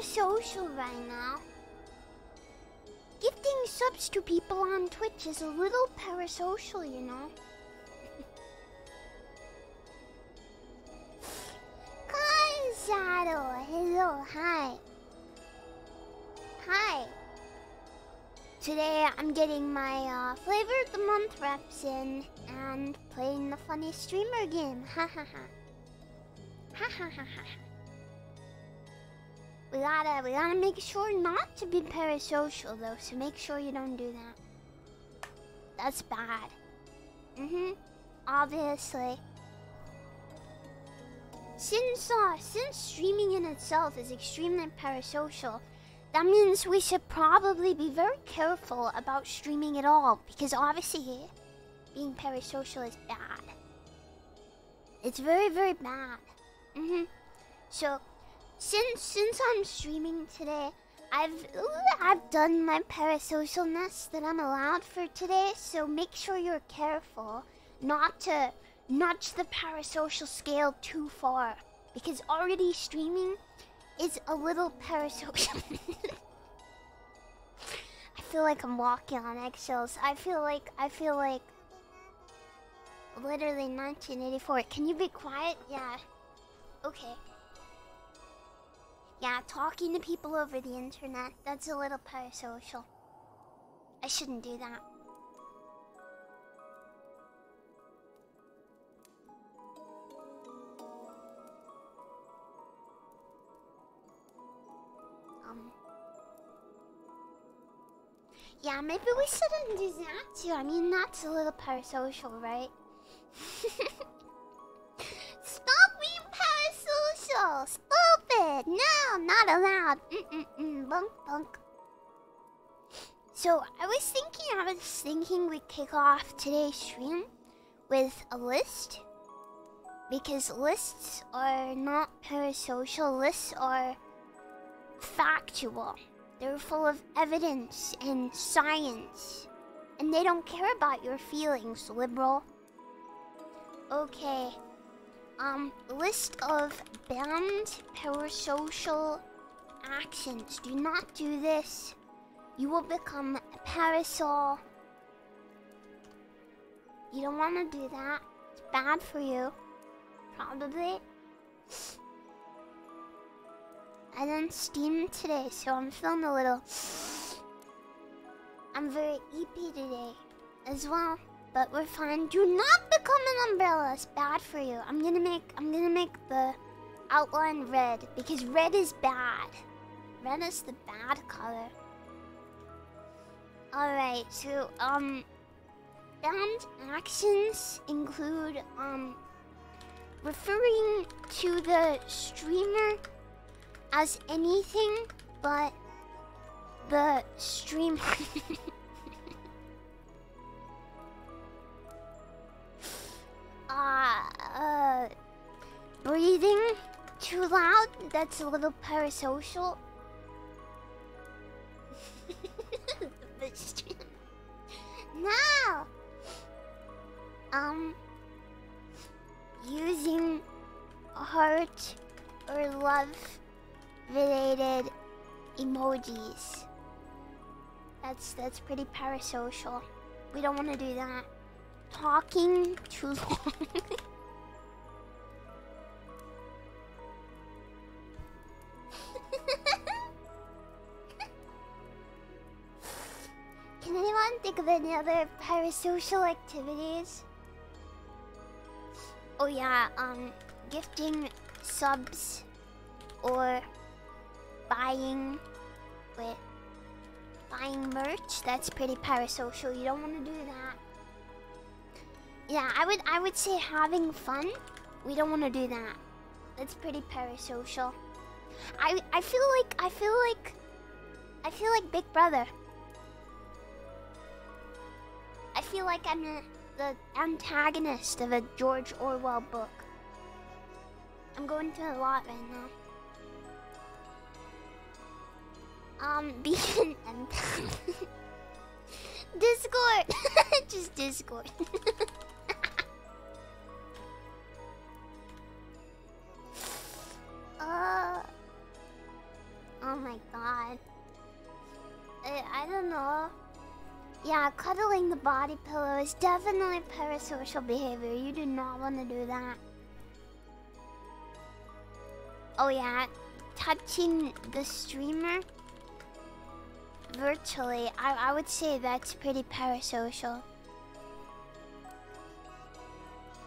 parasocial right now? Gifting subs to people on Twitch is a little parasocial, you know. Hi, Shadow. Hello, hi. Hi. Today I'm getting my uh, flavor of the month reps in and playing the funny streamer game. Ha ha ha. Ha ha ha ha. We gotta, we gotta make sure not to be parasocial though, so make sure you don't do that. That's bad. Mm-hmm. Obviously. Since, uh, since streaming in itself is extremely parasocial, that means we should probably be very careful about streaming at all, because obviously being parasocial is bad. It's very, very bad. Mm-hmm. So, since since I'm streaming today, I've I've done my parasocialness that I'm allowed for today. So make sure you're careful not to nudge the parasocial scale too far, because already streaming is a little parasocial. I feel like I'm walking on eggshells. I feel like I feel like literally 1984. Can you be quiet? Yeah. Okay. Yeah, talking to people over the internet, that's a little parasocial. I shouldn't do that. Um. Yeah, maybe we shouldn't do that too. I mean, that's a little parasocial, right? Stop being parasocial! Stop it! No, not allowed. Mm-mm-mm. Bunk, bunk. So, I was thinking, I was thinking we'd kick off today's stream with a list. Because lists are not parasocial, lists are factual. They're full of evidence and science. And they don't care about your feelings, liberal. Okay. Um, list of banned parasocial actions. Do not do this. You will become a parasol. You don't want to do that. It's bad for you. Probably. I done Steam today, so I'm feeling a little... I'm very eepy today as well. But we're fine. Do not become an umbrella. It's bad for you. I'm gonna make I'm gonna make the outline red because red is bad. Red is the bad color. Alright, so um banned actions include um referring to the streamer as anything but the streamer uh, uh, breathing too loud. That's a little parasocial. no. Um, using heart or love related emojis. That's that's pretty parasocial. We don't want to do that talking too long. Can anyone think of any other parasocial activities? Oh yeah, um, gifting subs or buying with buying merch. That's pretty parasocial. You don't want to do that. Yeah, I would I would say having fun. We don't want to do that. That's pretty parasocial. I I feel like I feel like I feel like Big Brother. I feel like I'm a, the antagonist of a George Orwell book. I'm going through a lot right now. Um, be an. Discord! Just Discord. Uh, oh my god. I, I don't know. Yeah, cuddling the body pillow is definitely parasocial behavior. You do not want to do that. Oh yeah, touching the streamer virtually, I, I would say that's pretty parasocial.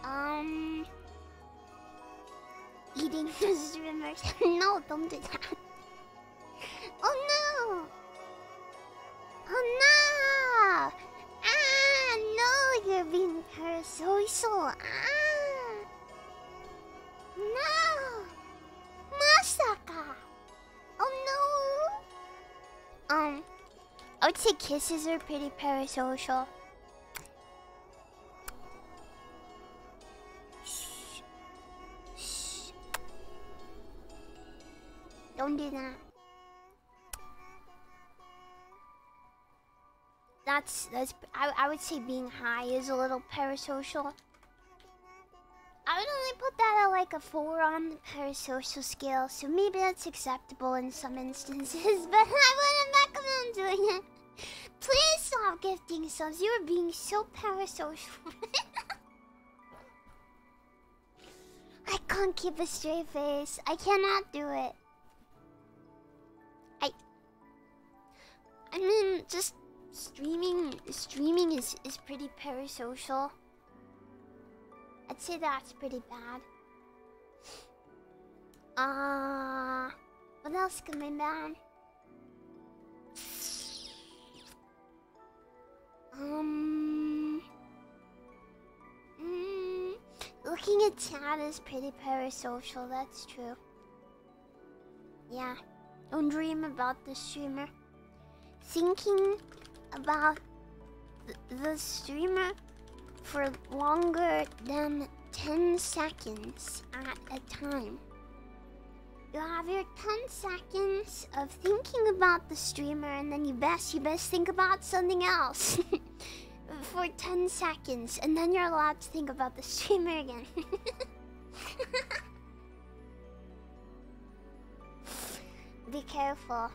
Um eating the streamers. no, don't do that. Oh no! Oh no! Ah, no, you're being parasocial. Ah! No! Masaka! Oh no! Um, I would say kisses are pretty parasocial. Don't do that. That's that's I I would say being high is a little parasocial. I would only put that at like a four on the parasocial scale, so maybe that's acceptable in some instances, but I wouldn't recommend doing it. Please stop gifting subs. You are being so parasocial. I can't keep a straight face. I cannot do it. I mean just streaming streaming is is pretty parasocial. I'd say that's pretty bad. Uh what else can be bad? Um mm, looking at chat is pretty parasocial, that's true. Yeah. Don't dream about the streamer. Thinking about th the streamer for longer than 10 seconds at a time. You have your 10 seconds of thinking about the streamer and then you best you best think about something else for 10 seconds and then you're allowed to think about the streamer again. Be careful.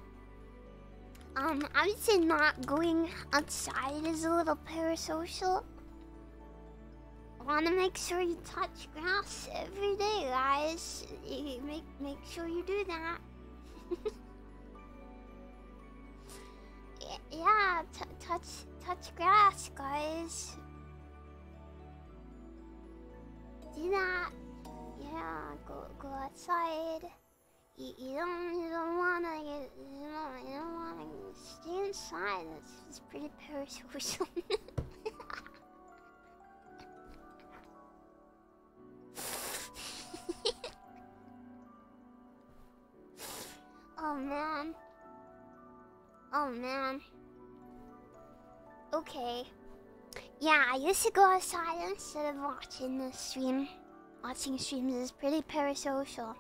Um, I would say not going outside is a little parasocial. Want to make sure you touch grass every day, guys. Make make sure you do that. yeah, touch touch grass, guys. Do that. Yeah, go go outside. You, you don't you don't wanna you don't you don't wanna stay inside. It's, it's pretty parasocial. oh man. Oh man. Okay. Yeah, I used to go outside instead of watching the stream. Watching streams is pretty parasocial.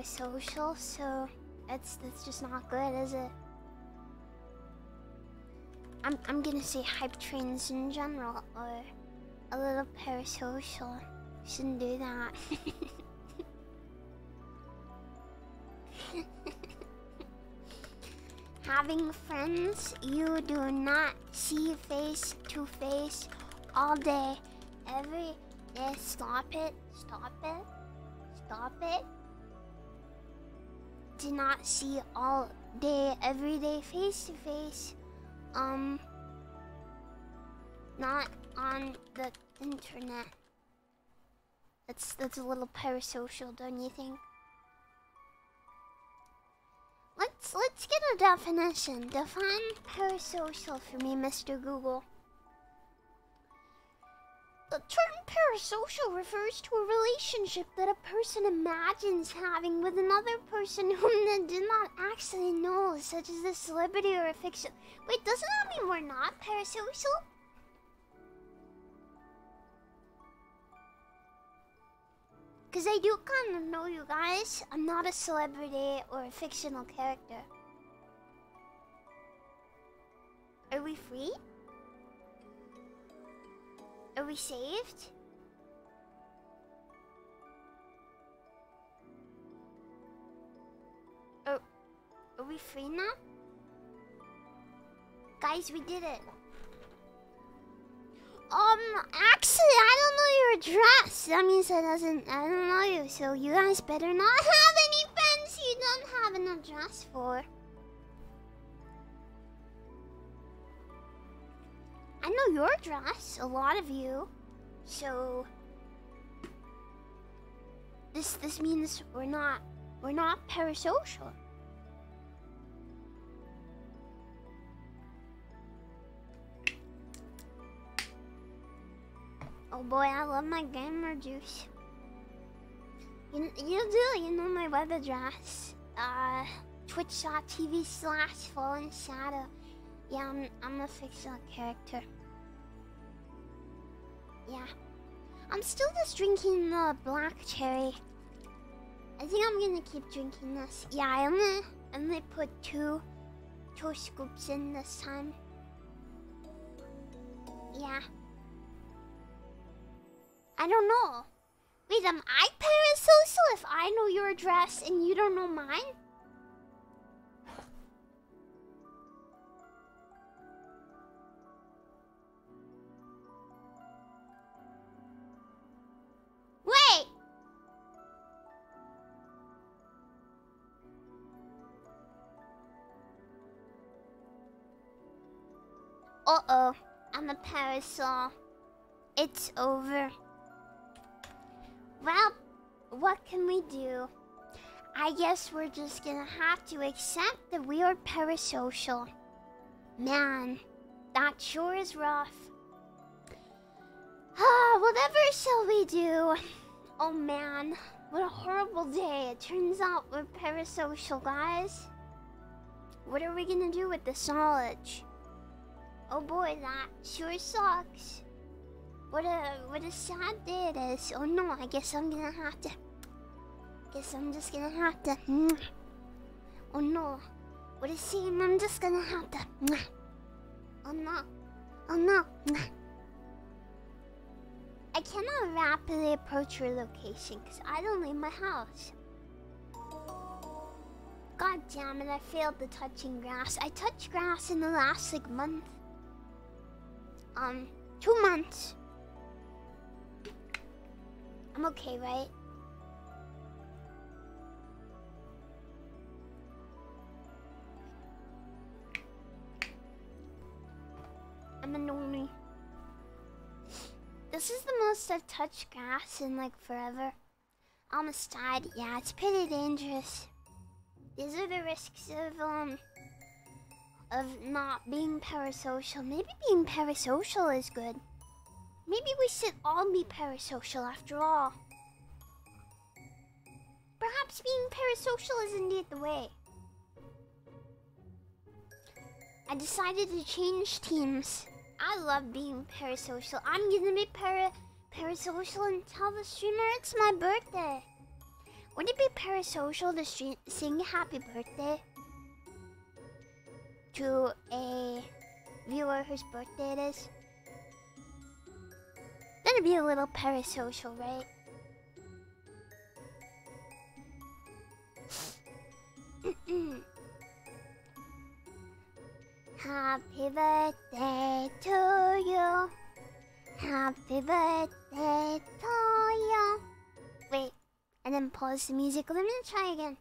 Parasocial, so that's that's just not good, is it? I'm I'm gonna say hype trains in general or a little parasocial. Shouldn't do that. Having friends you do not see face to face all day, every day. Stop it. Stop it. Stop it. Not see all day, every day, face to face. Um, not on the internet. That's that's a little parasocial, don't you think? Let's let's get a definition. Define parasocial for me, Mr. Google. The term parasocial refers to a relationship that a person imagines having with another person whom they do not actually know, such as a celebrity or a fiction. Wait, doesn't that mean we're not parasocial? Because I do kind of know you guys. I'm not a celebrity or a fictional character. Are we free? Are we saved? Are, are we free now? Guys, we did it. Um, actually, I don't know your address. That means I doesn't. I don't know you, so you guys better not have any friends you don't have an address for. I know your address, a lot of you. So this this means we're not we're not parasocial. Oh boy, I love my gamer juice. You, you do, you know my web address. Uh, twitch.tv slash fallen shadow. Yeah, I'm, I'm a fictional character. Yeah. I'm still just drinking the black cherry. I think I'm gonna keep drinking this. Yeah, I only, only put two, two scoops in this time. Yeah. I don't know. Wait, am I parasocial if I know your address and you don't know mine? Uh-oh, I'm a parasol. It's over. Well, what can we do? I guess we're just gonna have to accept that we are parasocial. Man, that sure is rough. Ah, whatever shall we do? Oh man, what a horrible day. It turns out we're parasocial, guys. What are we gonna do with this knowledge? Oh boy, that sure sucks. What a what a sad day it is. Oh no, I guess I'm gonna have to. Guess I'm just gonna have to. Oh no, what a shame. I'm just gonna have to. Oh no, oh no. I cannot rapidly approach your location because I don't leave my house. God damn it, I failed the touching grass. I touched grass in the last like month. Um, two months. I'm okay, right? I'm a normie. This is the most I've touched grass in like forever. Almost died. Yeah, it's pretty dangerous. These are the risks of um of not being parasocial. Maybe being parasocial is good. Maybe we should all be parasocial after all. Perhaps being parasocial is indeed the way. I decided to change teams. I love being parasocial. I'm gonna be para parasocial and tell the streamer it's my birthday. Would it be parasocial to sing happy birthday to a viewer whose birthday it is? That'd be a little parasocial, right? Happy birthday to you. Happy birthday to you. Wait, and then pause the music. Let me try again.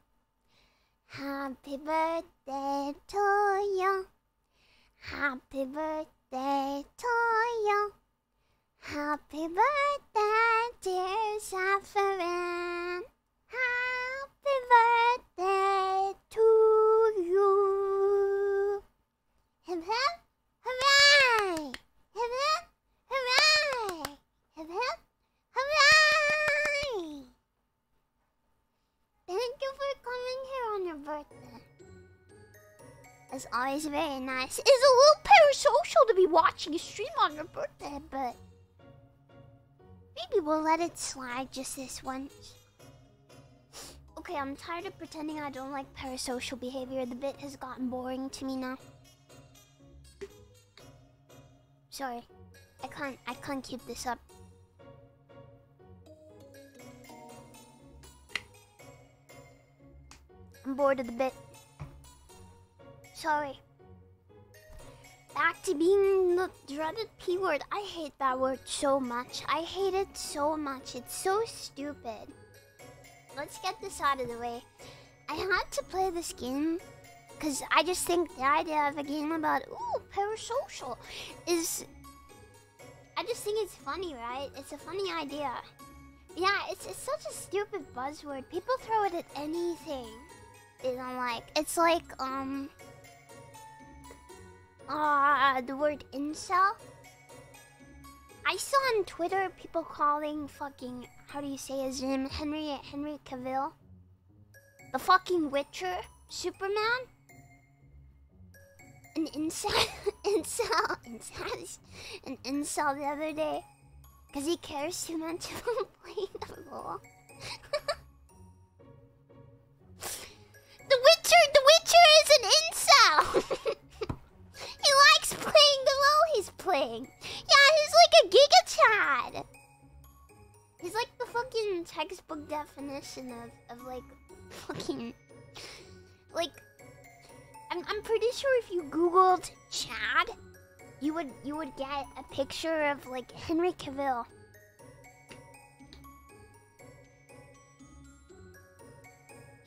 Happy birthday birthday to you. Happy birthday to you. Happy birthday, dear Saffron. Happy birthday to you. Thank you for coming here on your birthday always very nice. It's a little parasocial to be watching a stream on your birthday, but maybe we'll let it slide just this once. Okay, I'm tired of pretending I don't like parasocial behavior. The bit has gotten boring to me now. Sorry. I can't I can't keep this up. I'm bored of the bit. Sorry. Back to being the dreaded P word. I hate that word so much. I hate it so much. It's so stupid. Let's get this out of the way. I had to play this game because I just think the idea of a game about, ooh, parasocial is. I just think it's funny, right? It's a funny idea. Yeah, it's, it's such a stupid buzzword. People throw it at anything they don't like. It's like, um. Uh, the word incel. I saw on Twitter people calling fucking how do you say his name? Henry Henry Cavill. The fucking Witcher, Superman. An incel, incel, incel, an incel the other day, cause he cares too much about playing the role. the Witcher, the Witcher is an incel. He likes playing the role he's playing. Yeah, he's like a Giga Chad. He's like the fucking textbook definition of, of like fucking like I'm I'm pretty sure if you googled Chad you would you would get a picture of like Henry Cavill.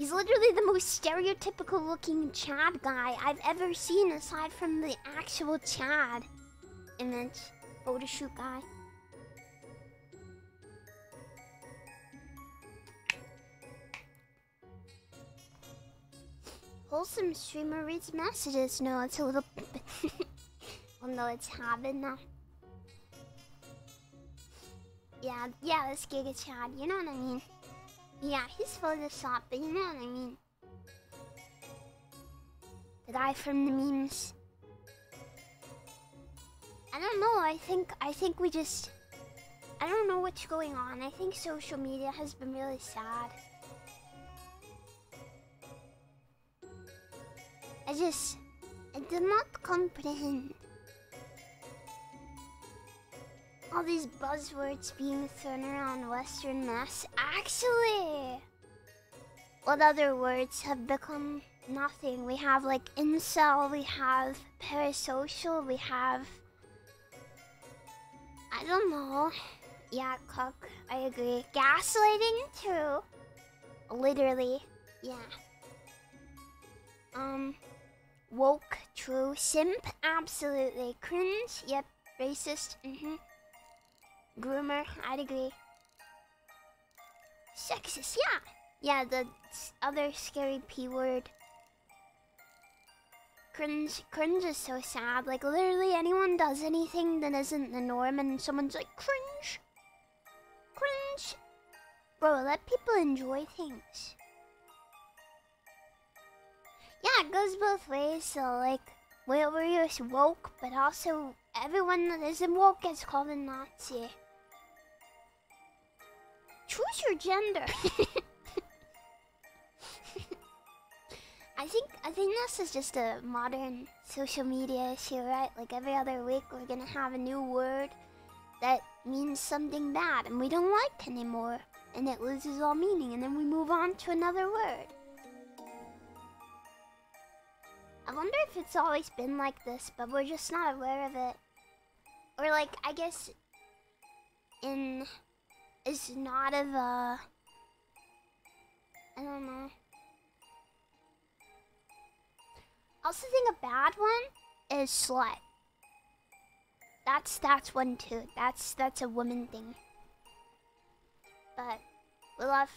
He's literally the most stereotypical looking Chad guy I've ever seen aside from the actual Chad image photo shoot guy. Wholesome streamer reads messages. No, it's a little well, no, it's habit now. Yeah, yeah, this Giga Chad. You know what I mean? Yeah, he's Photoshop, but you know what I mean. The guy from the memes. I don't know. I think I think we just. I don't know what's going on. I think social media has been really sad. I just... I did not comprehend all these buzzwords being thrown around Western mass. Actually, what other words have become nothing? We have like incel, we have parasocial, we have... I don't know. Yeah, cook, I agree. Gaslighting too. Literally, yeah. Um... Woke, true. Simp, absolutely. Cringe, yep. Racist, mm-hmm. Groomer, I'd agree. Sexist, yeah. Yeah, the other scary P word. Cringe, cringe is so sad. Like, literally anyone does anything that isn't the norm and someone's like, cringe. Cringe. Bro, let people enjoy things. Yeah, it goes both ways. So, like, wherever you're woke, but also everyone that isn't woke gets called a Nazi. Choose your gender. I think I think this is just a modern social media issue, right? Like every other week, we're gonna have a new word that means something bad, and we don't like anymore, and it loses all meaning, and then we move on to another word. I wonder if it's always been like this, but we're just not aware of it. Or like, I guess in is not of a I don't know. Also think a bad one is slut. That's that's one too. That's that's a woman thing. But we love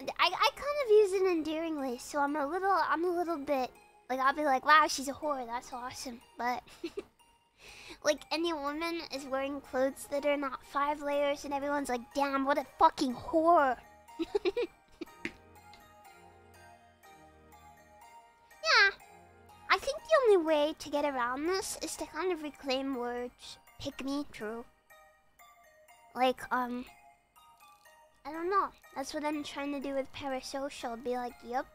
I I kind of use it endearingly, so I'm a little I'm a little bit like, I'll be like, wow, she's a whore. That's awesome. But, like, any woman is wearing clothes that are not five layers, and everyone's like, damn, what a fucking whore. yeah. I think the only way to get around this is to kind of reclaim words. Pick me, true. Like, um, I don't know. That's what I'm trying to do with parasocial. Be like, yep.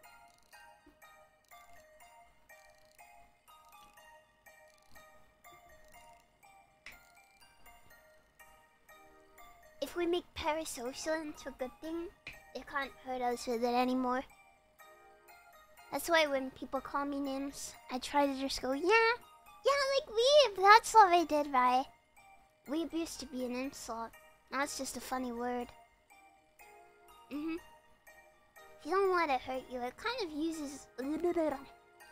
If we make parasocial into a good thing, it can't hurt us with it anymore. That's why when people call me names, I try to just go, yeah, yeah, like weeb. That's what I did, right? Weeb used to be an insult. Now it's just a funny word. Mm-hmm. If you don't let it hurt you, it kind of uses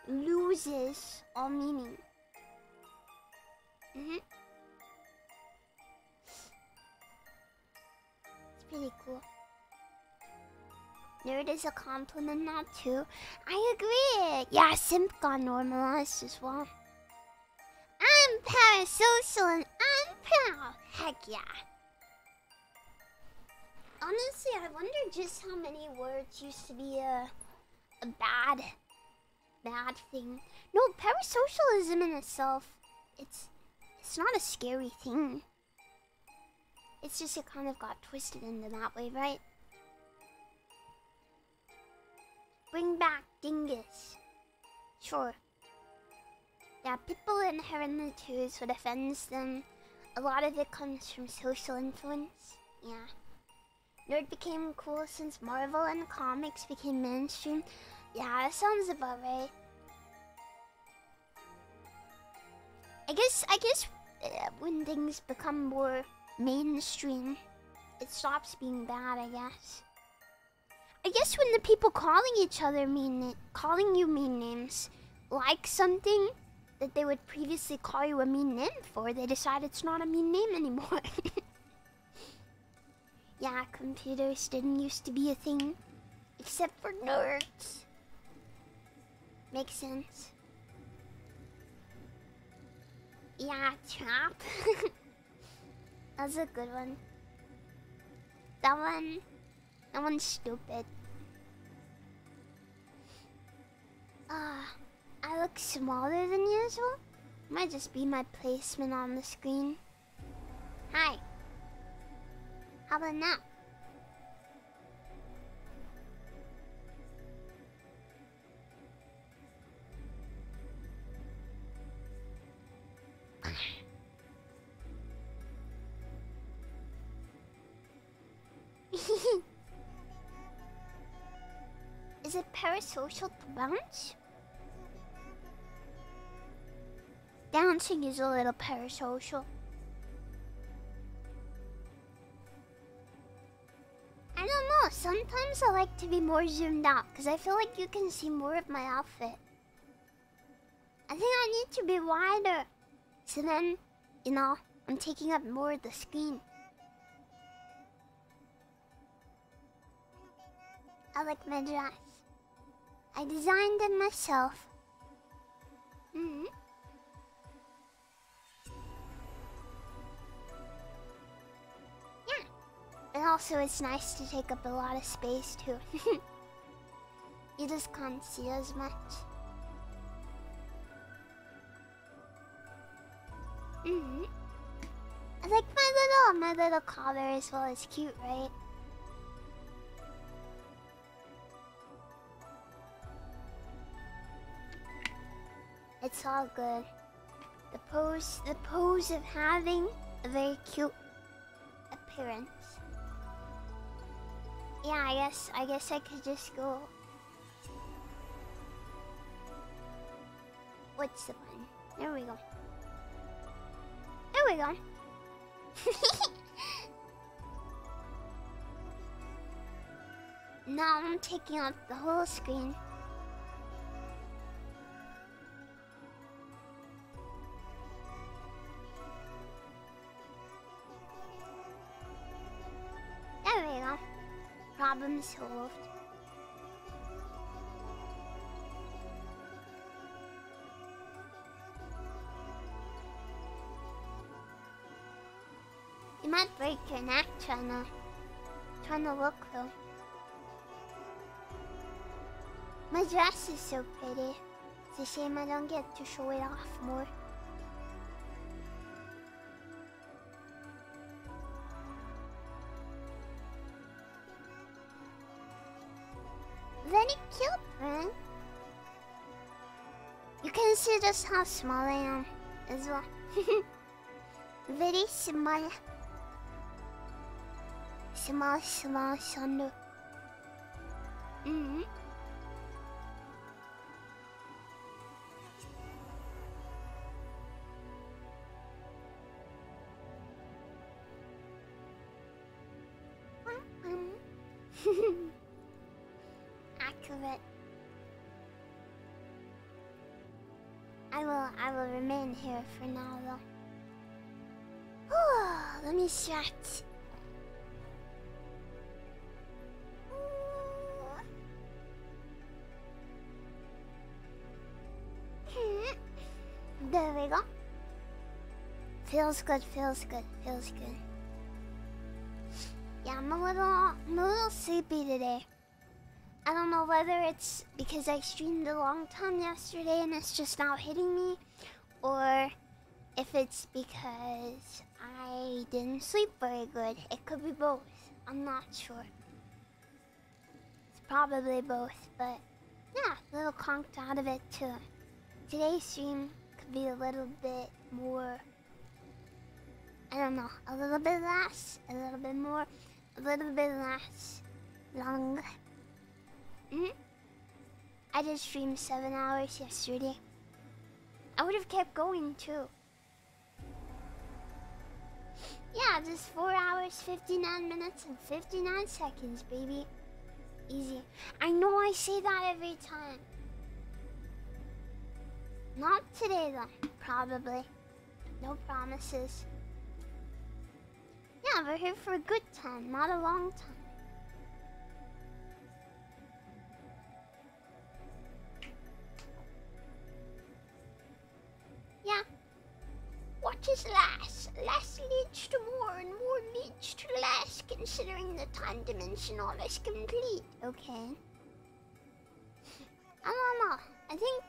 loses all meaning. Mm-hmm. Cool. Nerd is a compliment not too. I agree. Yeah, simp got normalized as well. I'm parasocial and I'm proud. Heck yeah. Honestly, I wonder just how many words used to be a, a bad, bad thing. No, parasocialism in itself, it's, it's not a scary thing. It's just it kind of got twisted into that way, right? Bring back Dingus. Sure. Yeah, people inherit the twos what offends them. A lot of it comes from social influence. Yeah. Nerd became cool since Marvel and comics became mainstream. Yeah, that sounds about right. I guess, I guess uh, when things become more mainstream, it stops being bad, I guess. I guess when the people calling each other mean calling you mean names like something that they would previously call you a mean name for, they decide it's not a mean name anymore. Yeah, computers didn't used to be a thing. Except for nerds. Makes sense. Yeah, trap. That's a good one. That one... That one's stupid. Ah, uh, I look smaller than usual? Might just be my placement on the screen. Hi. How about now? It parasocial bounce? Dancing is a little parasocial. I don't know. Sometimes I like to be more zoomed out because I feel like you can see more of my outfit. I think I need to be wider. So then, you know, I'm taking up more of the screen. I like my dress. I designed them myself. Mm hmm And also, it's nice to take up a lot of space, too. you just can't see as much. Mm hmm I like my little, my little collar as well. It's cute, right? It's all good. The pose, the pose of having a very cute appearance. Yeah, I guess I guess I could just go. What's the one? There we go. There we go. now I'm taking up the whole screen. Problem solved. You might break your neck trying to, trying to look though. My dress is so pretty. It's a shame I don't get to show it off more. Just how small I am as well. Very small. Small, small, son. Mm hmm Accurate. Will I will remain here for now though. Let me stretch. Hmm. There we go. Feels good, feels good, feels good. Yeah, I'm a little I'm a little sleepy today. I don't know whether it's because I streamed a long time yesterday and it's just now hitting me, or if it's because I didn't sleep very good. It could be both. I'm not sure. It's probably both, but yeah, a little conked out of it too. Today's stream could be a little bit more. I don't know, a little bit less, a little bit more, a little bit less long. Mm hmm I just streamed seven hours yesterday. I would have kept going too. Yeah, just four hours, 59 minutes, and 59 seconds, baby. Easy. I know I say that every time. Not today, though. Probably. No promises. Yeah, we're here for a good time, not a long time. Yeah. What is less? Less leads to more, and more leads to less, considering the time dimensional is complete. Okay. I don't know. I think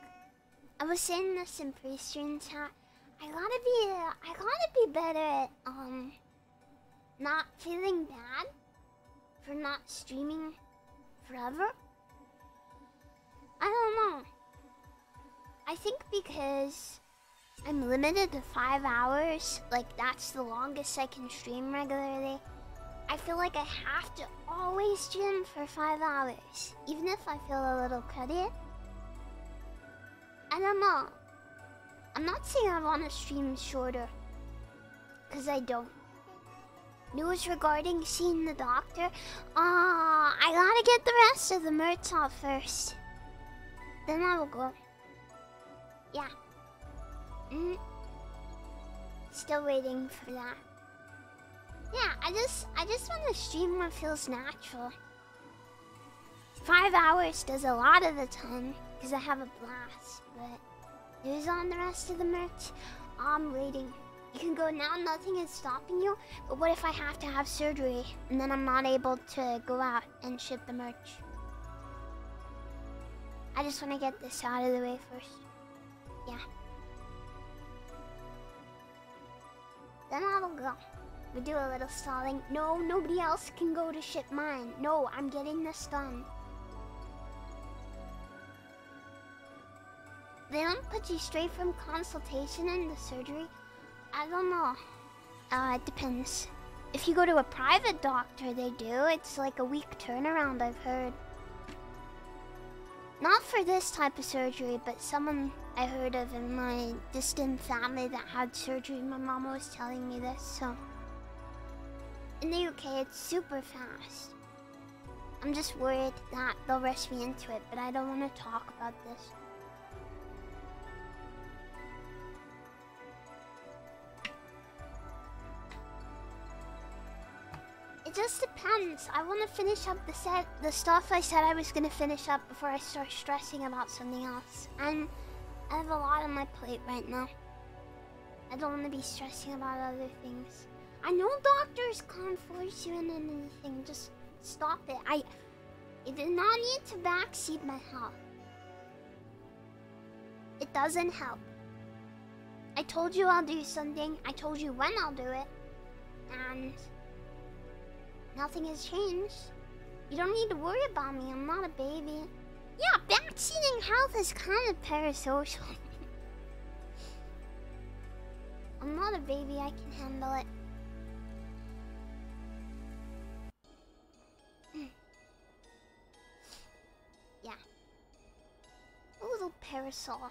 I was saying this in pre-stream chat. I gotta be, uh, I gotta be better at um, not feeling bad for not streaming forever. I don't know. I think because I'm limited to five hours, like that's the longest I can stream regularly. I feel like I have to always stream for five hours, even if I feel a little cruddy. I don't know. I'm not saying I want to stream shorter, because I don't. News regarding seeing the doctor? Ah, uh, I gotta get the rest of the merch off first. Then I will go. Yeah. Mm. Still waiting for that. Yeah, I just I just want to stream what feels natural. Five hours does a lot of the time because I have a blast, but news on the rest of the merch. I'm waiting. You can go now, nothing is stopping you. But what if I have to have surgery and then I'm not able to go out and ship the merch? I just want to get this out of the way first. Yeah. Then I will go. We do a little stalling. No, nobody else can go to ship mine. No, I'm getting this done. They don't put you straight from consultation into surgery. I don't know. Uh, it depends. If you go to a private doctor, they do. It's like a week turnaround, I've heard. Not for this type of surgery, but someone I heard of in my distant family that had surgery. My mama was telling me this, so... In the UK, it's super fast. I'm just worried that they'll rush me into it, but I don't want to talk about this. It just depends. I want to finish up the set, the stuff I said I was going to finish up before I start stressing about something else. And I have a lot on my plate right now. I don't want to be stressing about other things. I know doctors can't force you into anything. Just stop it. I, I did not need to backseat my health. It doesn't help. I told you I'll do something. I told you when I'll do it. And nothing has changed. You don't need to worry about me. I'm not a baby. Yeah, backseating health is kind of parasocial. I'm not a baby. I can handle it. yeah. A little parasol.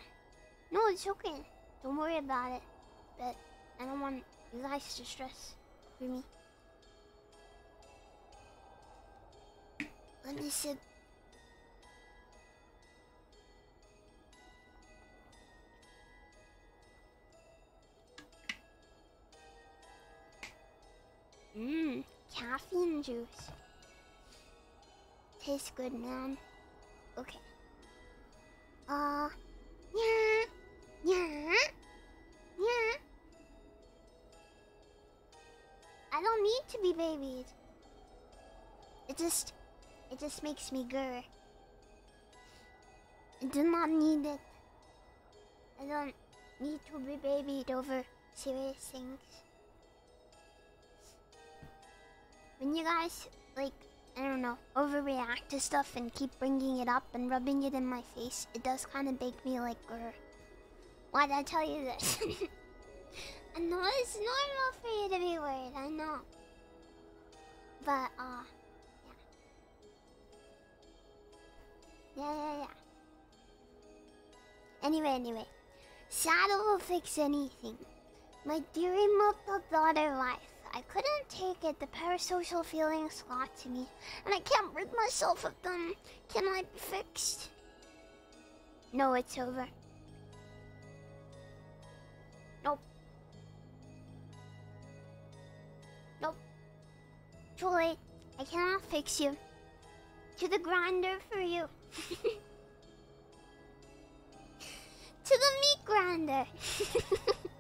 No, it's okay. Don't worry about it. But I don't want you guys to stress for me. Let me sip. Mmm, caffeine juice. Tastes good, man. Okay. Uh, yeah, yeah, yeah. I don't need to be babied. It just, it just makes me grr. I do not need it. I don't need to be babied over serious things. When you guys, like, I don't know, overreact to stuff and keep bringing it up and rubbing it in my face, it does kind of make me like, grr. Why'd I tell you this? I know it's normal for you to be worried, I know. But, uh, yeah. Yeah, yeah, yeah. Anyway, anyway. Shadow will fix anything. My dear immortal daughter life. I couldn't take it. The parasocial feelings got to me. And I can't rid myself of them. Can I be fixed? No, it's over. Nope. Nope. Late. I cannot fix you. To the grinder for you. to the meat grinder.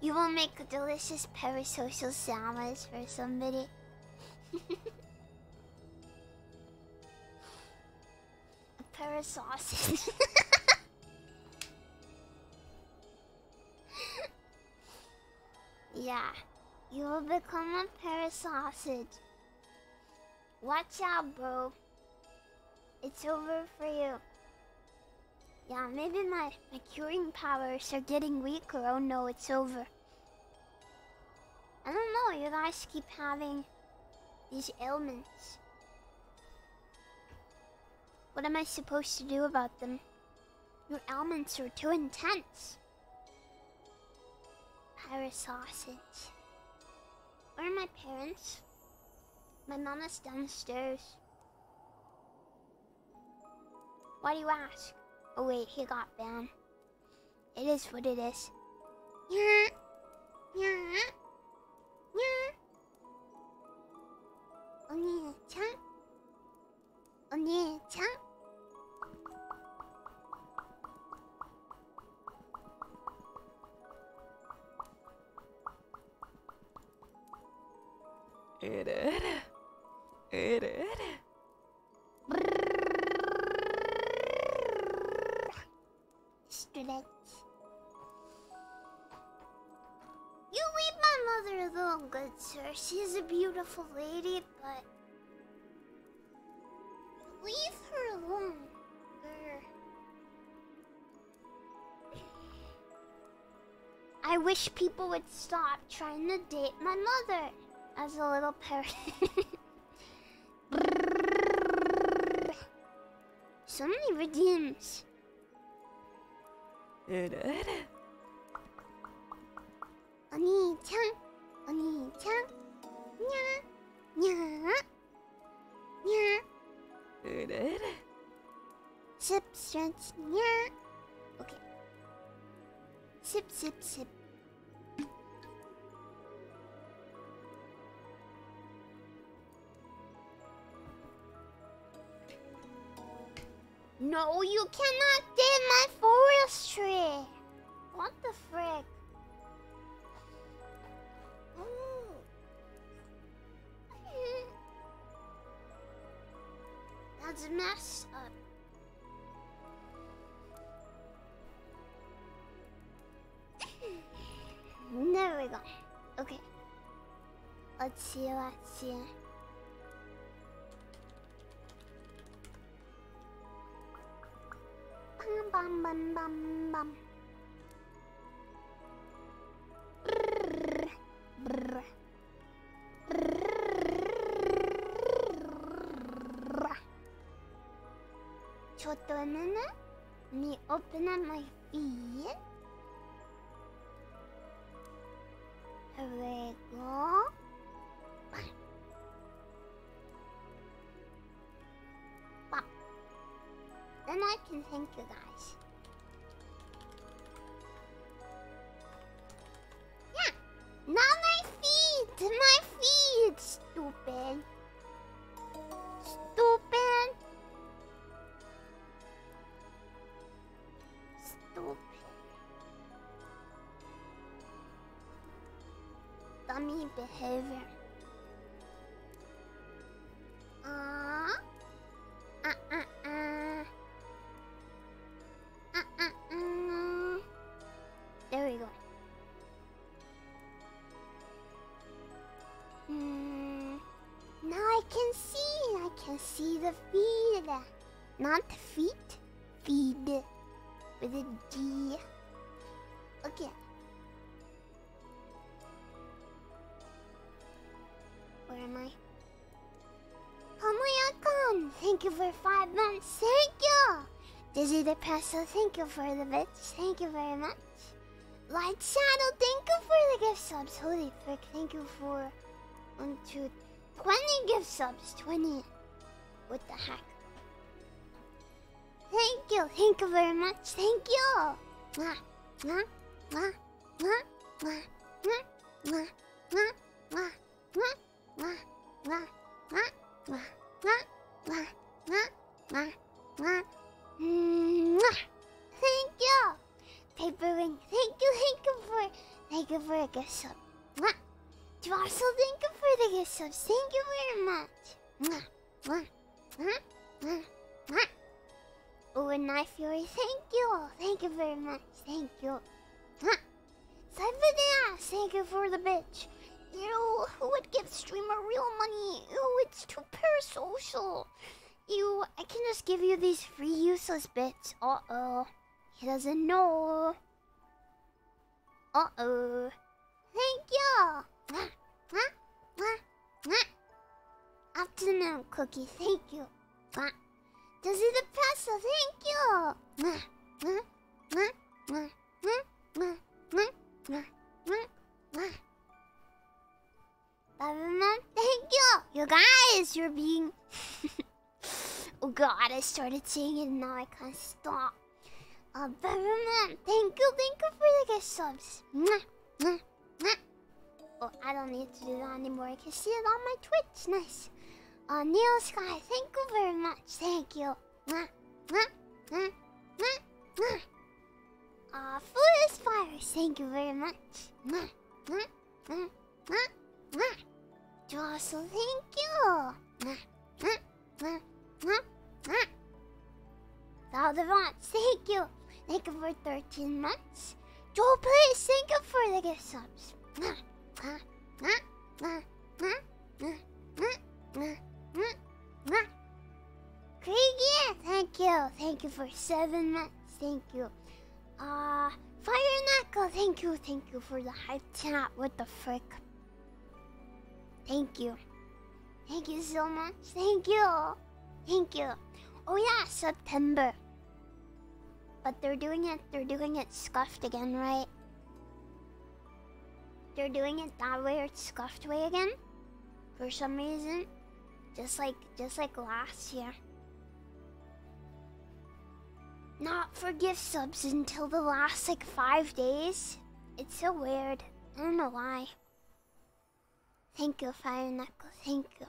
you will make a delicious parasocial sandwich for somebody. a parasausage. yeah, you will become a parasausage. Watch out, bro. It's over for you. Yeah, maybe my, my curing powers are getting weaker. Oh no, it's over. I don't know, you guys keep having these ailments. What am I supposed to do about them? Your ailments are too intense. Parasausage. Where are my parents? My mom is downstairs. Why do you ask? Oh wait, he got banned. It is what it is. Yeah. Yeah. Yeah. 언니-chan? 언니-chan? 으르르 으르르 Erer. Stretch. You leave my mother alone, good sir. She's a beautiful lady, but leave her alone. Grr. I wish people would stop trying to date my mother as a little parrot. so many redeems. うるうるお兄ちゃんお兄ちゃんにゃーにゃーにゃーうるうる Sip, stretch, yeah. Okay. Sip, sip, sip. No, you cannot get my forestry. What the frick? That's messed up. there we go. Okay. Let's see, let's see. ンバンバンバンブルブルちょっとぬぬ me open up my feet here we go Then I can thank you guys. Yeah. Now my feet. My feet. Stupid. Stupid. Stupid. Dummy behavior. Not feet. Feed with a G. Okay. Where am I? Tomoya-kun, thank you for five months. Thank you. Dizzy the Presto, thank you for the bits. Thank you very much. Light Shadow, thank you for the gift subs. Holy frick, thank you for one, two, 20 gift subs. 20. What the heck? Thank you, thank you very much, thank you. Thank you. Paper ring, thank you, thank you for, thank you for a gift sub. Mwah. Thank you for the gift subs. Thank you very much. Mwah, mwah, mwah, mwah, mwah. Oh, Knife Fury, thank you. Thank you very much. Thank you. Huh. Cypher thank you for the bitch. Ew, who would give streamer real money? Ew, it's too parasocial. You, I can just give you these free useless bits. Uh-oh. He doesn't know. Uh-oh. Thank you. Mwah, mwah, mwah. Afternoon cookie, thank you. This is the present. Thank you. Thank you. You guys, you're being. oh god, I started saying it now. I can't stop. Uh, thank you, thank you for the gift subs. Oh, I don't need to do that anymore. I can see it on my Twitch. Nice. Uh, Neil Sky, thank you very much. Thank you. Mwah, mwah, mwah, mwah. Uh, Forest Fire, thank you very much. Mwah, mwah, mwah, mwah, mwah. Jocelyn, thank you. Mwah, mwah, mwah, mwah, mwah. Valdevant, thank you. Thank you for 13 months. Joel Place, thank you for the gift subs. Mwah, mwah, mwah, mwah, mwah, mwah, mwah, Craigie, thank you. Thank you for seven months. Thank you. Uh, Fire Knuckle, thank you. Thank you for the hype chat. What the frick? Thank you. Thank you so much. Thank you. Thank you. Oh yeah, September. But they're doing it, they're doing it scuffed again, right? They're doing it that way or scuffed way again? For some reason. Just like, just like last year. Not for gift subs until the last like five days. It's so weird. I don't know why. Thank you, Fire Knuckle. Thank you.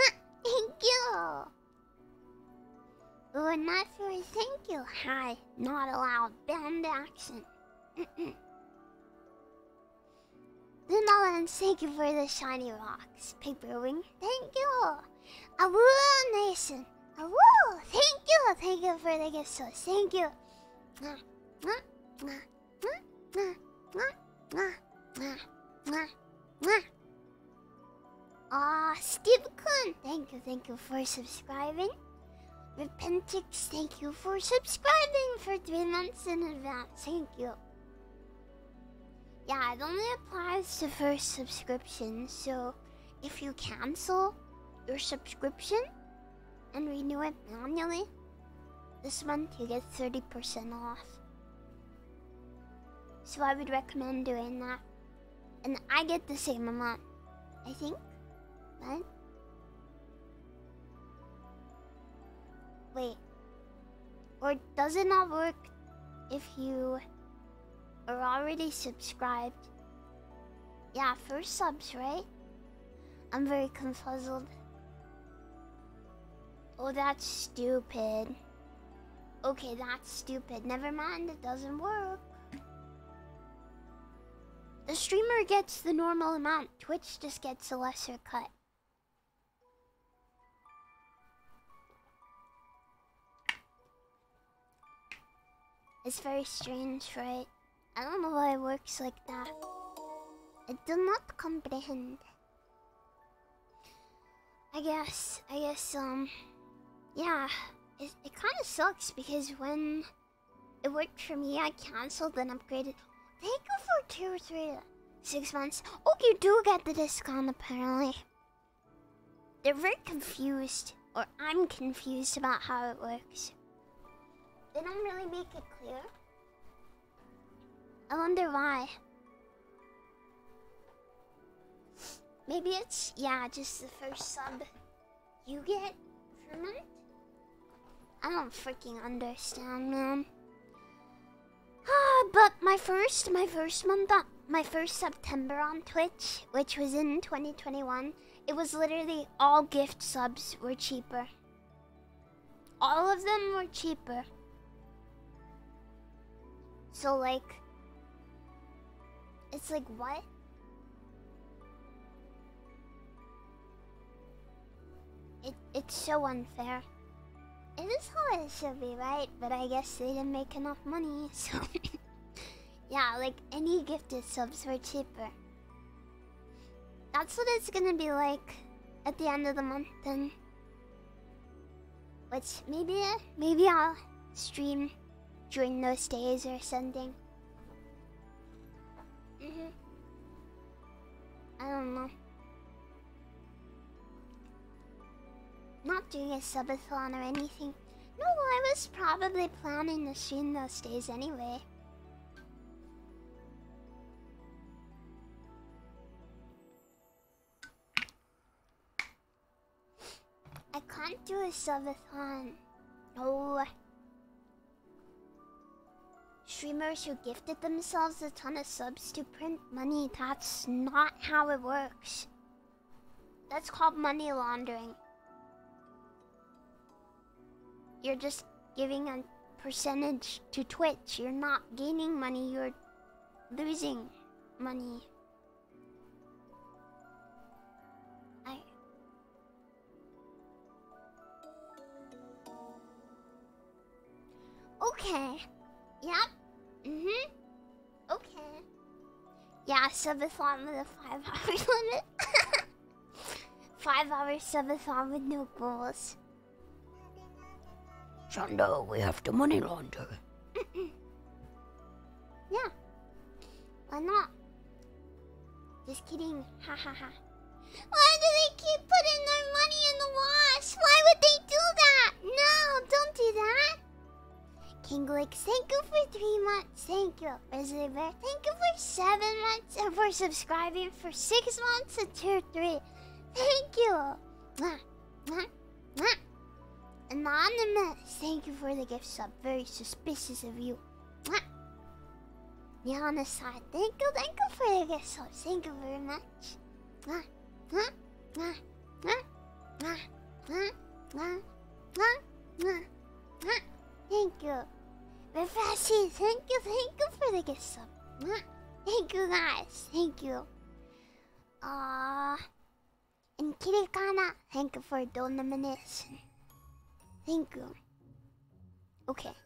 Thank you. Oh, not for a thank you. Hi, not allowed. Banned action. then Challenge, thank you for the shiny rocks. Paper Wing, thank you. Awoo Nation, awoo, thank you. Thank you for the gift subs, thank you. Mwah, mwah, mwah, mwah, mwah, mwah, mwah, mwah, mwah. Ah, Steve Kun, thank you, thank you for subscribing. Repentix, thank you for subscribing for three months in advance. Thank you. Yeah, it only applies to first subscription, so if you cancel your subscription and renew it manually, this month you get 30% off. So I would recommend doing that. And I get the same amount, I think, right? Wait. Or does it not work if you are already subscribed? Yeah, first subs, right? I'm very confuzzled. Oh, that's stupid. Okay, that's stupid. Never mind, it doesn't work. The streamer gets the normal amount, Twitch just gets a lesser cut. It's very strange, right? I don't know why it works like that. I do not comprehend. I guess, I guess, um, yeah, it, it kind of sucks because when it worked for me, I canceled and upgraded. Thank you for two or three, six months. Oh, you do get the discount apparently. They're very confused, or I'm confused about how it works. They don't really make it clear. I wonder why. Maybe it's, yeah, just the first sub you get per month? I don't freaking understand, man. Ah, but my first, my first month, on, my first September on Twitch, which was in 2021, it was literally all gift subs were cheaper. All of them were cheaper. So like it's like what? It it's so unfair. It is how it should be, right? But I guess they didn't make enough money, so yeah, like any gifted subs were cheaper. That's what it's gonna be like at the end of the month then. Which maybe maybe I'll stream during those days or something. hmm I don't know. Not doing a subathon or anything. No, I was probably planning to stream those days anyway. I can't do a subathon. No. Streamers who gifted themselves a ton of subs to print money, that's not how it works. That's called money laundering. You're just giving a percentage to Twitch. You're not gaining money, you're losing money. I Okay. Yep. Mhm. Okay. Yeah, subathon with a five hour limit. five hour subathon with no goals. Shondo, we have to money launder. Yeah. Why not? Just kidding. Ha ha ha. Why do they keep putting their money in the wash? Why would they do that? No, don't do that. Thank you for three months. Thank you. Resident Bear, thank you for seven months and for subscribing for six months and tier three. Thank you. Mwah, mwah, mwah. Anonymous, thank you for the gift sub. Very suspicious of you. Mwah. Yana side, thank you, thank you for the gift sub. Thank you very much. Mwah, mwah, mwah. Thank you. Refreshing, thank you, thank you for the gift sub. Thank you guys, thank you. Ah. and Kirikana, thank you for the nomination. Thank you. Okay.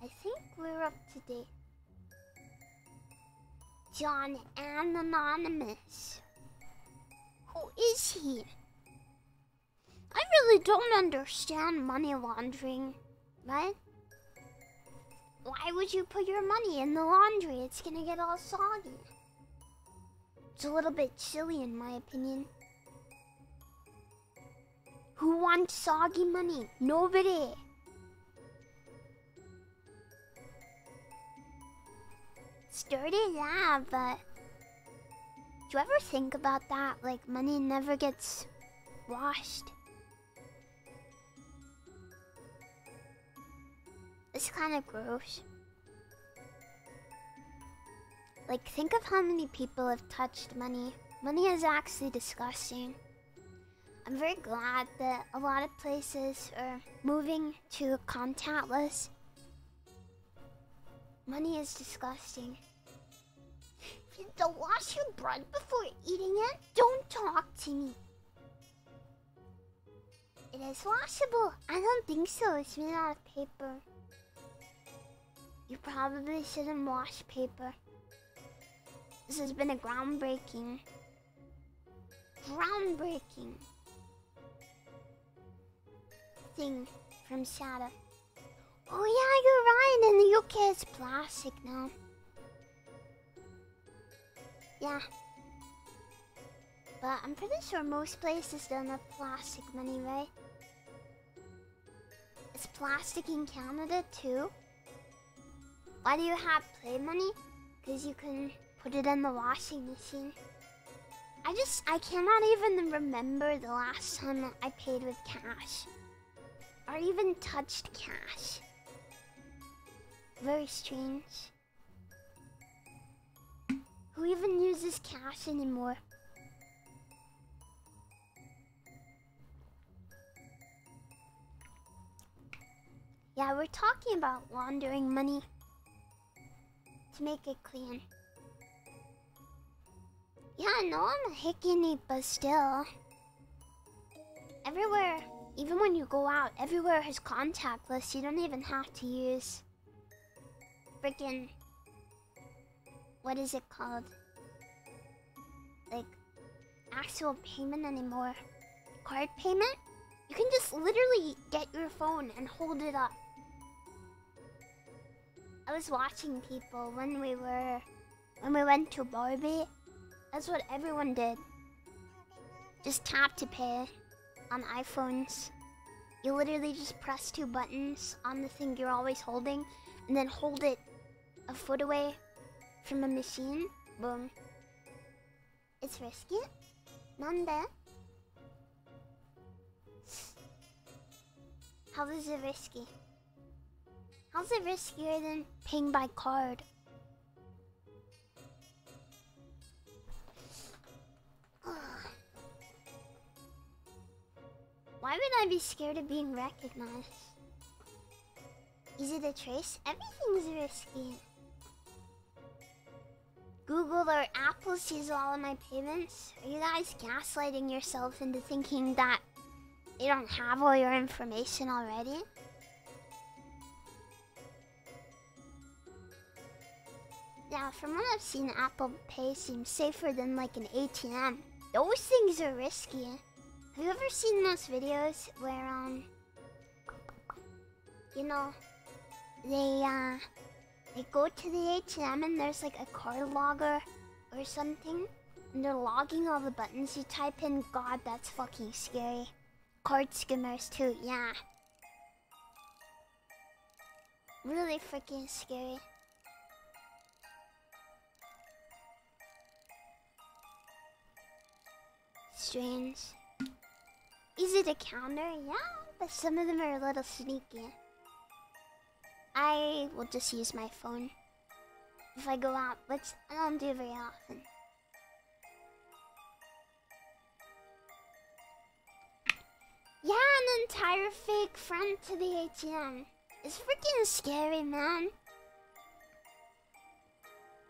I think we're up to date. John and Anonymous. Who is he? I really don't understand money laundering, right? Why would you put your money in the laundry? It's gonna get all soggy. It's a little bit chilly, in my opinion. Who wants soggy money? Nobody. Sturdy, yeah, but do you ever think about that? Like, money never gets washed. It's kind of gross. Like, think of how many people have touched money. Money is actually disgusting. I'm very glad that a lot of places are moving to contactless. Money is disgusting. Don't wash your bread before eating it. Don't talk to me. It is washable. I don't think so. It's made out of paper. You probably shouldn't wash paper. This has been a groundbreaking, groundbreaking thing from Shadow. Oh yeah, you're right. In the UK, it's plastic now. Yeah. But I'm pretty sure most places don't have plastic money, right? It's plastic in Canada too. Why do you have play money? Because you can put it in the washing machine. I just, I cannot even remember the last time I paid with cash. Or even touched cash. Very strange. Who even uses cash anymore? Yeah, we're talking about laundering money make it clean. Yeah, I know I'm a hickey, but still. Everywhere, even when you go out, everywhere has contactless. You don't even have to use freaking. What is it called? Like, actual payment anymore. Card payment? You can just literally get your phone and hold it up. I was watching people when we were when we went to Barbie. That's what everyone did. Just tap to pay on iPhones. You literally just press two buttons on the thing you're always holding and then hold it a foot away from a machine. Boom. It's risky. Nande. How is it risky? How's it riskier than paying by card? Why would I be scared of being recognized? Easy to trace? Everything's risky. Google or Apple sees all of my payments? Are you guys gaslighting yourself into thinking that they don't have all your information already? Yeah, from what I've seen, Apple Pay seems safer than like an ATM. Those things are risky. Have you ever seen those videos where, um, you know, they, uh, they go to the ATM and there's like a card logger or something, and they're logging all the buttons you type in. God, that's fucking scary. Card skimmers too, yeah. Really freaking scary. Strange. Easy to counter, yeah, but some of them are a little sneaky. I will just use my phone if I go out, which I don't do very often. Yeah, an entire fake friend to the ATM. It's freaking scary, man.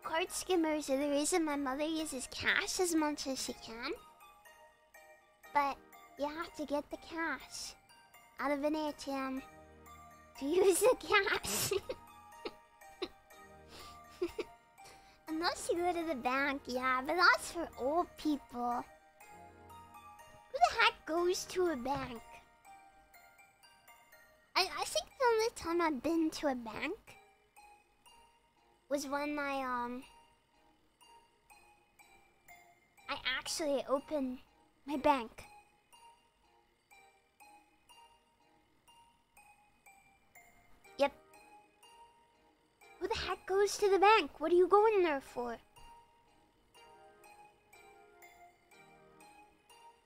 card skimmers are the reason my mother uses cash as much as she can. But you have to get the cash out of an ATM to use the cash. Unless you go to the bank, yeah, but that's for old people. Who the heck goes to a bank? I, I think the only time I've been to a bank was when I, um, I actually opened my bank. Yep. Who the heck goes to the bank? What are you going there for?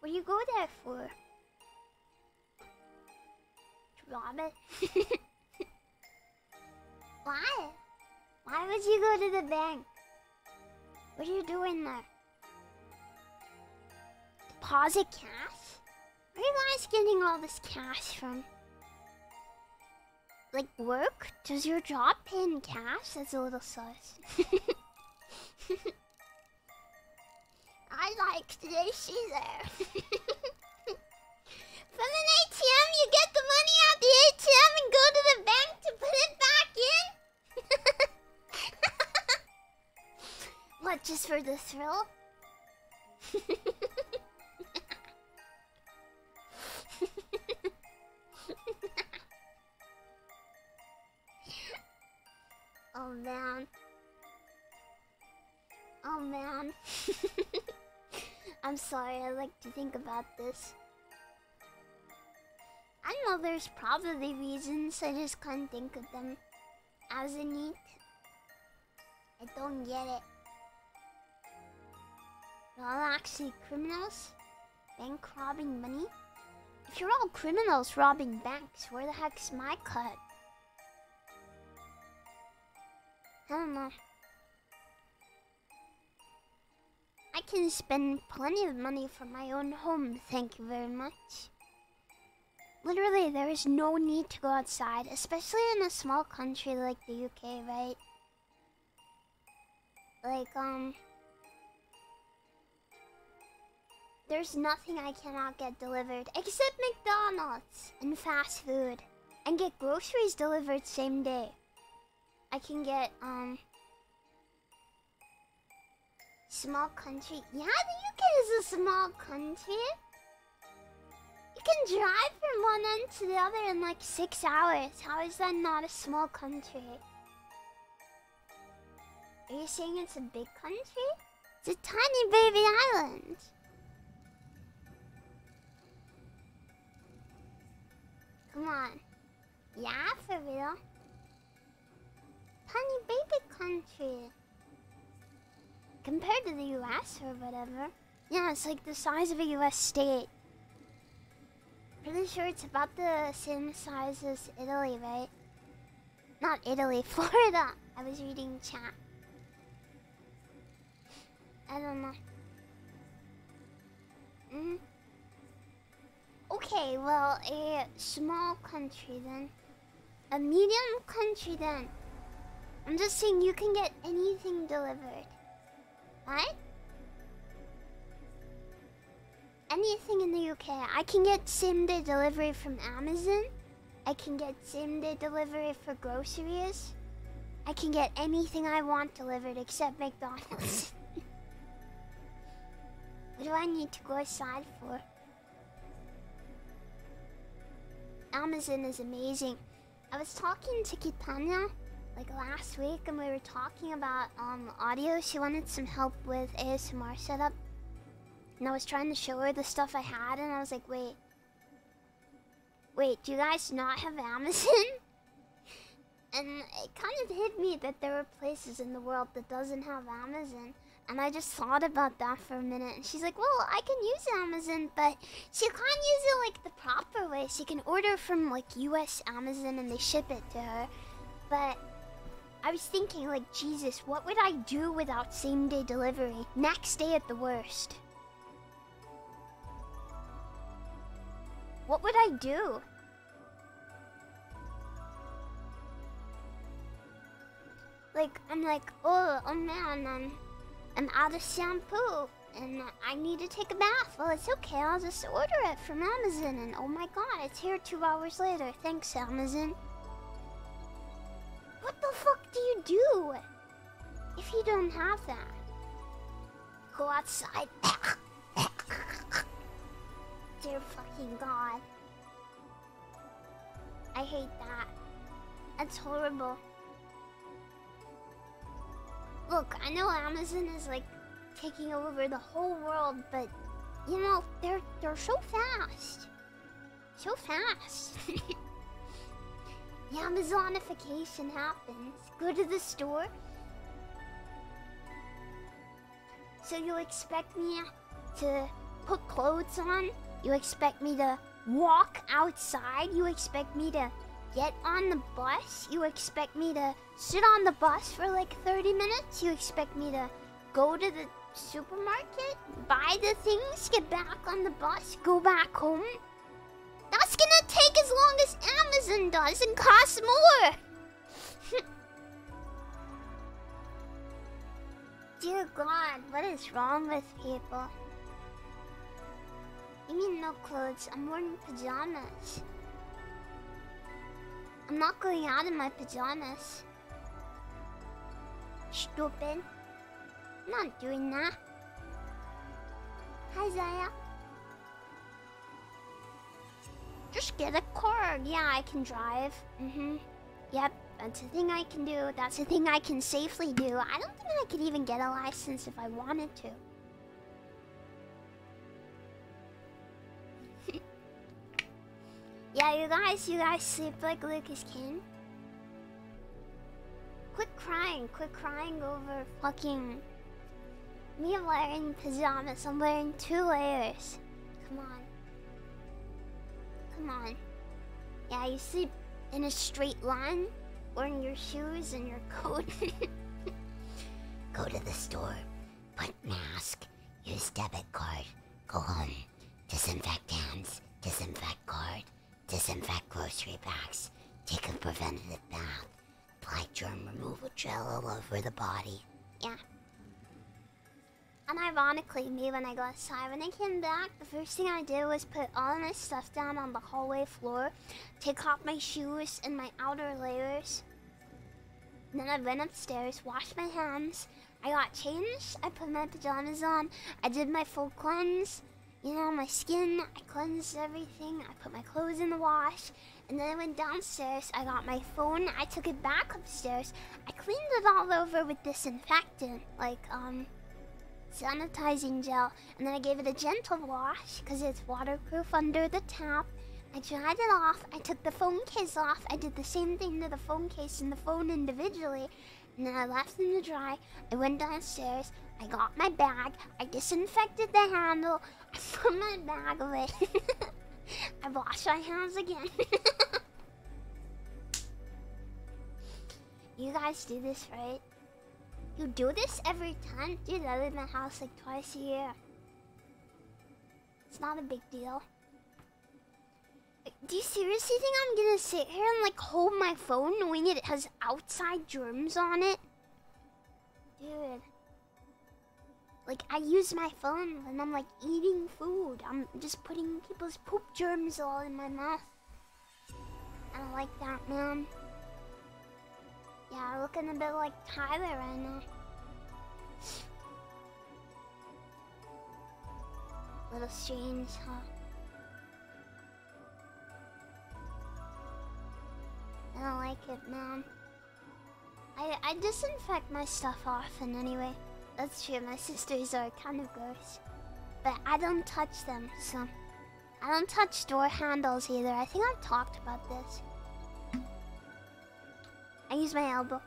What do you go there for? It? Why? Why would you go to the bank? What are you doing there? Deposit cash? Where are you guys getting all this cash from? Like work? Does your job pay in cash? That's a little sus. I like this either. From an ATM, you get the money out the ATM and go to the bank to put it back in. what, just for the thrill? oh man. Oh man. I'm sorry, I like to think about this. I know there's probably reasons, I just can't think of them as a need. I don't get it. You're all actually criminals? Bank robbing money? You're all criminals robbing banks, where the heck's my cut? I don't know. I can spend plenty of money for my own home, thank you very much. Literally, there is no need to go outside, especially in a small country like the UK, right? Like, um... There's nothing I cannot get delivered except McDonald's and fast food. And get groceries delivered same day. I can get, um... Small country. Yeah, the UK is a small country. You can drive from one end to the other in like six hours. How is that not a small country? Are you saying it's a big country? It's a tiny baby island. Come on. Yeah, for real. Tiny baby country. Compared to the US or whatever. Yeah, it's like the size of a US state. Pretty sure it's about the same size as Italy, right? Not Italy, Florida. I was reading chat. I don't know. Mm. Okay, well, a small country then. A medium country then. I'm just saying you can get anything delivered. What? Anything in the UK. I can get same day delivery from Amazon. I can get same day delivery for groceries. I can get anything I want delivered except McDonald's. what do I need to go aside for? Amazon is amazing. I was talking to Kitanya like last week and we were talking about um audio. She wanted some help with ASMR setup. And I was trying to show her the stuff I had and I was like, wait. Wait, do you guys not have Amazon? and it kind of hit me that there are places in the world that doesn't have Amazon. And I just thought about that for a minute. And she's like, well, I can use Amazon, but she can't use it like the proper way. She can order from like US Amazon and they ship it to her. But I was thinking, like, Jesus, what would I do without same day delivery? Next day at the worst. What would I do? like I'm like, oh, oh man, I'm I'm out of shampoo and I need to take a bath. Well, it's okay. I'll just order it from Amazon. And oh my god, it's here two hours later. Thanks, Amazon. What the fuck do you do if you don't have that? Go outside. Dear fucking god. I hate that. That's horrible. Look, I know Amazon is like taking over the whole world, but you know, they're they're so fast. So fast. the Amazonification happens. Go to the store. So you expect me to put clothes on? You expect me to walk outside? You expect me to get on the bus? You expect me to sit on the bus for like 30 minutes? You expect me to go to the supermarket, buy the things, get back on the bus, go back home. That's gonna take as long as Amazon does and cost more. Dear God, what is wrong with people? You mean no clothes? I'm wearing pajamas. I'm not going out in my pajamas. Stupid. I'm not doing that. Hi, Zaya. Just get a car. Yeah, I can drive. Mm-hmm. Yep, that's a thing I can do. That's a thing I can safely do. I don't think I could even get a license if I wanted to. Yeah, you guys, you guys sleep like Lucas King. Quit crying, quit crying over fucking me wearing pajamas. I'm wearing two layers. Come on. Come on. Yeah, you sleep in a straight line, wearing your shoes and your coat. Go to the store, put mask, use debit card, go home, disinfect hands, disinfect card, disinfect grocery bags, take a preventative bath, apply germ removal gel all over the body. Yeah. And ironically, me when I got outside, when I came back, the first thing I did was put all my stuff down on the hallway floor, take off my shoes and my outer layers. And then I went upstairs, washed my hands, I got changed, I put my pajamas on, I did my full cleanse, you know, my skin, I cleansed everything, I put my clothes in the wash, and then I went downstairs, I got my phone, I took it back upstairs, I cleaned it all over with disinfectant, like, um, sanitizing gel, and then I gave it a gentle wash because it's waterproof under the tap. I dried it off, I took the phone case off, I did the same thing to the phone case and the phone individually, and then I left them to dry. I went downstairs, I got my bag, I disinfected the handle, I put my bag away. I washed my hands again. you guys do this, right? You do this every time? Dude, I live in my house like twice a year. It's not a big deal. Do you seriously think I'm gonna sit here and like hold my phone knowing it has outside germs on it? Dude. Like, I use my phone when I'm like eating food. I'm just putting people's poop germs all in my mouth. I don't like that, man. Yeah, looking a bit like Tyler right now. Little strange, huh? I don't like it, man. I, I disinfect my stuff often anyway. That's true, my sisters are kind of gross. But I don't touch them, so... I don't touch door handles either. I think I've talked about this. I use my elbow.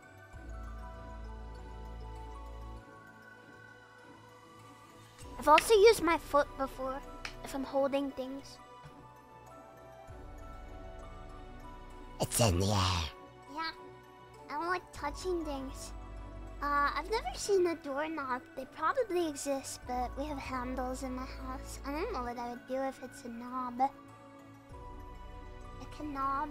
I've also used my foot before if I'm holding things. It's in the air. Yeah, I don't like touching things. Uh, I've never seen a doorknob. They probably exist, but we have handles in my house. I don't know what I would do if it's a knob. Like a knob.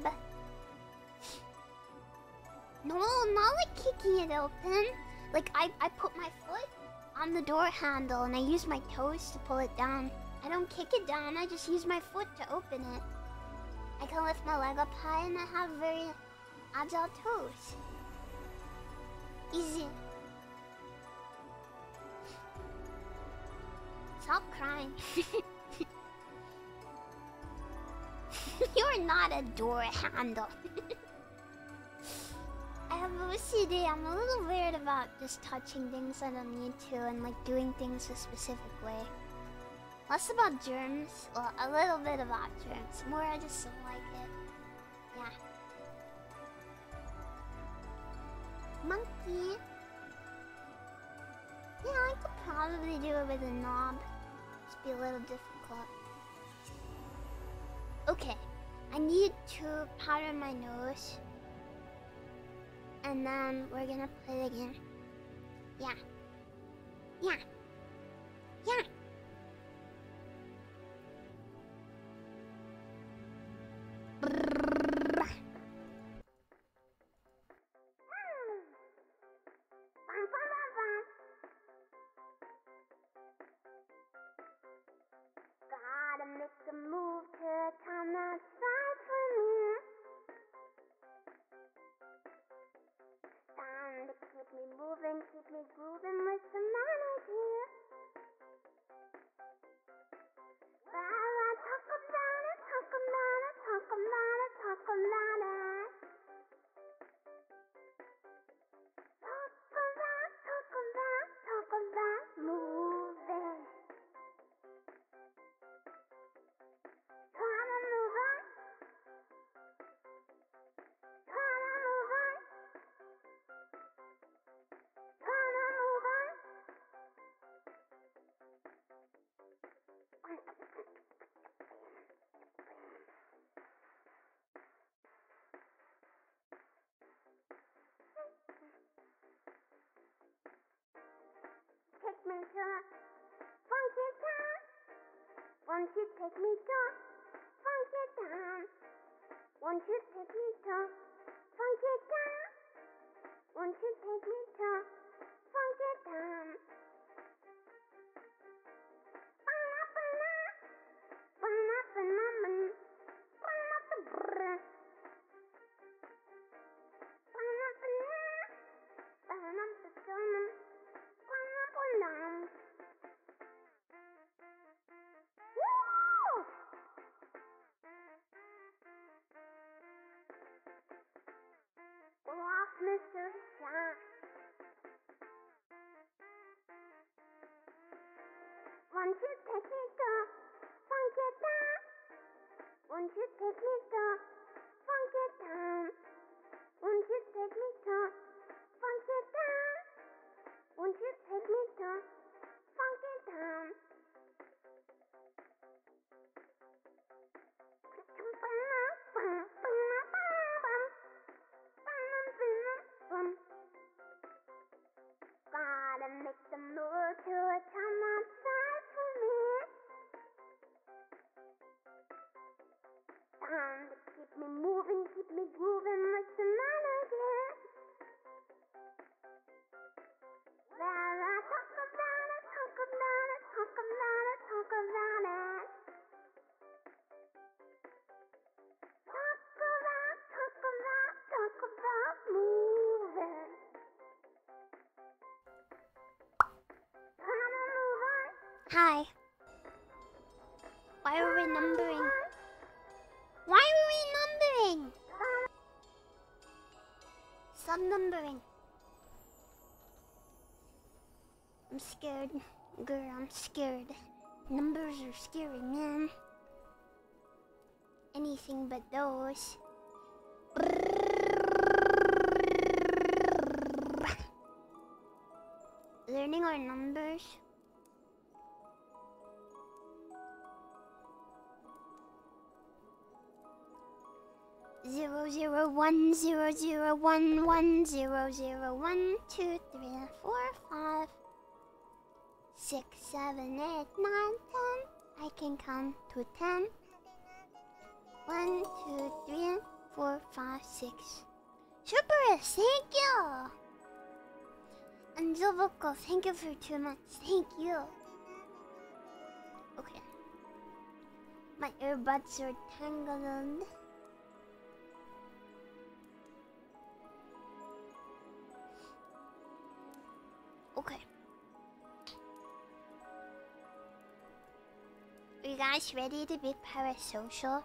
No, not like kicking it open. Like I, I put my foot on the door handle and I use my toes to pull it down. I don't kick it down, I just use my foot to open it. I can lift my leg up high and I have very agile toes. Easy. Stop crying. You're not a door handle. I have OCD. I'm a little weird about just touching things I don't need to and like doing things a specific way. Less about germs. Well, a little bit about germs. More, I just don't like it. Monkey. Yeah, I could probably do it with a knob. Just be a little difficult. Okay. I need to powder my nose. And then we're gonna play the game. Yeah. Yeah. Yeah. Brrrr. To a funky town. Won't you take me to funky town? Won't you take me to Mr. Shot. Won't you take me to Funky Town? Won't you take me to Hi. Why are we numbering? Why are we numbering? Stop numbering. I'm scared. Girl, I'm scared. Numbers are scary, man. Anything but those. Learning our numbers. One one zero zero one two three four five six seven eight nine ten. I can count to ten. One two three four five six. Chipperus, thank you. And Zilboko, thank you for two months. Thank you. Okay. My earbuds are tangled. Okay. Are you guys ready to be parasocial?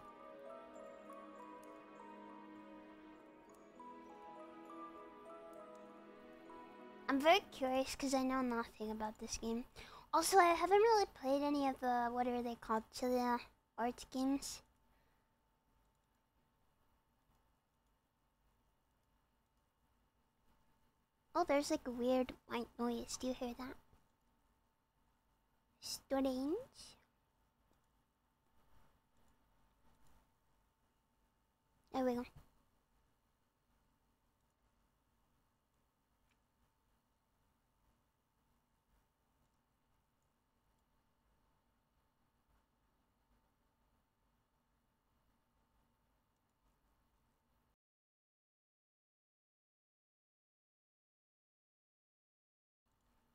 I'm very curious because I know nothing about this game. Also, I haven't really played any of the, what are they called, Chilla's Art games. Oh, there's like a weird white noise. Do you hear that? Strange. There we go.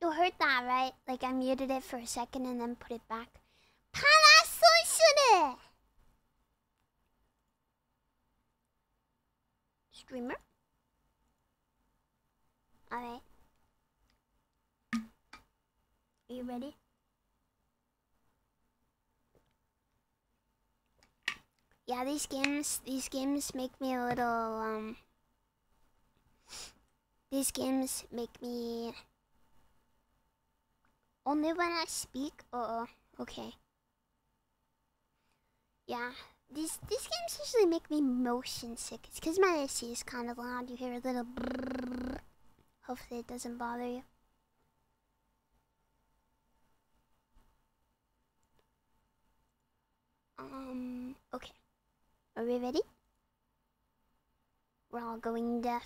You heard that, right? Like I muted it for a second and then put it back. Streamer? Alright. Are you ready? Yeah, these games, these games make me a little, um... These games make me only when I speak? Uh oh. Okay. Yeah. These these games usually make me motion sick. It's because my AC is kind of loud. You hear a little brrrr. Hopefully it doesn't bother you. Um, okay. Are we ready? We're all going deaf.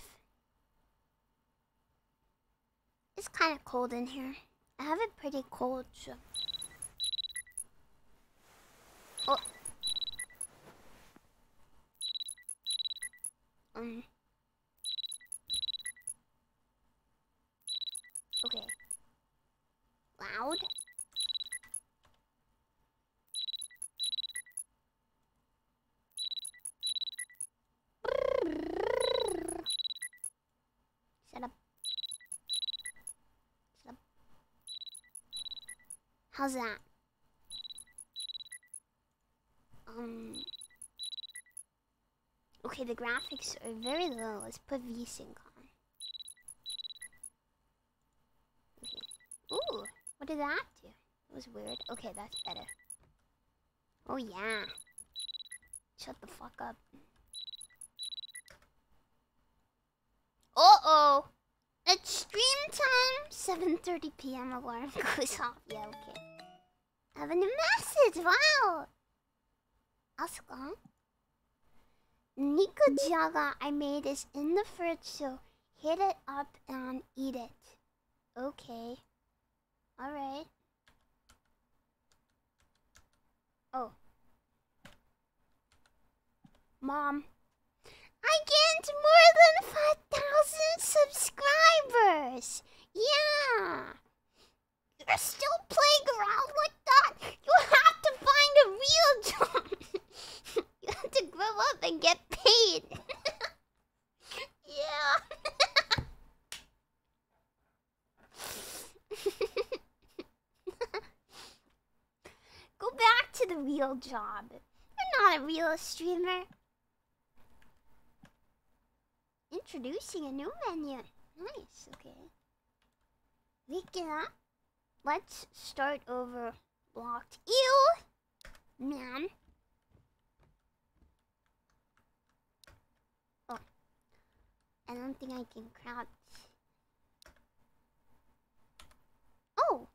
It's kind of cold in here. I have it pretty cold. Oh. Um. Okay. Loud. Shut up. Shut up. How's that? Um. Okay, the graphics are very low. Let's put VSync on. Okay. Ooh, what did that do? It was weird. Okay, that's better. Oh yeah. Shut the fuck up. Uh oh. It's stream time. 7:30 p.m. alarm goes off. Yeah, okay. I have a new message. Wow. Asuka. Nikujaga I made is in the fridge, so hit it up and eat it. Okay. Alright. Oh. Mom. I gained more than 5,000 subscribers! Yeah! You're still playing around like that? You have to find a real job! you have to grow up and get paid! yeah! Go back to the real job. You're not a real streamer. Introducing a new menu. Nice, okay. Wiki Let's start over blocked. Ew! Man. Oh. I don't think I can crouch. Oh!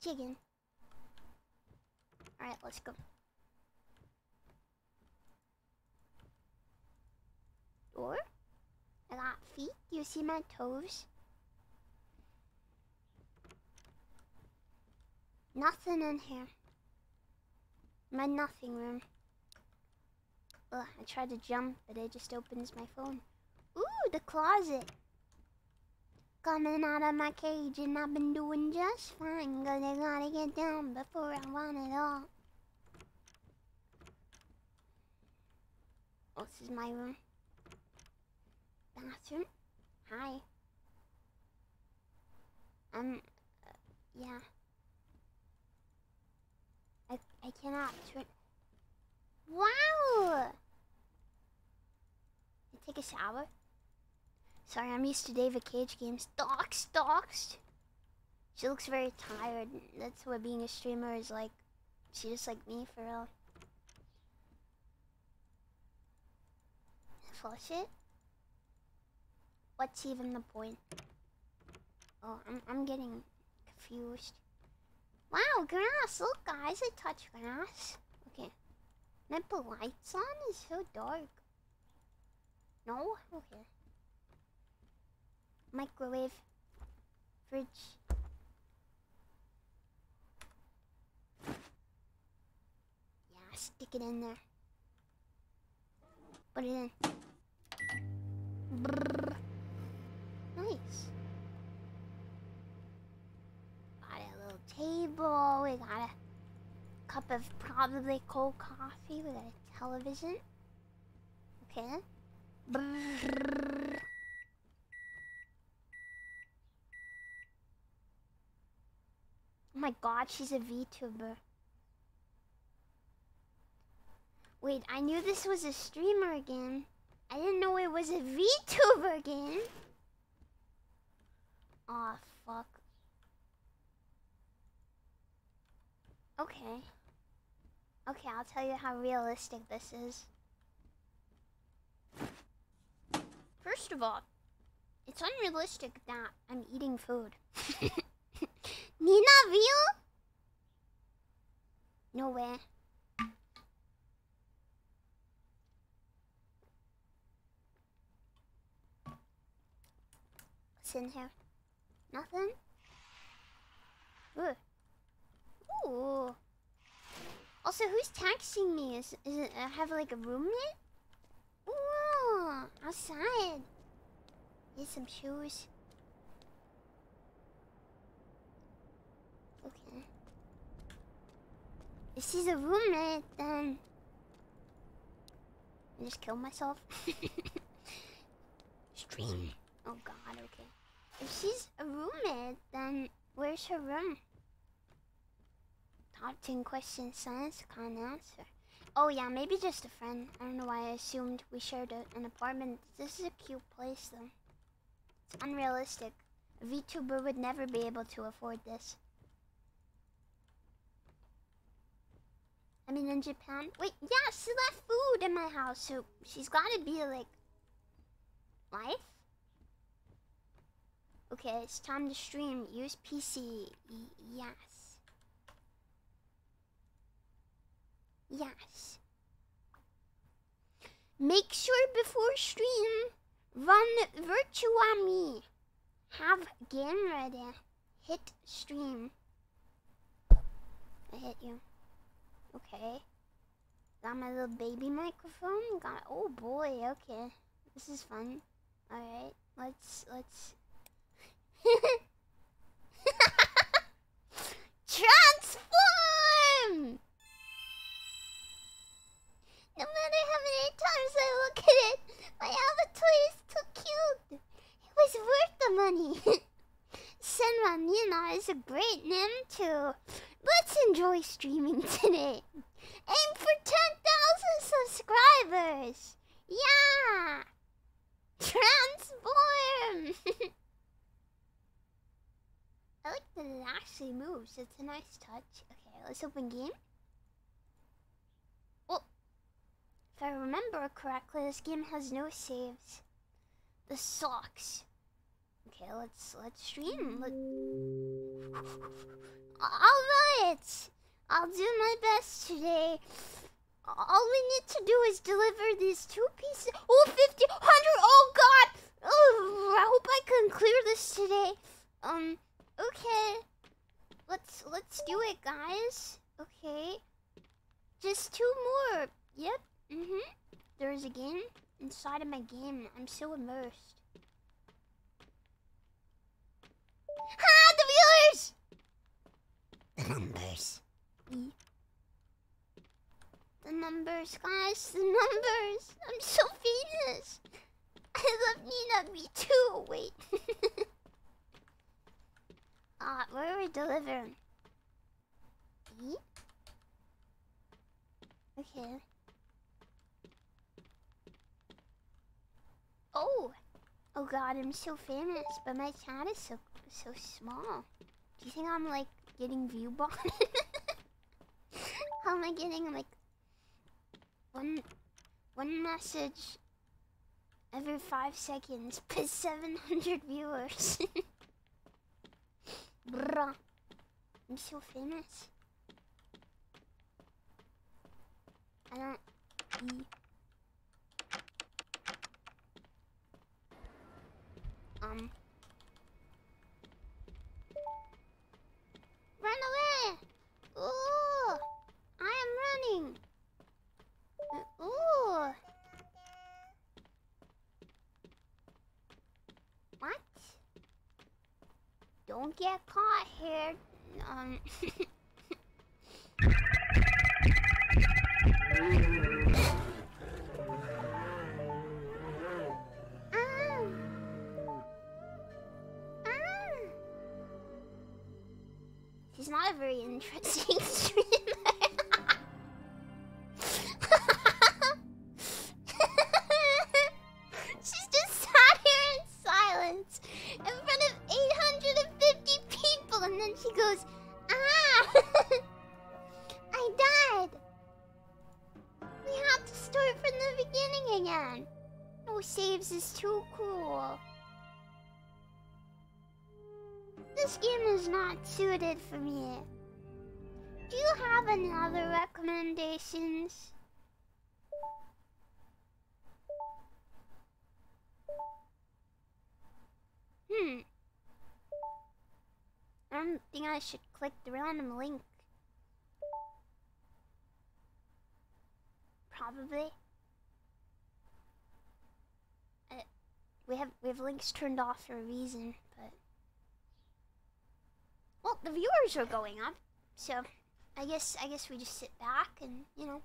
Chicken. Alright, let's go. Door? I got feet. Do you see my toes? Nothing in here. My nothing room. Ugh, I tried to jump, but it just opens my phone. Ooh, the closet. Coming out of my cage and I've been doing just fine. Cause I gotta get down before I want it all. Oh, this is my room. Bathroom. Hi. Um, uh, yeah. I, cannot. Wow! I take a shower. Sorry, I'm used to David Cage games. Doxed, doxed. She looks very tired. That's what being a streamer is like. She just like me for real. Flush it. What's even the point? Oh, I'm I'm getting confused. Wow, grass! Look, guys, I touch grass. Okay. Can I put lights on? It's so dark. No? Okay. Microwave. Fridge. Yeah, stick it in there. Put it in. Brrr. Nice. Got a little table. We got a cup of probably cold coffee. We got a television. Okay. Oh my god, she's a VTuber. Wait, I knew this was a streamer again. I didn't know it was a VTuber again. Aw, fuck. Okay. Okay, I'll tell you how realistic this is. First of all, it's unrealistic that I'm eating food. Nina, real? No way. What's in here? Nothing? Ooh. Ooh. Also, who's texting me? Is, is it, I have like a roommate? Ooh, outside. Here's some shoes. Okay. If she's a roommate, then I just kill myself. Stream. oh God. Okay. If she's a roommate, then where's her room? Top 10 questions science can't answer. Oh yeah, maybe just a friend. I don't know why I assumed we shared a, an apartment. This is a cute place though. It's unrealistic. A VTuber would never be able to afford this. I mean, in Japan. Wait, yeah, she left food in my house, so she's gotta be like. Life? Okay, it's time to stream. Use PC. Y yes. Yes. Make sure before stream, run Virtua Me. Have game ready. Hit stream. I hit you. Okay. Got my little baby microphone. Got oh boy. Okay, this is fun. All right, let's let's. Transform! Many times I look at it, my avatar is too cute. It was worth the money. Senra Nina is a great name too. Let's enjoy streaming today. Aim for 10,000 subscribers. Yeah. Transform. I like that it actually moves. It's a nice touch. Okay, let's open game. Oh, if I remember correctly, this game has no saves. The socks. Okay, let's let's stream. Let... All right, I'll do my best today. All we need to do is deliver these two pieces. Oh, 50, 100, oh god! Oh, I hope I can clear this today. Um, okay. Let's, let's do it, guys. Okay. Just two more. Yep. Mm-hmm. there's a game inside of my game. I'm so immersed. Ha! The viewers! The numbers. E. The numbers, guys. The numbers. I'm so famous. I love Nina Me too. Wait. Ah, where are we delivering? E? Okay. Oh! Oh god, I'm so famous, but my chat is so so small. Do you think I'm like getting view botted? How am I getting like one one message every five seconds per seven hundred viewers? Bruh. I'm so famous. I don't um Run away! Ooh! I am running! Uh, Ooh! What? Don't get caught here. Um. not a very interesting streamer. This game is not suited for me. Do you have any other recommendations? Hmm. I don't think I should click the random link. Probably. Uh, we have we have links turned off for a reason, but well, the viewers are going up, so I guess I guess we just sit back and you know.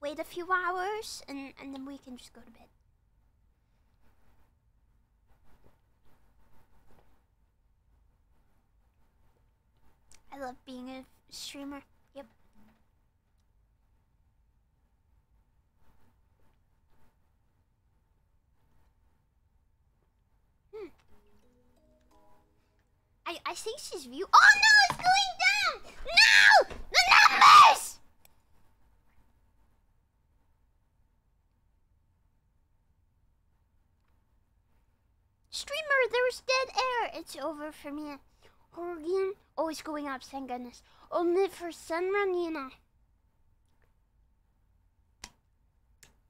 Wait a few hours and, and then we can just go to bed. I love being a streamer. I I think she's view. Oh no, it's going down! No, the numbers. Streamer, there's dead air. It's over for me. Oregon. Oh, it's going up, thank goodness. Only for Sunrun, you know.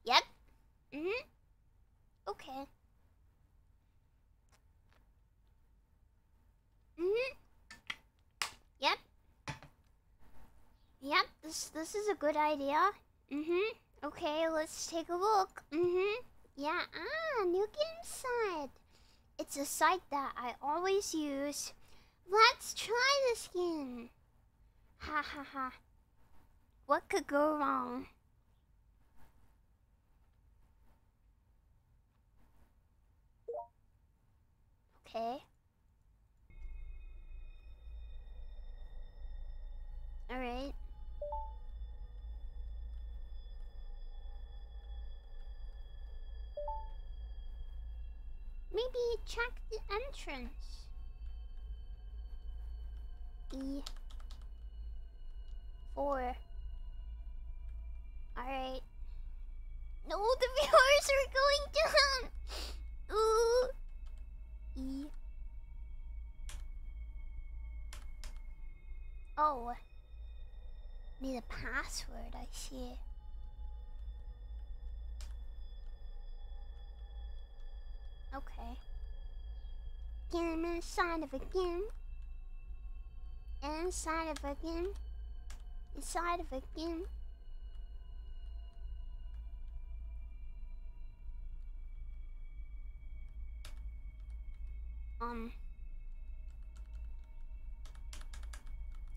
Yep. Mm-hmm. Okay. Mm-hmm. Yep. Yep, this this is a good idea. Mm-hmm. Okay, let's take a look. Mm-hmm. Yeah, ah, new game site. It's a site that I always use. Let's try this game. Ha ha ha. What could go wrong? Okay. Alright. Maybe check the entrance. E. Four. Alright. No, the viewers are going down! Ooh. E. Oh. Need a password, I see. Okay. Get inside of a game. Inside of a game. inside of a game. Um.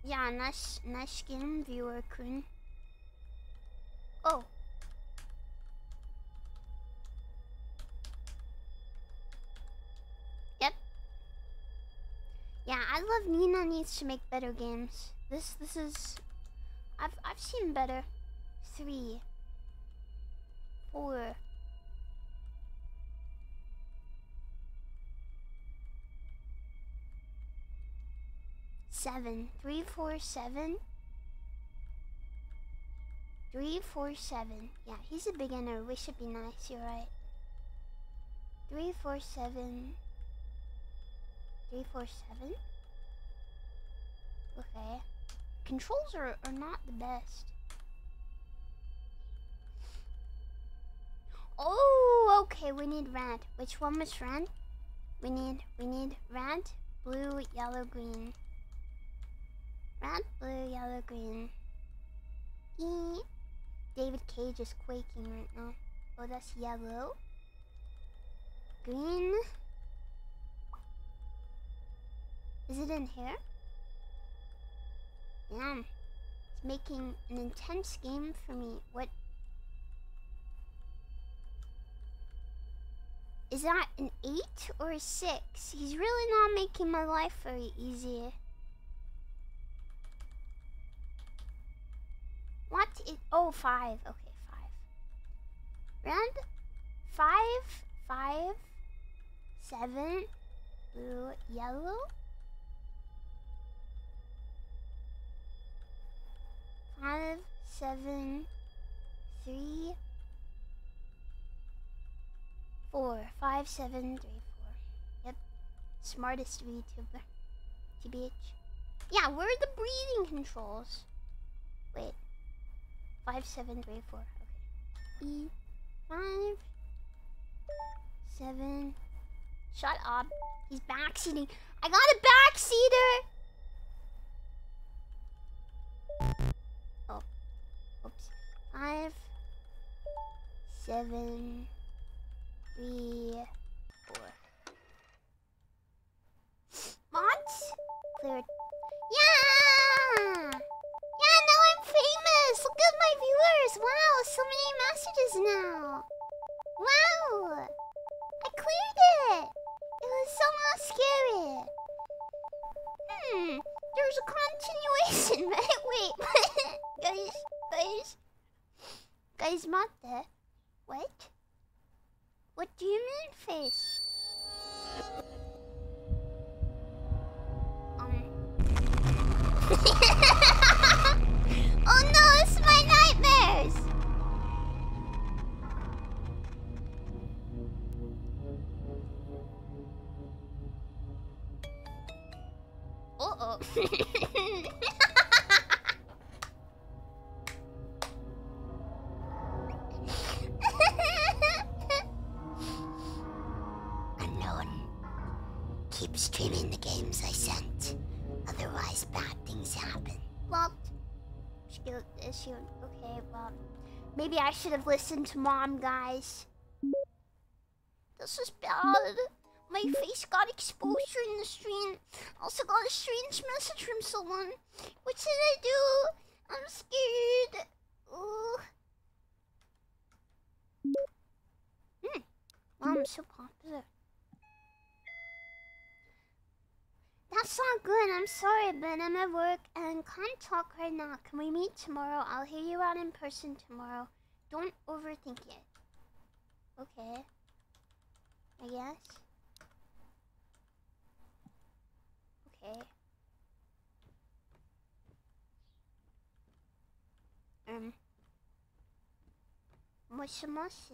Ja, nice, nice game viewer, Queen. Oh. Yep. Yeah, I love Nina needs to make better games. This this is I've I've seen better. Three. Four. Seven. Three, four, seven. Three, four, seven. Yeah, he's a beginner. We should be nice. You're right. Three, four, seven. Three, four, seven. Okay. Controls are, are not the best. Oh, okay. We need red. Which one was red? We need we need red, blue, yellow, green. Red, blue, yellow, green. E. David Cage is quaking right now. Oh, that's yellow. Green. Is it in here? Damn. It's making an intense game for me. What? Is that an 8 or a 6? He's really not making my life very easy. What is... Oh, five. Okay, five. Round Five. Five. Seven. Blue. Yellow. Five. Seven. Three. Four. Five, seven, three, four. Yep. Smartest VTuber. TBH. Yeah, where are the breathing controls? Wait. Five, seven, three, four. Okay. E. Five. Seven. Shut up. He's backseating. I got a backseater! Oh. Oops. Five. Seven. Three. Four. Cleared. Yeah! Famous! Look at my viewers! Wow, so many messages now! Wow! I cleared it! It was so not scary! Hmm, there's a continuation, right? Wait, guys, guys, guys, mate. What? What do you mean, face? Um. oh no, Unknown. Keep streaming the games I sent. Otherwise, bad things happen. She, okay, well, maybe I should have listened to mom, guys. This is bad. My face got exposure in the stream. Also got a strange message from someone. What should I do? I'm scared. Ugh. Hmm. I'm so popular. That's not good. I'm sorry, but I'm at work and can't talk right now. Can we meet tomorrow? I'll hear you out in person tomorrow. Don't overthink it. Okay. I guess. Okay. Um. もしもし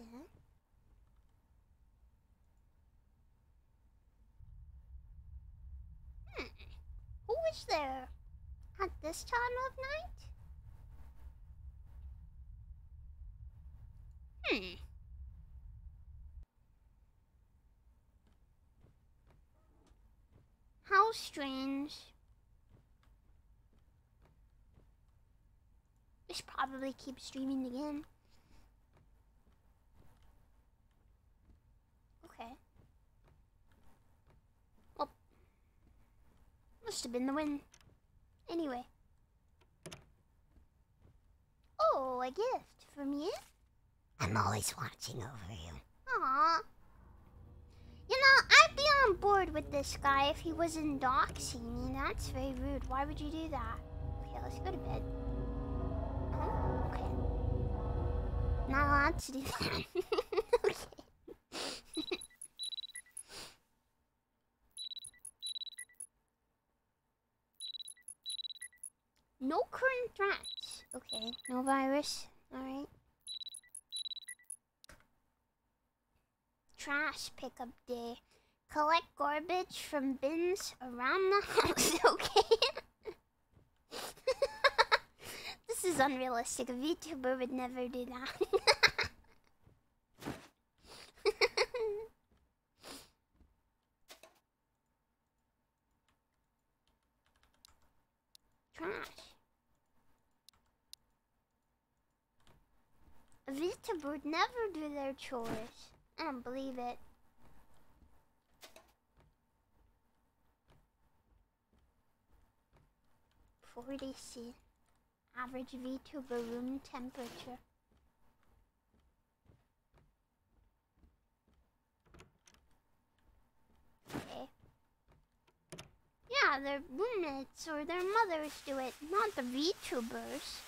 Hmm. Who is there at this time of night? Hmm. How strange. We should probably keep streaming again. Okay. Well, must have been the wind. Anyway. Oh, a gift from you? I'm always watching over you. Aw. You know, I'd be on board with this guy if he wasn't doxing me. That's very rude. Why would you do that? Okay, let's go to bed. Oh, okay. Not allowed to do that. okay. no current threats. Okay, no virus. Alright. Trash pickup day. Collect garbage from bins around the house, okay? this is unrealistic. A VTuber would never do that. trash. A VTuber would never do their chores. I don't believe it. Forty C. Average VTuber room temperature. Okay. Yeah, their roommates or their mothers do it, not the VTubers.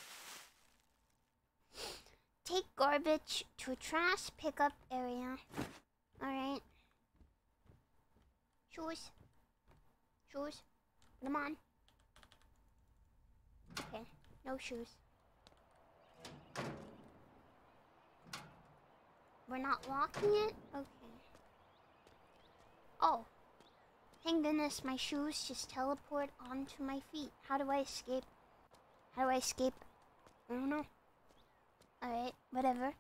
Take garbage to a trash pickup area. Alright. Shoes. Shoes. Them on. Okay, no shoes. We're not locking it? Okay. Oh. Thank goodness my shoes just teleport onto my feet. How do I escape? How do I escape? I don't know. Alright, whatever.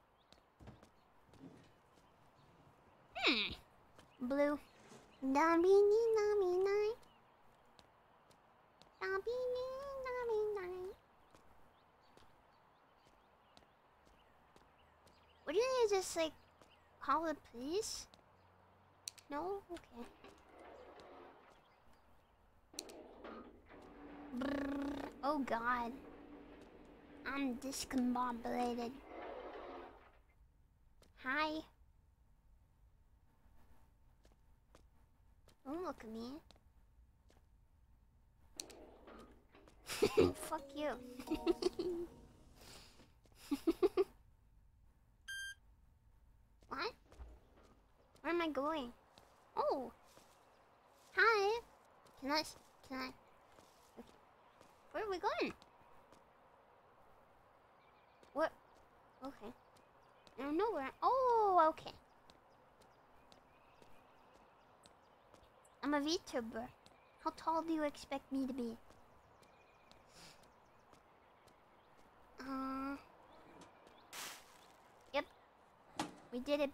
Hmm. Blue. Dabby dee dabby night. Wouldn't you just like call the police? No? Okay. Brrr. Oh god. I'm discombobulated. Hi. Don't look at me. Fuck you. what? Where am I going? Oh. Hi. Can I? Can I? Where are we going? What? Okay. I don't know where. Oh, okay. I'm a VTuber. How tall do you expect me to be? Uh. Yep. We did it.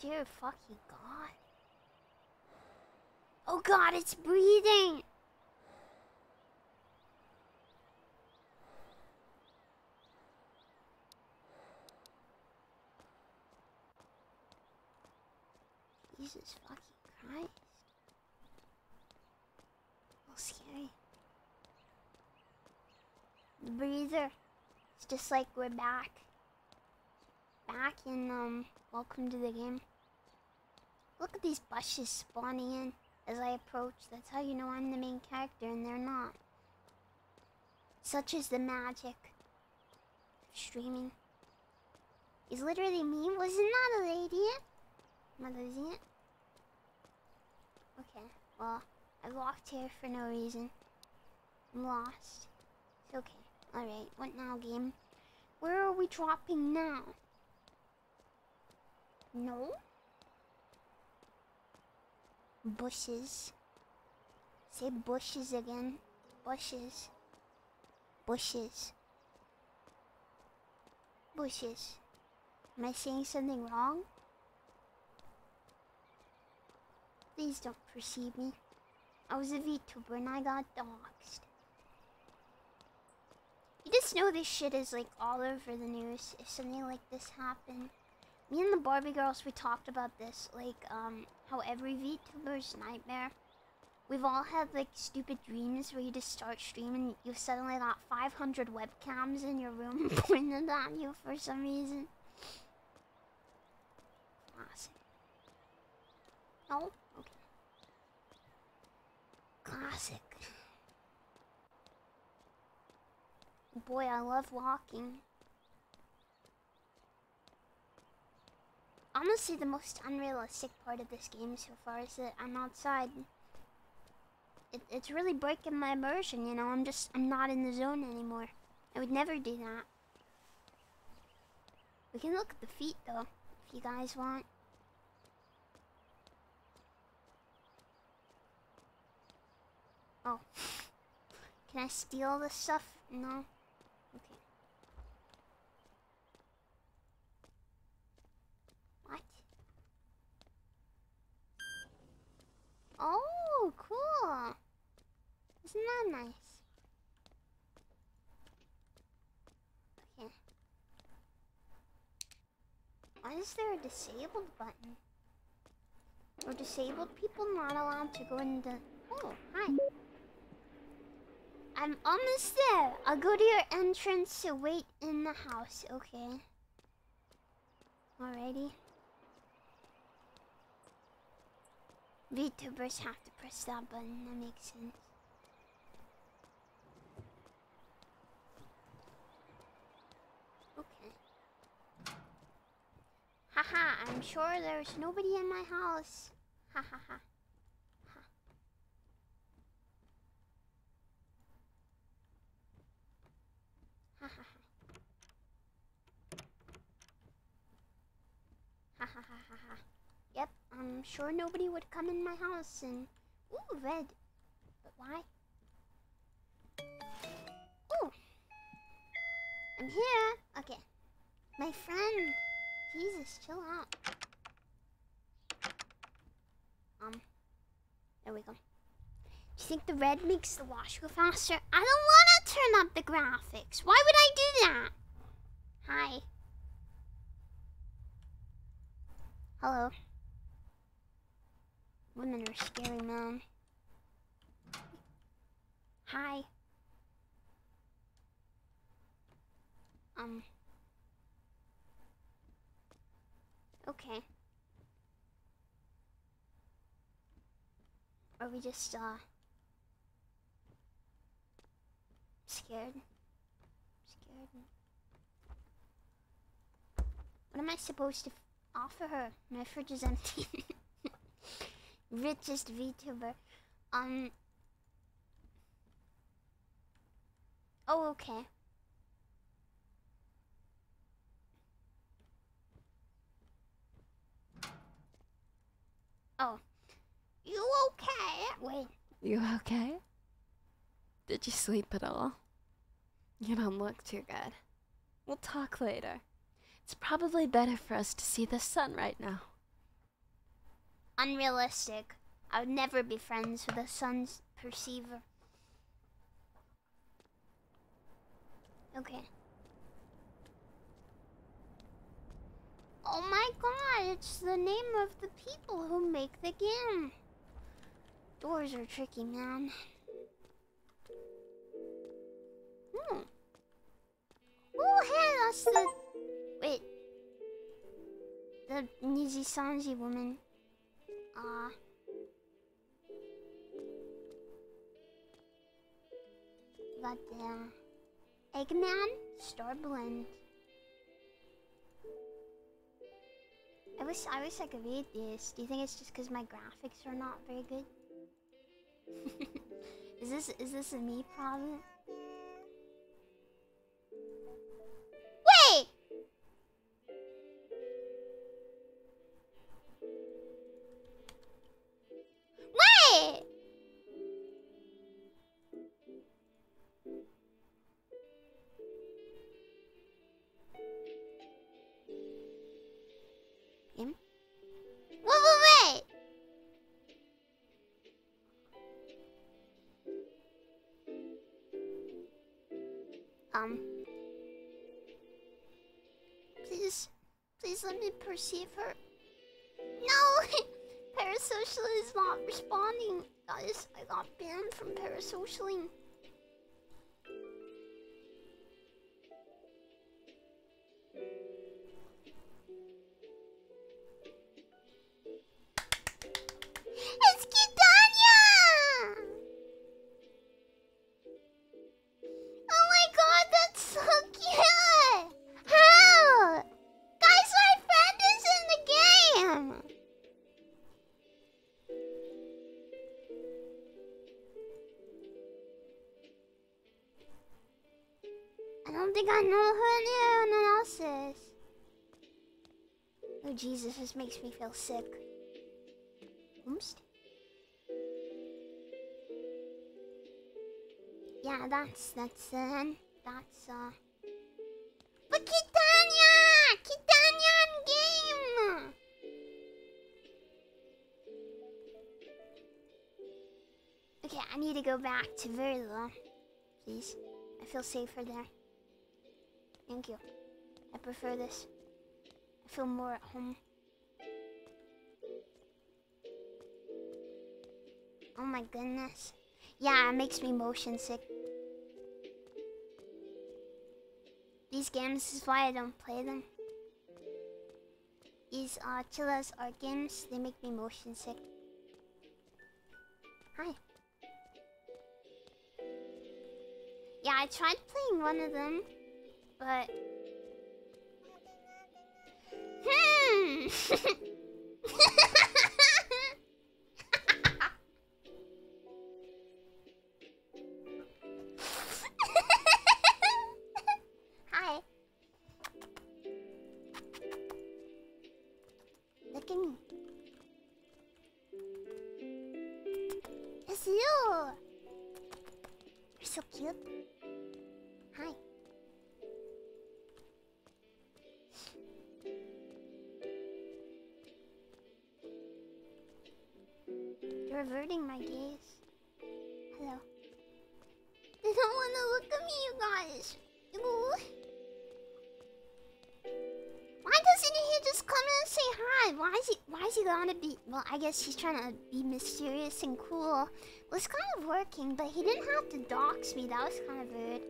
Dear fucking god. Oh god, it's breathing! Jesus fucking Christ. A little scary. The breather. It's just like we're back. Back in, um, welcome to the game. Look at these bushes spawning in as I approach. That's how you know I'm the main character and they're not. Such is the magic of streaming. Is literally me. Wasn't that a lady? Am I losing it? Okay, well, I walked here for no reason. I'm lost. It's okay. Alright, what now, game? Where are we dropping now? No? Bushes. Say bushes again. Bushes. Bushes. Bushes. Am I saying something wrong? Please don't perceive me. I was a VTuber and I got doxxed. You just know this shit is like all over the news if something like this happened. Me and the Barbie girls, we talked about this, like um, how every VTuber's nightmare. We've all had like stupid dreams where you just start streaming, you suddenly got 500 webcams in your room pointed at you for some reason. Classic. No? Okay. Classic. Boy, I love walking. Honestly, the most unrealistic part of this game so far is that I'm outside. It, it's really breaking my immersion, you know? I'm just, I'm not in the zone anymore. I would never do that. We can look at the feet, though, if you guys want. Oh. Can I steal this stuff? No? Okay. What? Oh, cool. Isn't that nice? Okay. Why is there a disabled button? Or disabled people not allowed to go into... Oh, hi. I'm almost there. I'll go to your entrance to wait in the house, okay? Alrighty. VTubers have to press that button, that makes sense. Okay. Haha, I'm sure there's nobody in my house. Ha ha ha. Ha ha ha. Ha ha ha ha ha. Yep, I'm sure nobody would come in my house and... Ooh, red. But why? Ooh. I'm here. Okay. My friend. Jesus, chill out. Um. There we go. Do you think the red makes the wash go faster? I don't want to turn up the graphics. Why would I do that? Hi. Hello. Women are scary, Mom. Hi. Um. Okay. Are we just, uh... Scared? Scared? What am I supposed to offer her? My fridge is empty. Richest VTuber. Um... Oh, okay. Oh. You okay? Wait. You okay? Did you sleep at all? You don't look too good. We'll talk later. It's probably better for us to see the sun right now. Unrealistic. I would never be friends with a sun's perceiver. Okay. Oh my god, it's the name of the people who make the game. Doors are tricky, man. Hmm. Hey, that's the... Wait. The Nijisanji woman. Uh... Got the... Eggman? Star Blend. I wish I wish I could read this. Do you think it's just because my graphics are not very good? is this is this a me problem? Me perceive her. No! Parasocial is not responding. Guys, I got banned from parasocialing. Makes me feel sick. Oops. Yeah, that's that's uh, that's uh. But Kitanya, Kitanya game. Okay, I need to go back to Verla, please. I feel safer there. Thank you. I prefer this. I feel more at home. My goodness. Yeah, it makes me motion sick. These games is why I don't play them. These uh Chilla's Art games, they make me motion sick. Hi. Yeah, I tried playing one of them, but Hmm. averting my gaze. Hello. They don't want to look at me, you guys. Ooh. Why doesn't he just come in and say hi? Why is he? Why is he gonna be? Well, I guess he's trying to be mysterious and cool. It's kind of working, but he didn't have to dox me. That was kind of weird.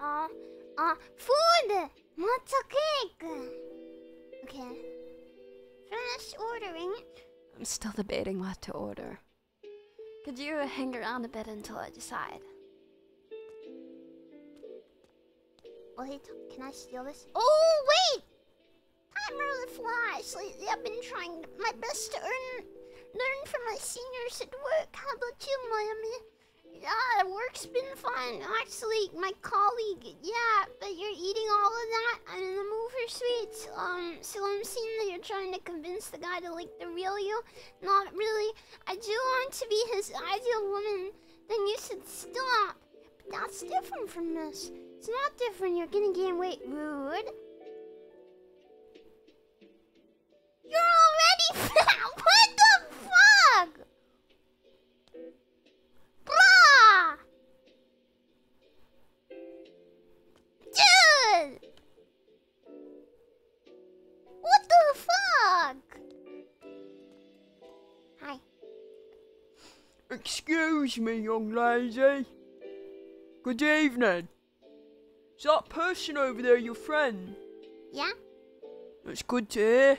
Uh uh food? Matcha cake. Okay. Finish ordering. I'm still debating what to order. Could you hang around a bit until I decide? Wait, can I steal this? Oh wait! Of the flash. Lately, I've been trying my best to earn, learn from my seniors at work. How about you, Miami? Yeah, work's been fun. Actually, my colleague, yeah, but you're eating all of that. I'm in the mood for sweets. Um, so I'm seeing that you're trying to convince the guy to like the real you. Not really. I do want to be his ideal woman. Then you should stop. But that's different from this. It's not different. You're gonna gain weight. Rude. Excuse me, young lady. Good evening. Is that person over there your friend? Yeah? That's good to hear.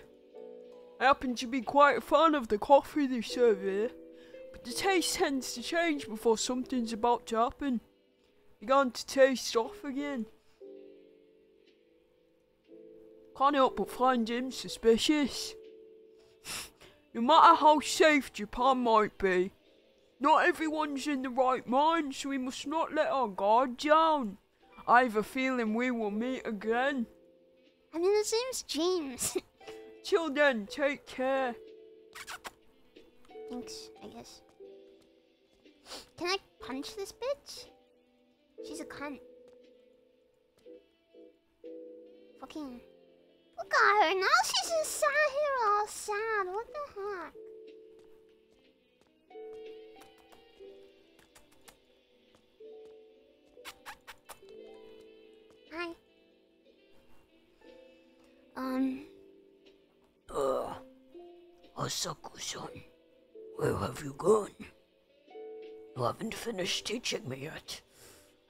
I happen to be quite a fan of the coffee they serve here, but the taste tends to change before something's about to happen. Began to taste off again. Can't help but find him suspicious. no matter how safe Japan might be, not everyone's in the right mind, so we must not let our guard down. I have a feeling we will meet again. I mean, his name's James. Till then, take care. Thanks, I guess. Can I punch this bitch? She's a cunt. Fucking. Look at her. Now she's just sat here all sad. What the heck? Hi. Um, Uh, Asako-san, where have you gone? You haven't finished teaching me yet.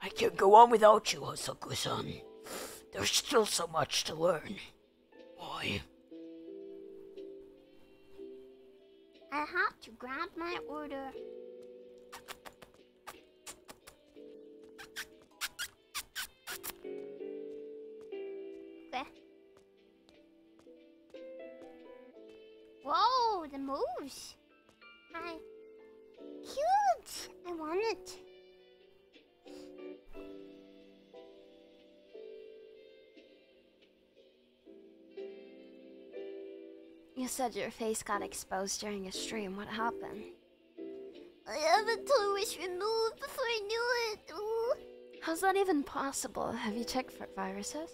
I can't go on without you, Asako-san. There's still so much to learn. Why? I have to grab my order. The moves. Hi. Cute. I want it. You said your face got exposed during a stream. What happened? My avatar was removed before I knew it. Ooh. How's that even possible? Have you checked for viruses?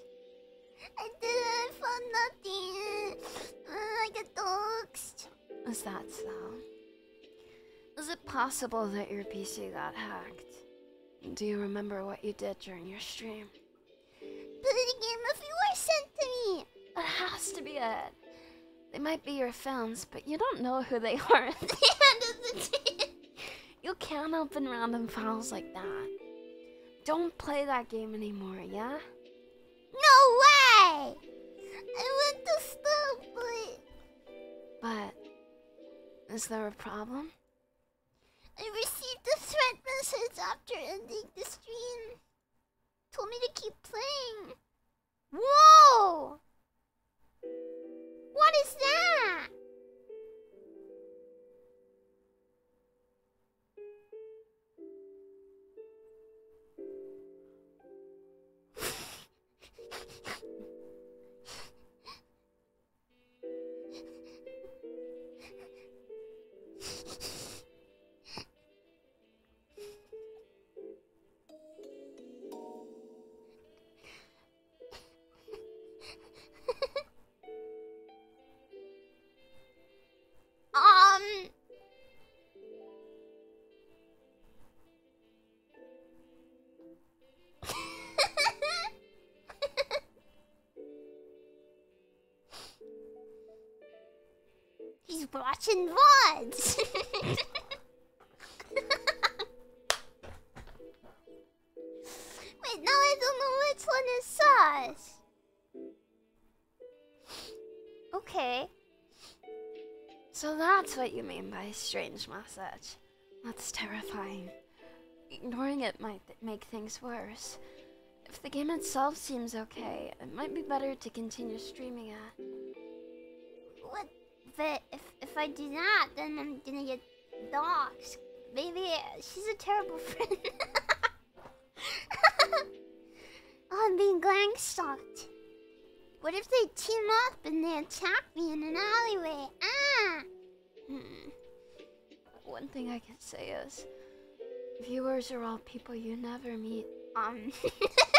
I did it. I found nothing. Uh, I got doxed. Is that so? Is it possible that your PC got hacked? Do you remember what you did during your stream? But again, a viewer sent to me. It has to be it. They might be your fans, but you don't know who they are. The end of the day. you can't open random files like that. Don't play that game anymore, yeah? No way! I want to stop, but But is there a problem? I received a threat message after ending the stream. Told me to keep playing. Whoa! What is that? Watching VODs. Wait, now I don't know which one is. Okay. So that's what you mean by strange message. That's terrifying. Ignoring it might th- make things worse. If the game itself seems okay, it might be better to continue streaming it. What? But if if I do that, then I'm gonna get doxxed. Maybe she's a terrible friend. oh, I'm being gang stalked. What if they team up and they attack me in an alleyway? Ah! Hmm. One thing I can say is, viewers are all people you never meet. Um.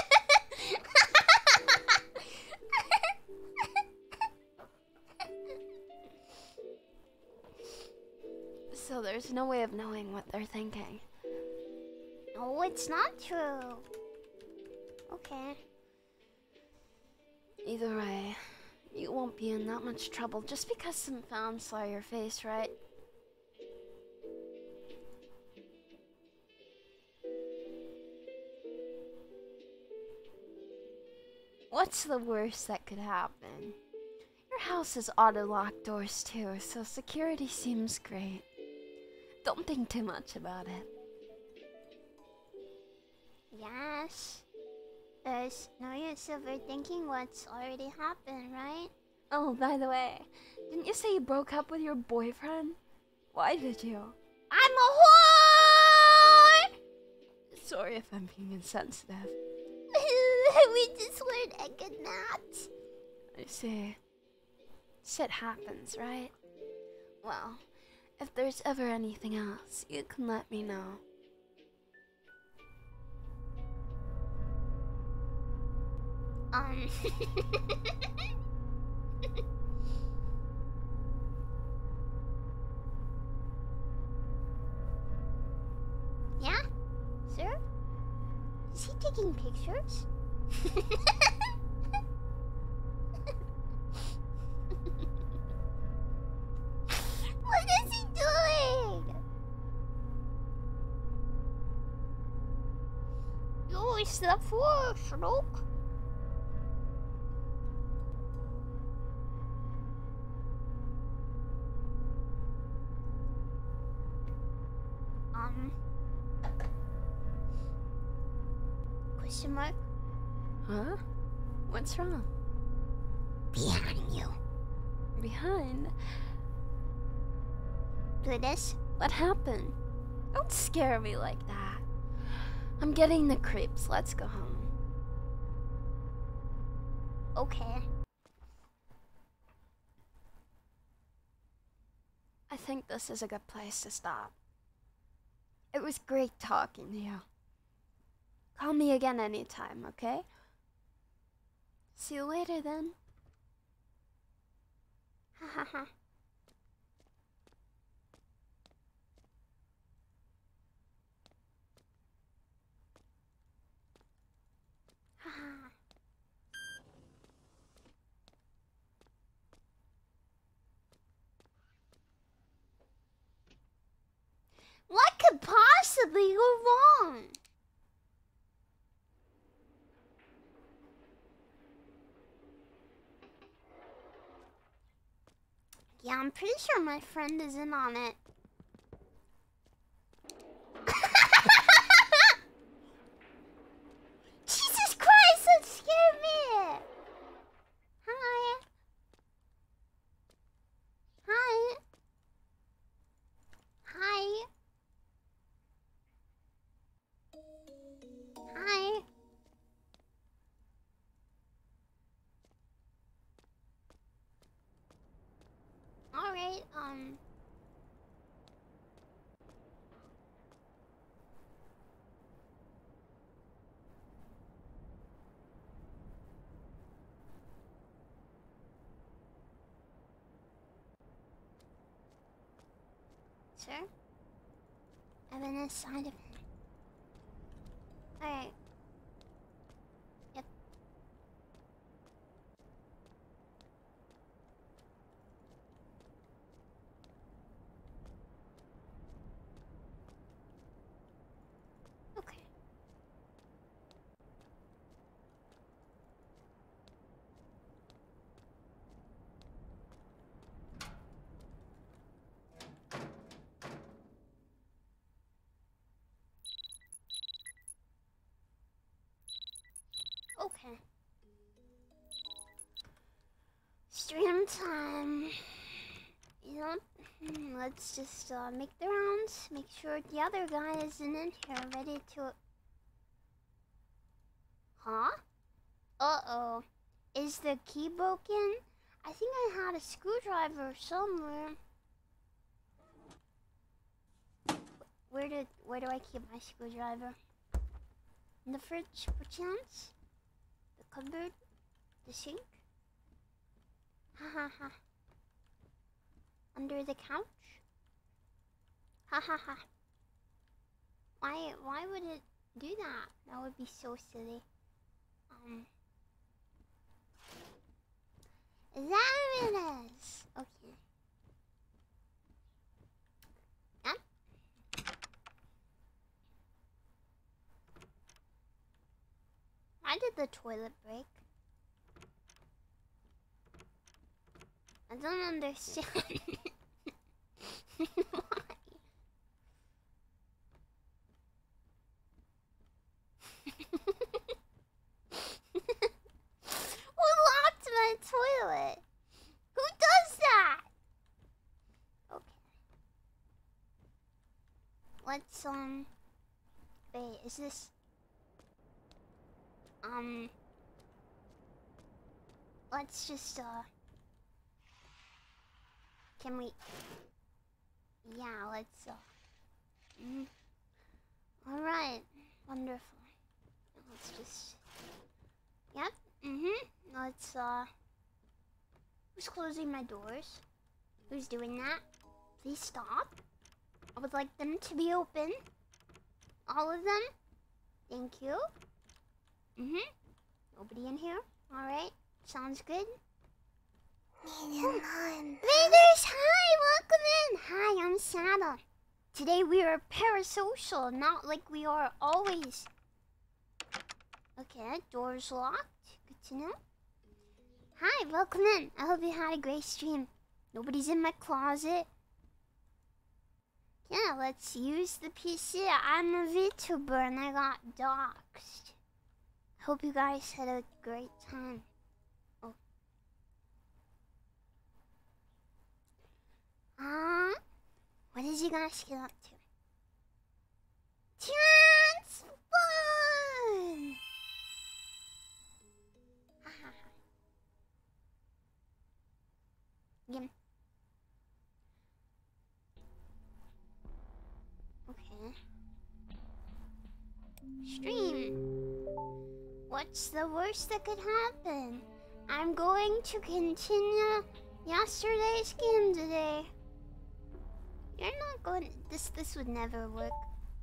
So there's no way of knowing what they're thinking. no, it's not true. Okay. Either way, you won't be in that much trouble just because some fans saw your face, right? What's the worst that could happen? Your house has auto-locked doors too, so security seems great. Don't think too much about it. Yes. There's no use overthinking what's already happened, right? Oh, by the way, didn't you say you broke up with your boyfriend? Why did you? I'm a whore! Sorry if I'm being insensitive. we just learned a good night. I see. Shit happens, right? Well, if there's ever anything else, you can let me know. Um. yeah? Sir? Is he taking pictures? The force, look. Um. Question mark? Huh? What's wrong? Behind you. Behind? Do this? What happened? Don't scare me like that. I'm getting the creeps. Let's go home. Okay. I think this is a good place to stop. It was great talking to you. Call me again anytime, okay? See you later then. Ha ha ha ha. What could possibly go wrong? Yeah, I'm pretty sure my friend is in on it. Jesus Christ, that scared me! Hi. Hi. Hi. Hi. Alright, um. Sir? I'm in this side of it. Alright. Okay. Stream time. Hmm, let's just uh, make the rounds. Make sure the other guy isn't in here, ready to. Huh? Uh oh. Is the key broken? I think I had a screwdriver somewhere. Where did where do I keep my screwdriver? In the fridge, perchance? Cupboard? The sink? Ha ha ha. Under the couch? Ha ha ha. Why why would it do that? That would be so silly. Um Is that what it is? Okay. Why did the toilet break? I don't understand. Who locked my toilet? Who does that? Okay. Let's um wait, is this um let's just uh can we yeah let's uh mm. all right wonderful. Let's just yep mm-hmm. Let's uh who's closing my doors? Who's doing that? Please stop. I would like them to be open. All of them. Thank you Mm-hmm. Nobody in here? Alright. Sounds good. None. Raiders, hi! Welcome in! Hi, I'm Saddle. Today we are parasocial, not like we are always. Okay, door's locked. Good to know. Hi, welcome in. I hope you had a great stream. Nobody's in my closet. Yeah, let's use the PC. I'm a VTuber and I got doxxed. Hope you guys had a great time. Oh. Uh, what did you guys get up to? Transform! Yum. Okay. Stream. What's the worst that could happen? I'm going to continue yesterday's game today. You're not going. This this would never work.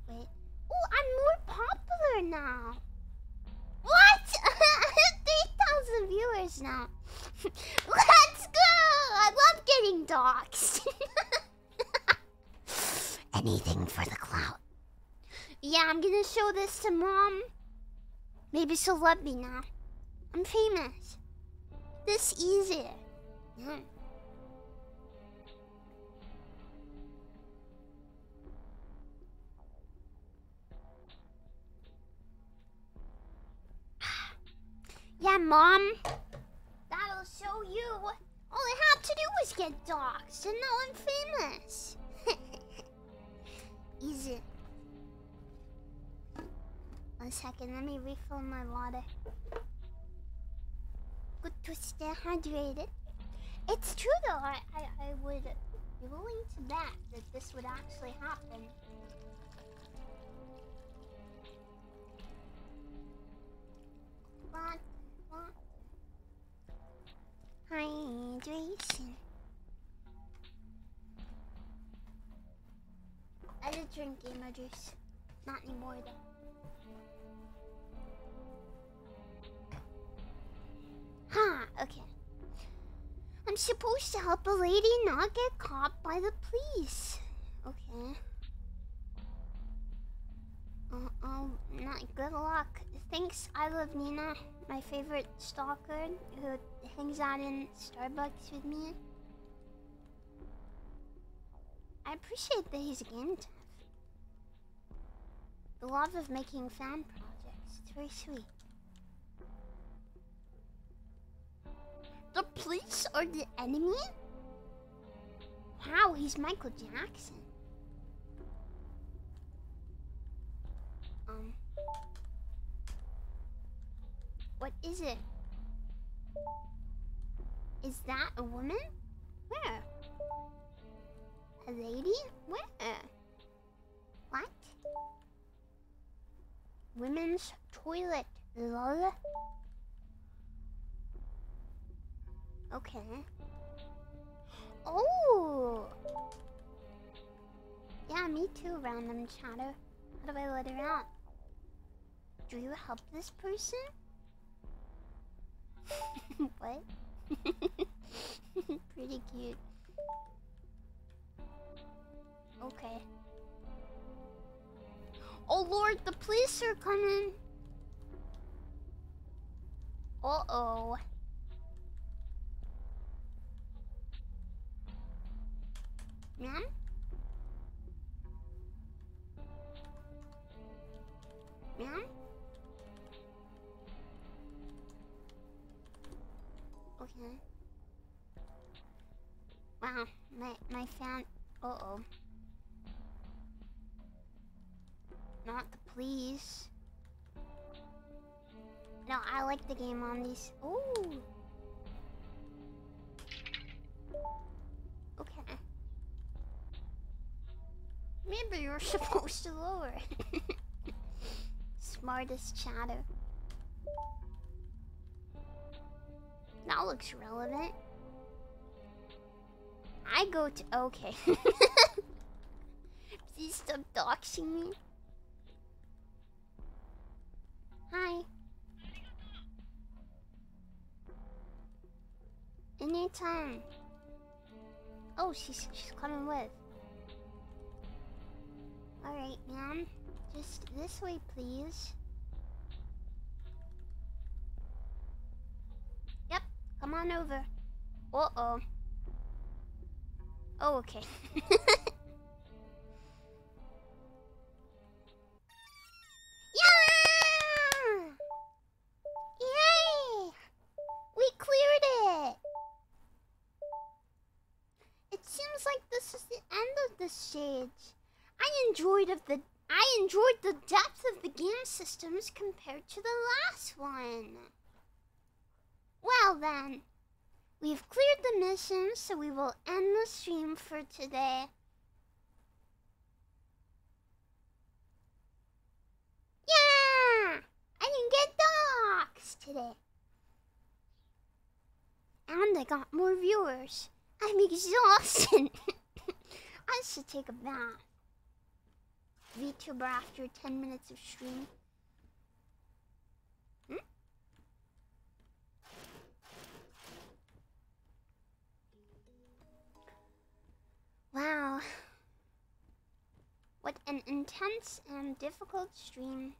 Wait. Oh, I'm more popular now. What? Three thousand viewers now. Let's go! I love getting doxxed. Anything for the clout. yeah, I'm gonna show this to mom. Maybe she'll love me now. I'm famous. This easy. Yeah. Mom. That'll show you. All I had to do was get doxxed, and now I'm famous. Easy. One second, let me refill my water. Good to stay hydrated. It's true though, I, I, I would be willing to bet that this would actually happen. What? What? Hydration. I did drink gamer juice. Not anymore though. Huh, okay. I'm supposed to help a lady not get caught by the police. Okay. Uh, oh, not good luck. Thanks, I love Nina, my favorite stalker who hangs out in Starbucks with me. I appreciate that he's a game. The love of making fan projects. It's very sweet. The police are the enemy? Wow, he's Michael Jackson. Um. What is it? Is that a woman? Where? A lady? Where? What? Women's toilet. Lol. Okay. Oh! Yeah, me too, random chatter. How do I let her out? Do you help this person? what? Pretty cute. Okay. Oh lord, the police are coming. Uh Ma'am? Ma'am? Okay. Wow, my my fan. Uh oh. Not the police. No, I like the game on these. Ooh. you're supposed to lower. Smartest chatter. That looks relevant. I go to okay. Please stop doxing me. Hi. Anytime. Oh, she's she's coming with. All right, ma'am. Just this way, please. Yep. Come on over. Uh oh. Oh, okay. yeah! Yay! We cleared it. It seems like this is the end of the stage. I enjoyed of the I enjoyed the depth of the game systems compared to the last one. Well then, we've cleared the mission, so we will end the stream for today. Yeah! I didn't get dogs today. And I got more viewers. I'm exhausted. I should take a bath. VTuber after 10 minutes of stream. Hmm? Wow. What an intense and difficult stream.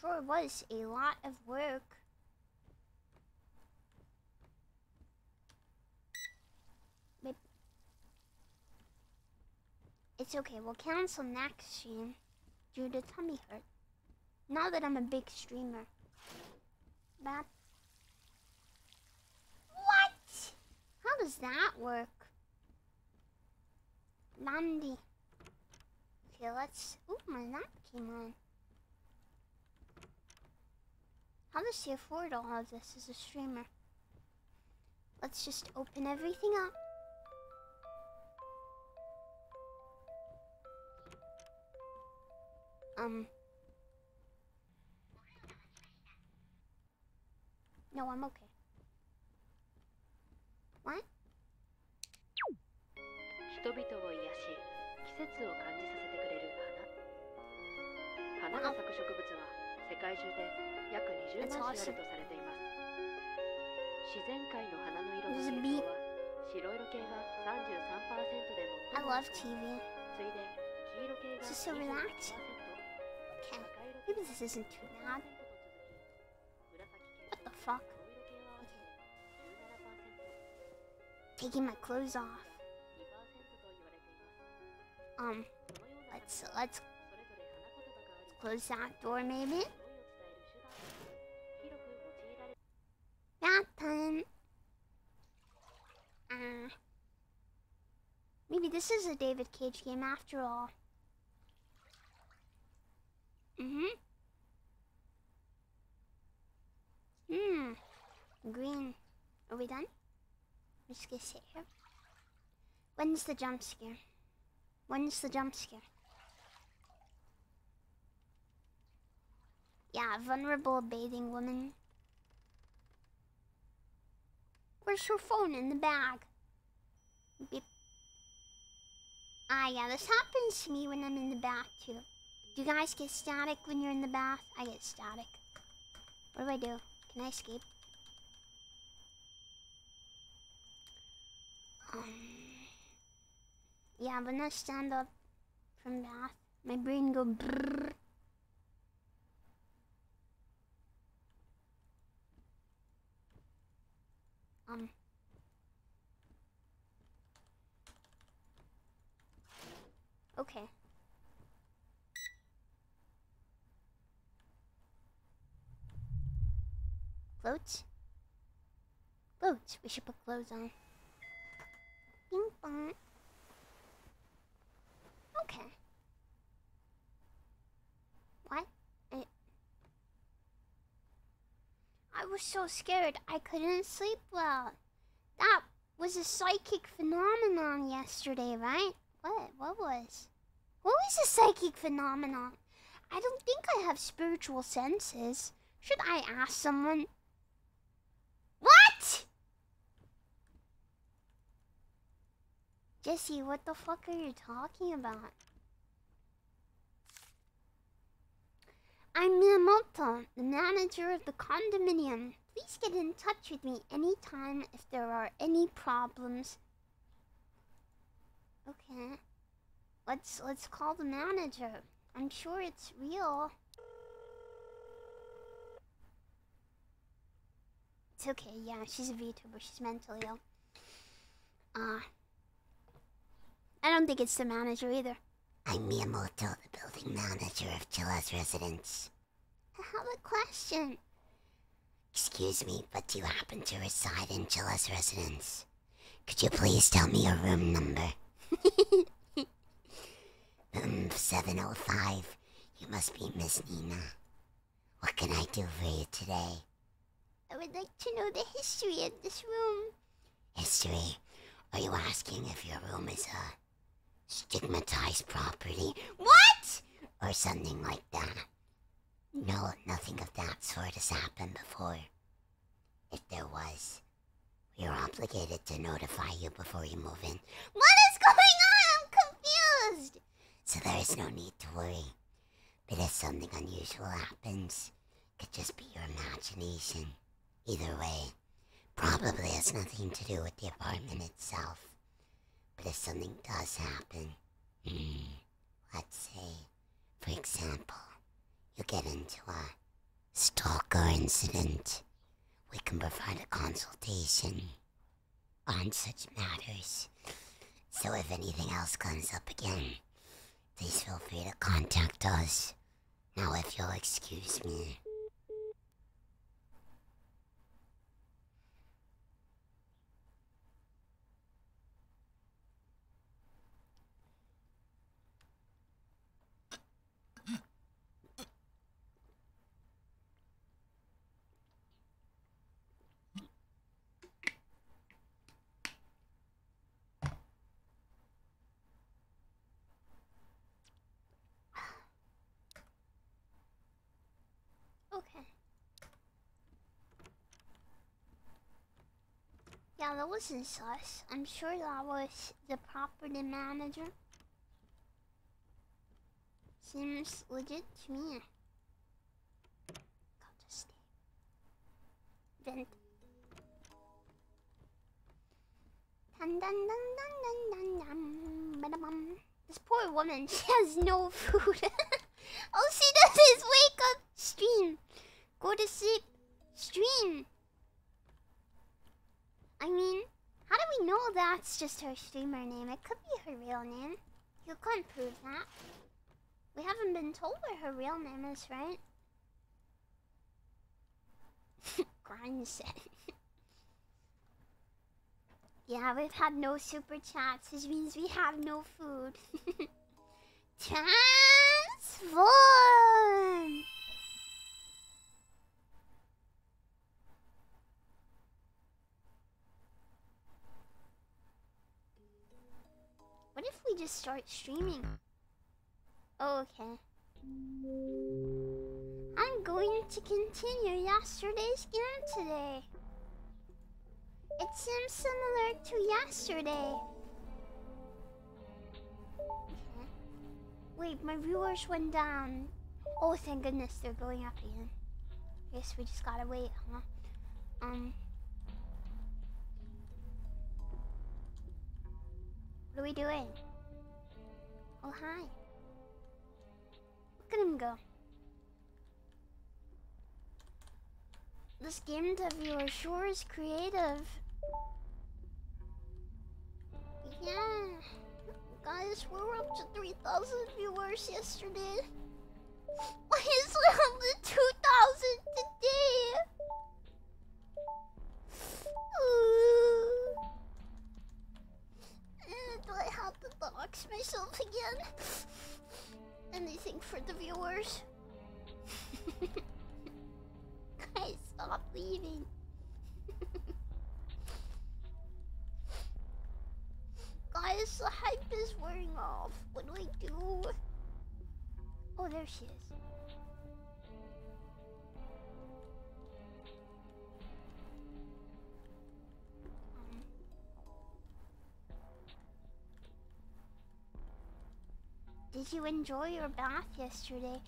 Sure was a lot of work. It's okay, we'll cancel next stream due to tummy hurt. Now that I'm a big streamer. That. What? How does that work? Landy. Okay, let's. Ooh, my lamp came on. How does she afford all of this as a streamer? Let's just open everything up. Um. No, I'm okay. What? 人々を癒し季節を感じさせてくれる花花が咲く植物は世界中で約20 That's 万種あ.るとされています自然界の花の色の There's a 系.統は白色系が33%で I 最も love 多く TV. 次いで黄色系が This is so relaxing. 21% Okay, maybe this isn't too bad. What the fuck? Okay. Taking my clothes off. Um, let's let's close that door maybe. That time. Uh, maybe this is a David Cage game after all. Mm-hmm. Hmm. Green. Are we done? I'm just gonna sit here. When's the jump scare? When's the jump scare? Yeah, vulnerable bathing woman. Where's her phone in the bag? Beep. Ah, yeah, this happens to me when I'm in the bath, too. Do you guys get static when you're in the bath? I get static. What do I do? Can I escape? Um, yeah, when I stand up from bath, my brain go brrrr. Um. Okay. Floats? Floats. We should put clothes on. Bing bong. Okay. What? I, I was so scared I couldn't sleep well. That was a psychic phenomenon yesterday, right? What? What was? What was a psychic phenomenon? I don't think I have spiritual senses. Should I ask someone? What? Jesse, what the fuck are you talking about? I'm Miyamoto, the manager of the condominium. please get in touch with me anytime if there are any problems. Okay. Let's let's call the manager. I'm sure it's real. It's okay, yeah, she's a VTuber, she's mentally ill. Uh I don't think it's the manager either. I'm Miyamoto, the building manager of Chilla's residence. I have a question. Excuse me, but do you happen to reside in Chilla's residence? Could you please tell me your room number? Um, room 705. You must be Miss Nina. What can I do for you today? I would like to know the history of this room. History? Are you asking if your room is a stigmatized property? What? Or something like that? No, nothing of that sort has happened before. If there was, we are obligated to notify you before you move in. What is going on? I'm confused. So there is no need to worry. But if something unusual happens, it could just be your imagination. Either way, probably has nothing to do with the apartment itself. But if something does happen, hmm, let's say, for example, you get into a stalker incident, we can provide a consultation on such matters. So if anything else comes up again, please feel free to contact us. Now, if you'll excuse me. Okay. Yeah, that wasn't sus. I'm sure that was the property manager. Seems legit to me. I'll just stay. Vent. Dun dun dun dun dun dun dun. Ba-da-bum. This poor woman, she has no food. All she does is wake up, stream, go to sleep, stream. I mean, how do we know that's just her streamer name? It could be her real name. You can't prove that. We haven't been told what her real name is, right? Grind set. yeah, we've had no super chats, which means we have no food. Transform! What if we just start streaming? Oh, okay. I'm going to continue yesterday's game today. It seems similar to yesterday. Okay. Wait, my viewers went down. Oh, thank goodness they're going up again. I guess we just gotta wait, huh? Um. What are we doing? Oh, hi. Look at him go. This game to viewer sure is creative. Yeah. Guys, we were up to 3,000 viewers yesterday. Why is it only 2,000 today? Ooh. To myself again? Anything for the viewers? Guys, stop leaving. Guys, the hype is wearing off. What do I do? Oh, there she is. Did you enjoy your bath yesterday?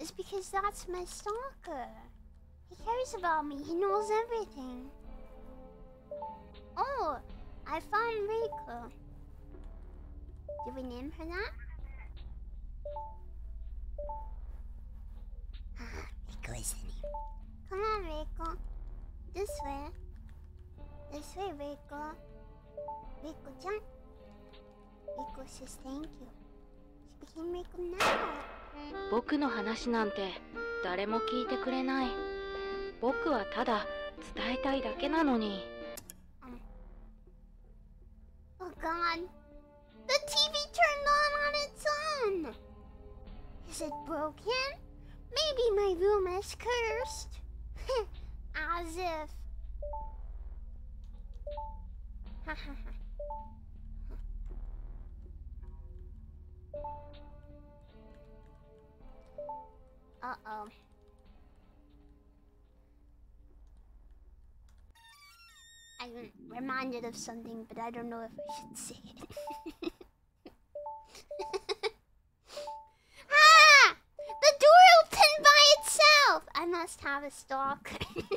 It's because that's my stalker. He cares about me. He knows everything. Oh, I found Reiko. Did we name her that? Ah, Rico is the name. Come on, Reiko. This way. This way, Reiko. Reiko-chan. Reiko says thank you. 僕の話なんて誰も聞いてくれない僕はただ伝えたいだけなのに Oh god. The TV turned on on its own. Is it broken? Maybe my room is cursed. As if. Ha ha ha. Uh oh. I'm reminded of something, but I don't know if I should say it. ah! The door opened by itself! I must have a stalker.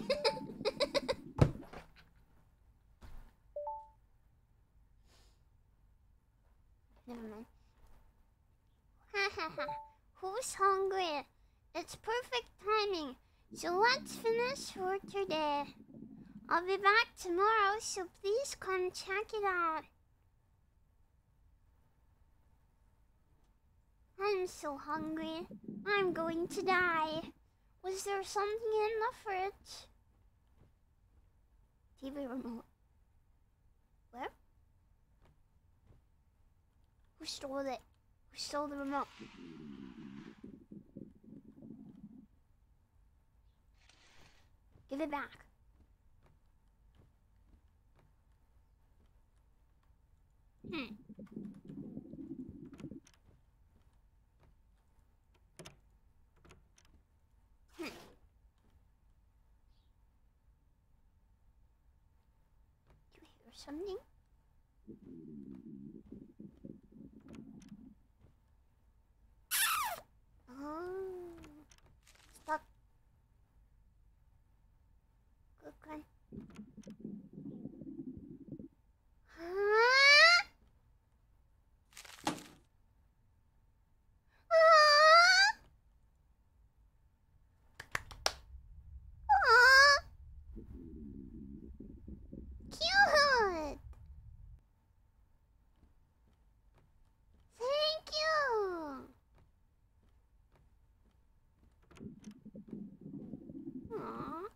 Never mind. Ha ha ha. Who's hungry? It's perfect timing. So let's finish for today. I'll be back tomorrow, so please come check it out. I'm so hungry. I'm going to die. Was there something in the fridge? TV remote. Where? Who stole it? Who stole the remote? Give it back. Hmm. Hmm. You hear something? Oh. Stop. Good one. Huh? Ah! Aw. Cute. Thank you. Aww.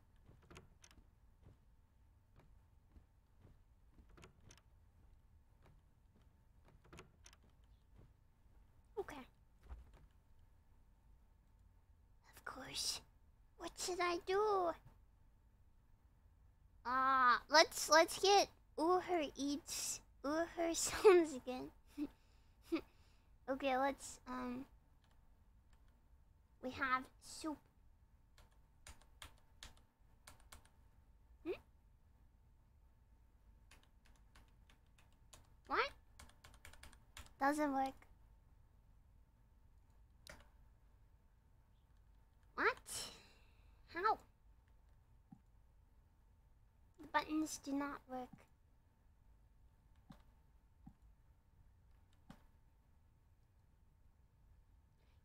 Okay. Course. What should I do? Ah, let's let's get Uher eats Uher sounds again. okay, let's um we have soup. Hmm? What? Doesn't work. What? How? The buttons do not work.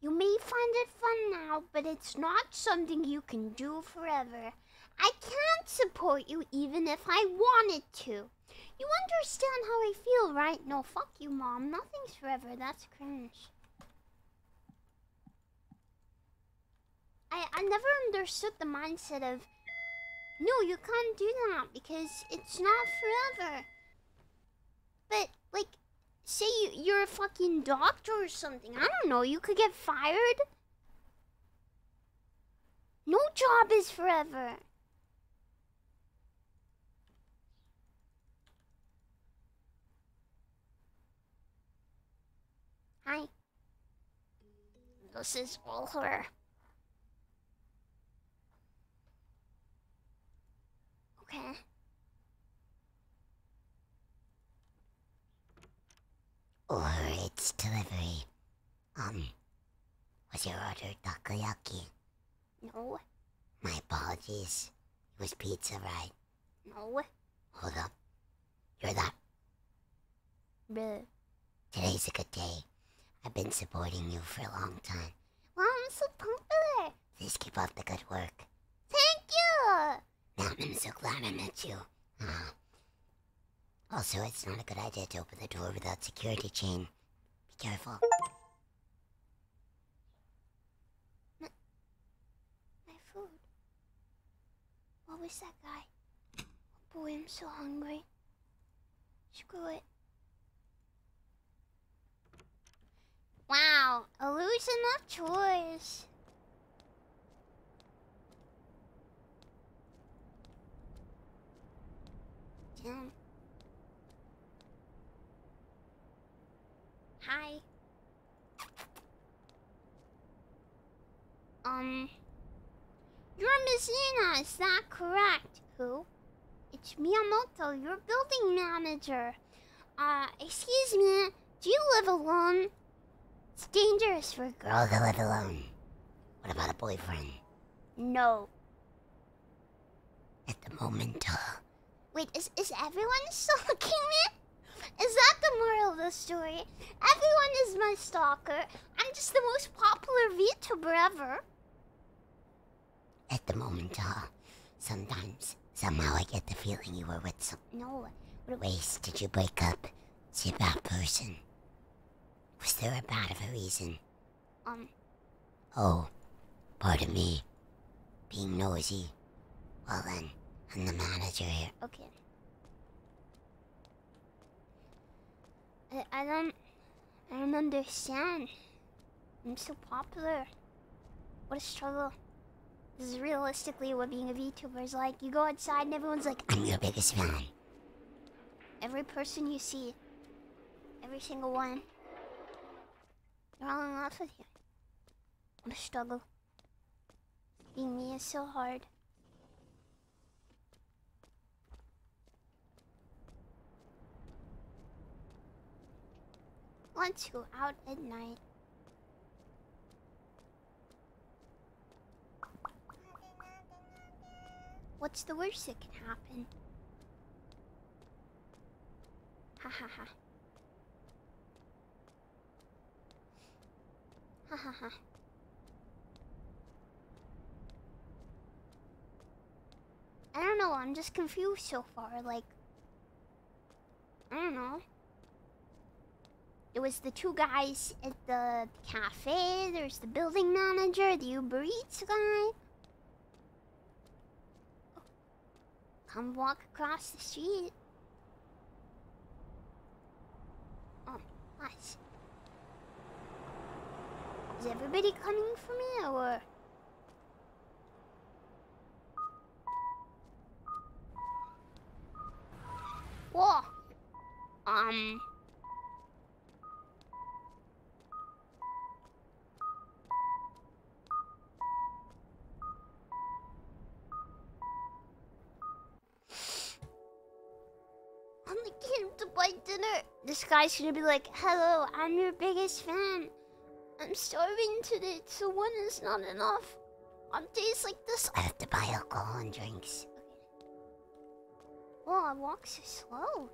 You may find it fun now, but it's not something you can do forever. I can't support you even if I wanted to. You understand how I feel, right? No, fuck you, Mom. Nothing's forever. That's cringe. I, I never understood the mindset of no, you can't do that because it's not forever. But like, say you, you're a fucking doctor or something. I don't know. You could get fired. No job is forever. Hi. This is Walter. Okay. Or it's delivery. Um, was your order takoyaki? No. My apologies. It was pizza, right? No. Hold up. You're that. Bleh. Today's a good day. I've been supporting you for a long time. Wow, I'm so popular. Please keep up the good work. Thank you. I'm so glad I met you. Uh, also, it's not a good idea to open the door without security chain. Be careful. My food. What was that guy? Oh boy, I'm so hungry. Screw it. Wow, a illusion of choice. Hi. Um, you're Mizuna, is that correct? Who? It's Miyamoto, your building manager. Uh, excuse me, do you live alone? It's dangerous for a girl. Girl to live alone. What about a boyfriend? No. At the moment, uh, Wait, is, is everyone stalking me? Is that the moral of the story? Everyone is my stalker. I'm just the most popular VTuber ever. at the moment, uh, sometimes, somehow I get the feeling you were with some No. what race. Did you break up? A bad person? Was there a bad of a reason? Um, Oh, pardon me. Being nosy. Well then, I'm the manager here. okay. I, I don't. I don't understand. I'm so popular. What a struggle. This is realistically what being a VTuber is like. You go outside and everyone's like, I'm your biggest fan. every person you see, every single one, they're all in love with you. What a struggle. Being me is so hard. Let's go out at night. What's the worst that can happen? Ha ha ha. Ha ha ha. I don't know, I'm just confused so far. Like, I don't know. It was the two guys at the cafe, there's the building manager, the Uber Eats guy. Come walk across the street. Oh, nice. Is everybody coming for me or? Whoa. Um. Buy dinner. This guy's gonna be like, hello, I'm your biggest fan. I'm starving today, so one is not enough. On days like this, I have to buy alcohol and drinks. oh, I walk so slow.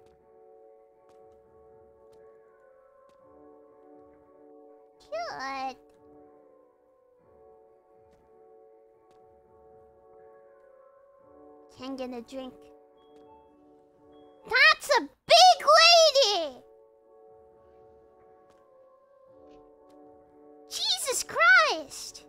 Cute. Can't get a drink. That's a big Jesus Christ!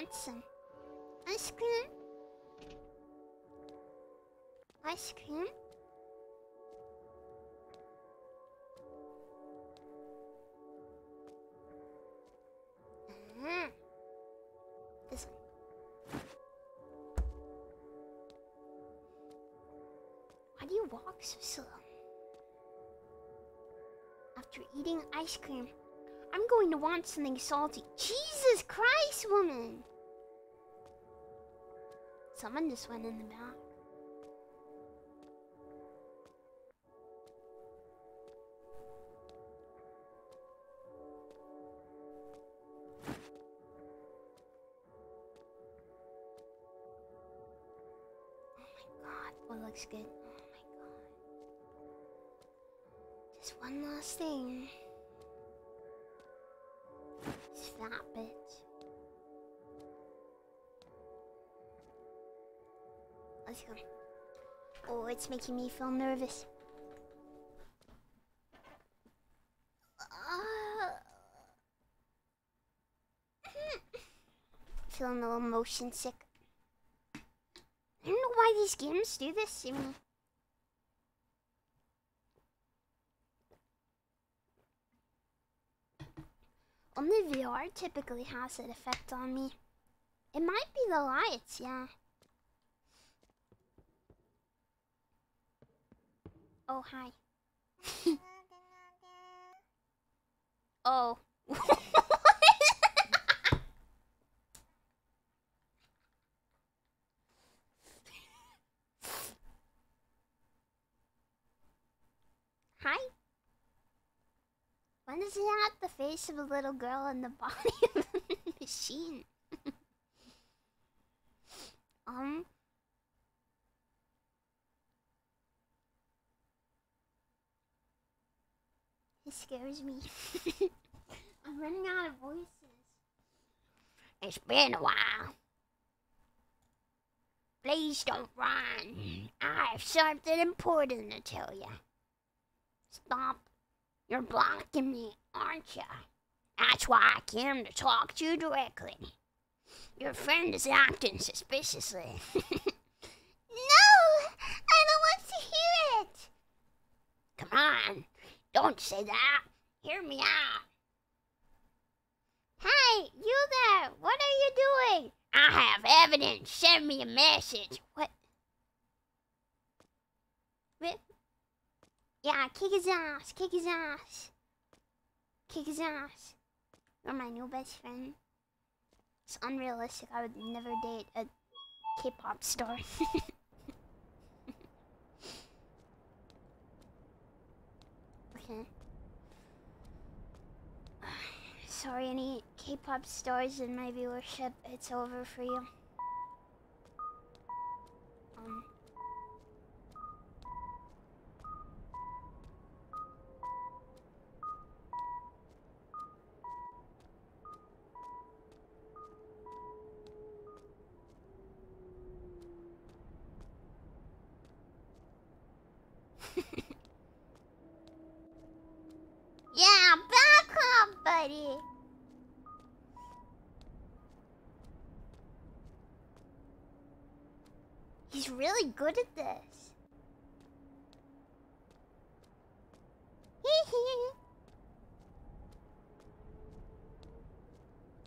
Want some ice cream. Ice cream. Mhm. This one. Why do you walk so slow? After eating ice cream, I'm going to want something salty. Jesus Christ, woman! Someone just went in the back. Oh, it's making me feel nervous. Uh, feeling a little motion sick. I don't know why these games do this to me. Only VR typically has that effect on me. It might be the lights, yeah. Oh, hi. oh. hi. When does it have the face of a little girl and the body of a machine? um. It scares me. I'm running out of voices. It's been a while. Please don't run. Mm-hmm. I have something important to tell you. Stop. You're blocking me, aren't you? That's why I came to talk to you directly. Your friend is acting suspiciously. No! I don't want to hear it! Come on. Don't say that. Hear me out. Hey, you there! What are you doing? I have evidence. Send me a message. What? Yeah, kick his ass! Kick his ass! Kick his ass! You're my new best friend. It's unrealistic. I would never date a K-pop star. okay. Sorry, any K-pop stars in my viewership. It's over for you. Um. yeah, back up, He's really good at this.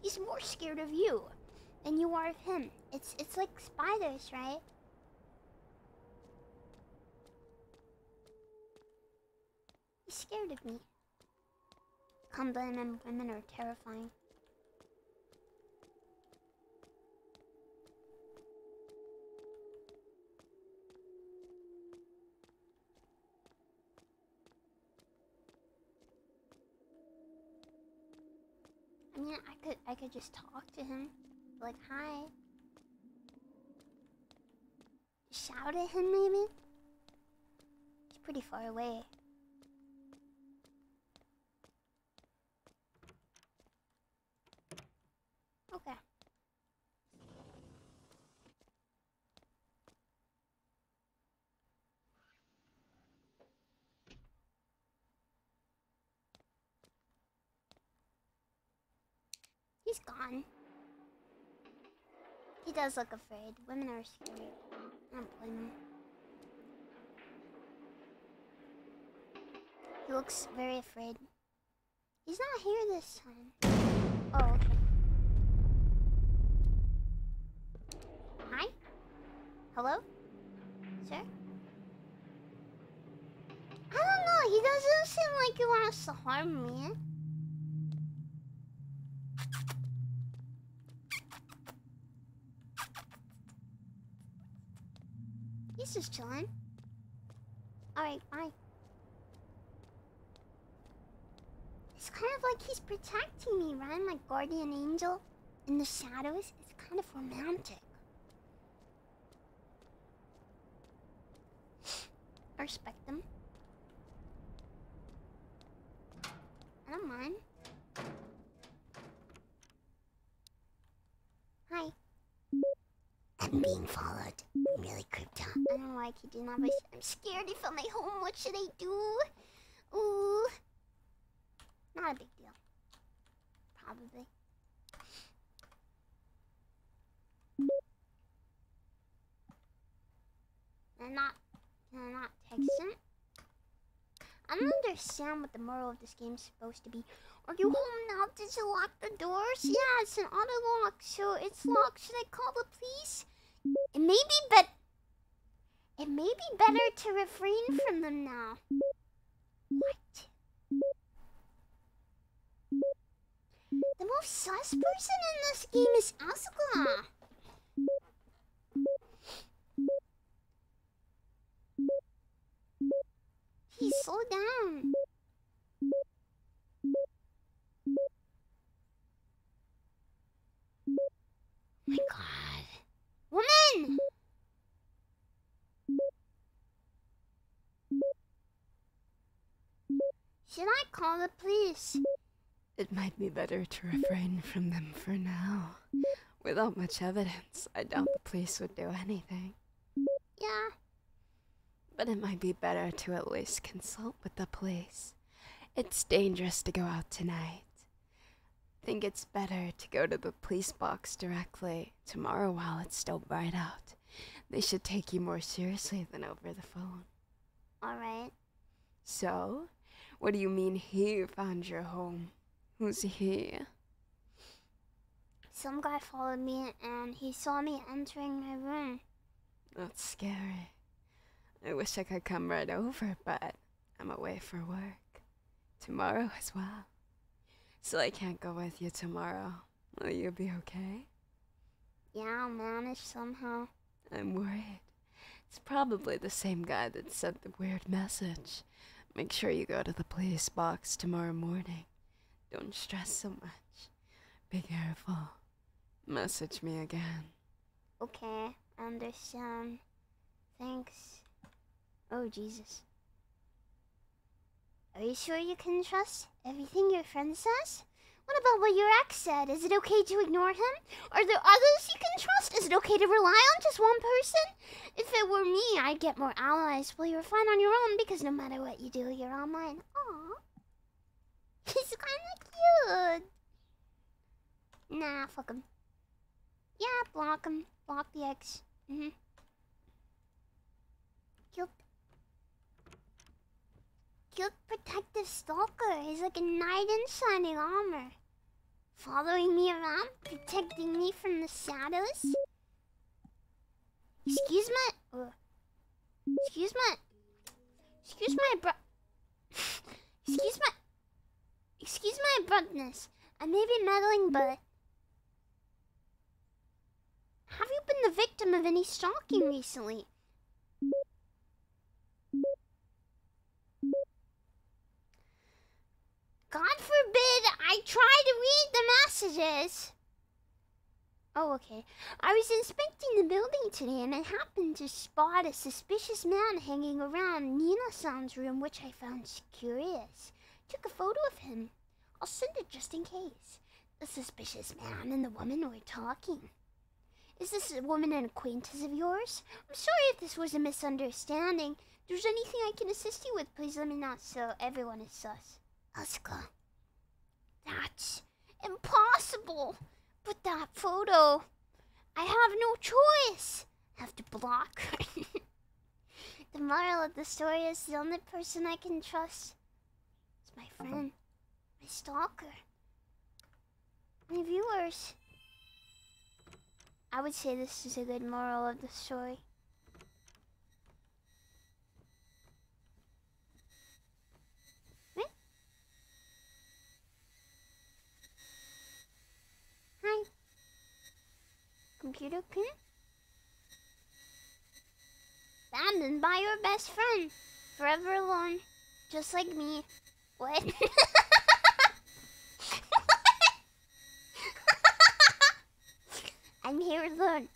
He's more scared of you than you are of him. It's it's like spiders, right? He's scared of me. Cumberland and women are terrifying. I mean, I could I could just talk to him, like hi. Shout at him, maybe. He's pretty far away. Okay. He He's gone. He does look afraid. Women are scary. I don't blame him. He looks very afraid. He's not here this time. Oh, okay. Hi? Hello? Sir? I don't know. He doesn't seem like he wants to harm me. Just chilling. Alright, bye. It's kind of like he's protecting me, right? My guardian angel in the shadows. It's kind of romantic. I respect them. I don't mind. Hi. I'm being followed. I'm really creeped out. I don't like that, but I'm scared if I'm at home. What should I do? Ooh. Not a big deal. Probably. Can I not, can I not text him? I don't understand what the moral of this game is supposed to be. Are you home now? Did you lock the doors? Yeah, it's an auto lock, so it's locked. Should I call the police? It may be bet. It may be better to refrain from them now. What? The most sus person in this game is Asuka. Please slow down. my god. Woman! Should I call the police? It might be better to refrain from them for now. Without much evidence, I doubt the police would do anything. Yeah. But it might be better to at least consult with the police. It's dangerous to go out tonight. Think it's better to go to the police box directly tomorrow while it's still bright out. They should take you more seriously than over the phone. Alright. So, what do you mean he found your home? Who's he? Some guy followed me and he saw me entering my room. That's scary. I wish I could come right over, but I'm away for work. Tomorrow as well. So I can't go with you tomorrow. Will you be okay? Yeah, I'll manage somehow. I'm worried. It's probably the same guy that sent the weird message. Make sure you go to the police box tomorrow morning. Don't stress so much. Be careful. Message me again. Okay, understand. Thanks. Oh, Jesus. Are you sure you can trust everything your friend says? What about what your ex said? Is it okay to ignore him? Are there others you can trust? Is it okay to rely on just one person? If it were me, I'd get more allies. Well, you're fine on your own because no matter what you do, you're on mine. Aww. He's kinda cute. Nah, fuck him. Yeah, block him. Block the ex. Mm-hmm. Cute. Cute protective stalker. He's like a knight in shining armor. Following me around, protecting me from the shadows. Excuse my... Excuse my... Excuse my bro... excuse my... Excuse my abruptness. I may be meddling, but... Have you been the victim of any stalking recently? God forbid I try to read the messages. Oh, okay. I was inspecting the building today and I happened to spot a suspicious man hanging around Nina-san's room, which I found curious. Took a photo of him. I'll send it just in case. The suspicious man and the woman were talking. Is this woman an acquaintance of yours? I'm sorry if this was a misunderstanding. If there's anything I can assist you with, please let me know so everyone is sus. Asuka. That's Impossible. But that photo, I have no choice. Have to block the moral of the story is the only person I can trust is my uh-huh. friend, my stalker. My viewers. I would say this is a good moral of the story. Computer pin? Abandoned by your best friend. Forever alone. Just like me. What? I'm here alone.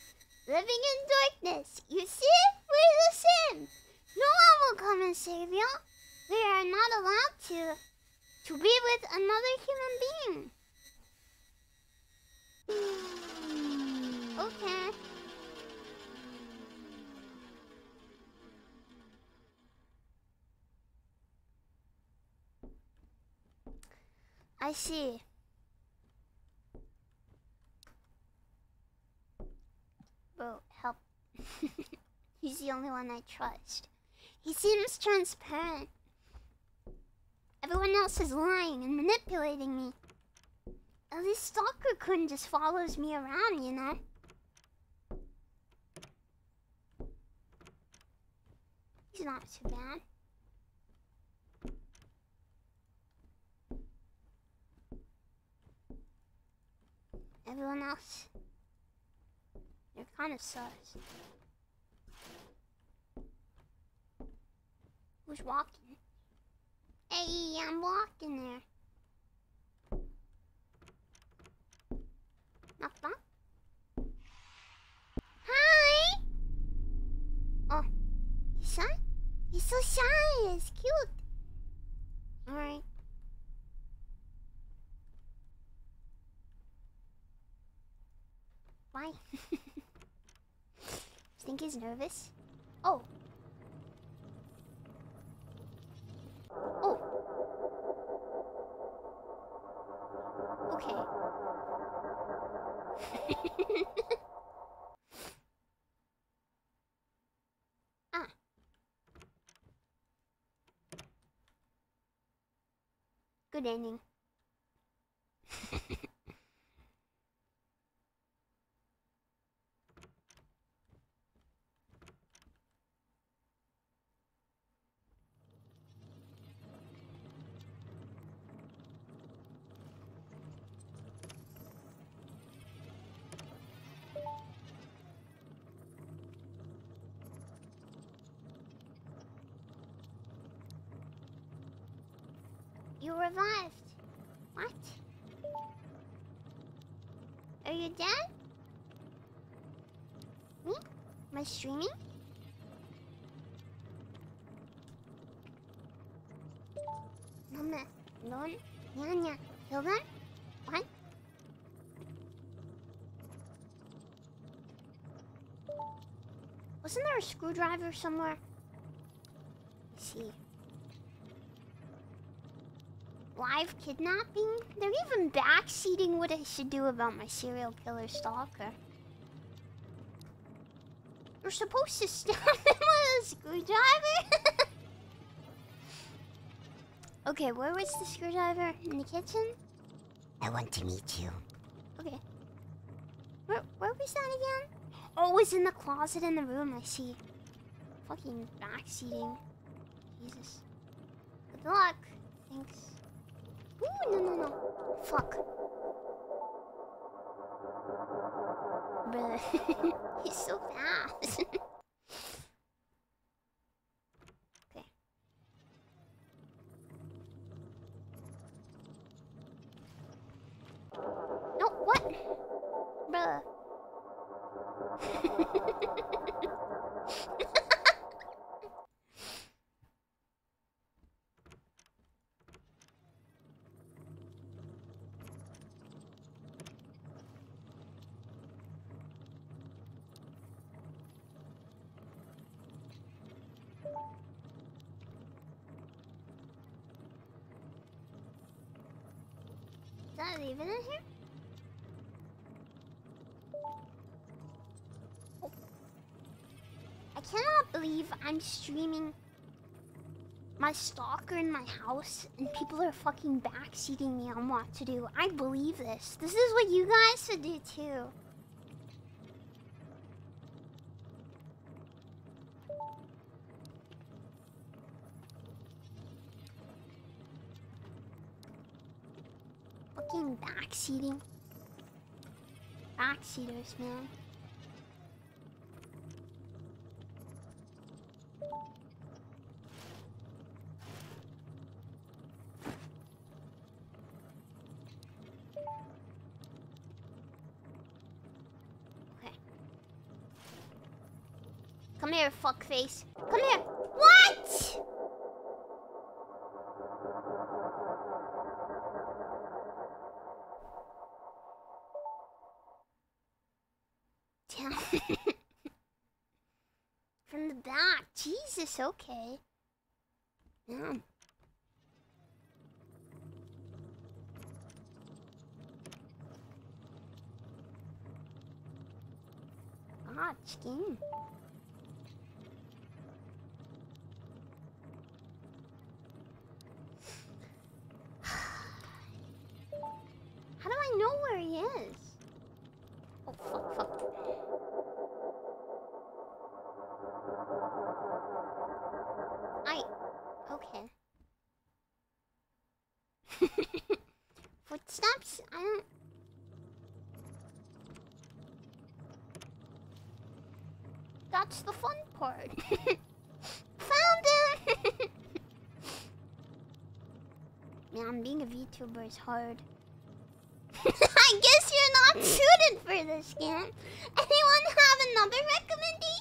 Living in darkness. You see? We're the same. No one will come and save you. We are not allowed to. To be with another human being. Okay. I see. Bro, help. He's the only one I trust. He seems transparent. Everyone else is lying and manipulating me. At least Stalker Kun just follows me around, you know? He's not too bad. Everyone else, you're kind of sus. Who's walking? Hey, I'm walking there. Knock knock. Hi. Oh, he's shy. He's so shy. It's cute. All right. Why? think he's nervous? Oh. Oh. Okay. Good ending. Streaming? Mama, non, nyanya, children? What? Wasn't there a screwdriver somewhere? Let's see. Live kidnapping? They're even backseating what I should do about my serial killer stalker. You're supposed to stab him with a screwdriver? okay, where was the screwdriver? In the kitchen? I want to meet you. Okay. Where, where was that again? Oh, it was in the closet in the room, I see. Fucking backseating. Jesus. Good luck. Thanks. Ooh, no, no, no. Fuck. Bruh. He's so fast. I'm streaming my stalker in my house and people are fucking backseating me on what to do. I believe this. This is what you guys should do too. Fucking backseating. Backseaters, man. Fuckface. Come here. What? From the back. Jesus, okay. Damn. VTuber is hard. I guess you're not suited for this game. Anyone have another recommendation?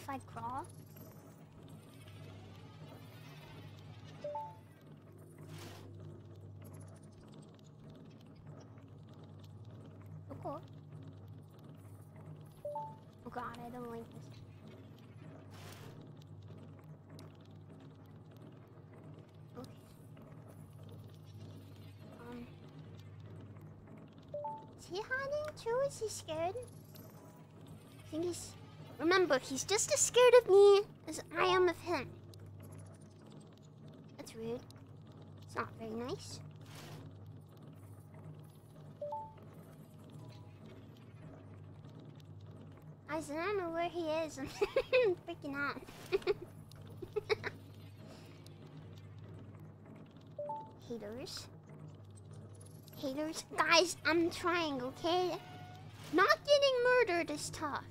If I crawl? Oh, cool. Oh god, I don't like this. Okay. Um. Is he too? Is he scared? I think he's. Remember, he's just as scared of me as I am of him. That's rude. It's not very nice. I said, I don't know where he is. I'm freaking out. Haters. Haters. Guys, I'm trying, okay? Not getting murdered is tough.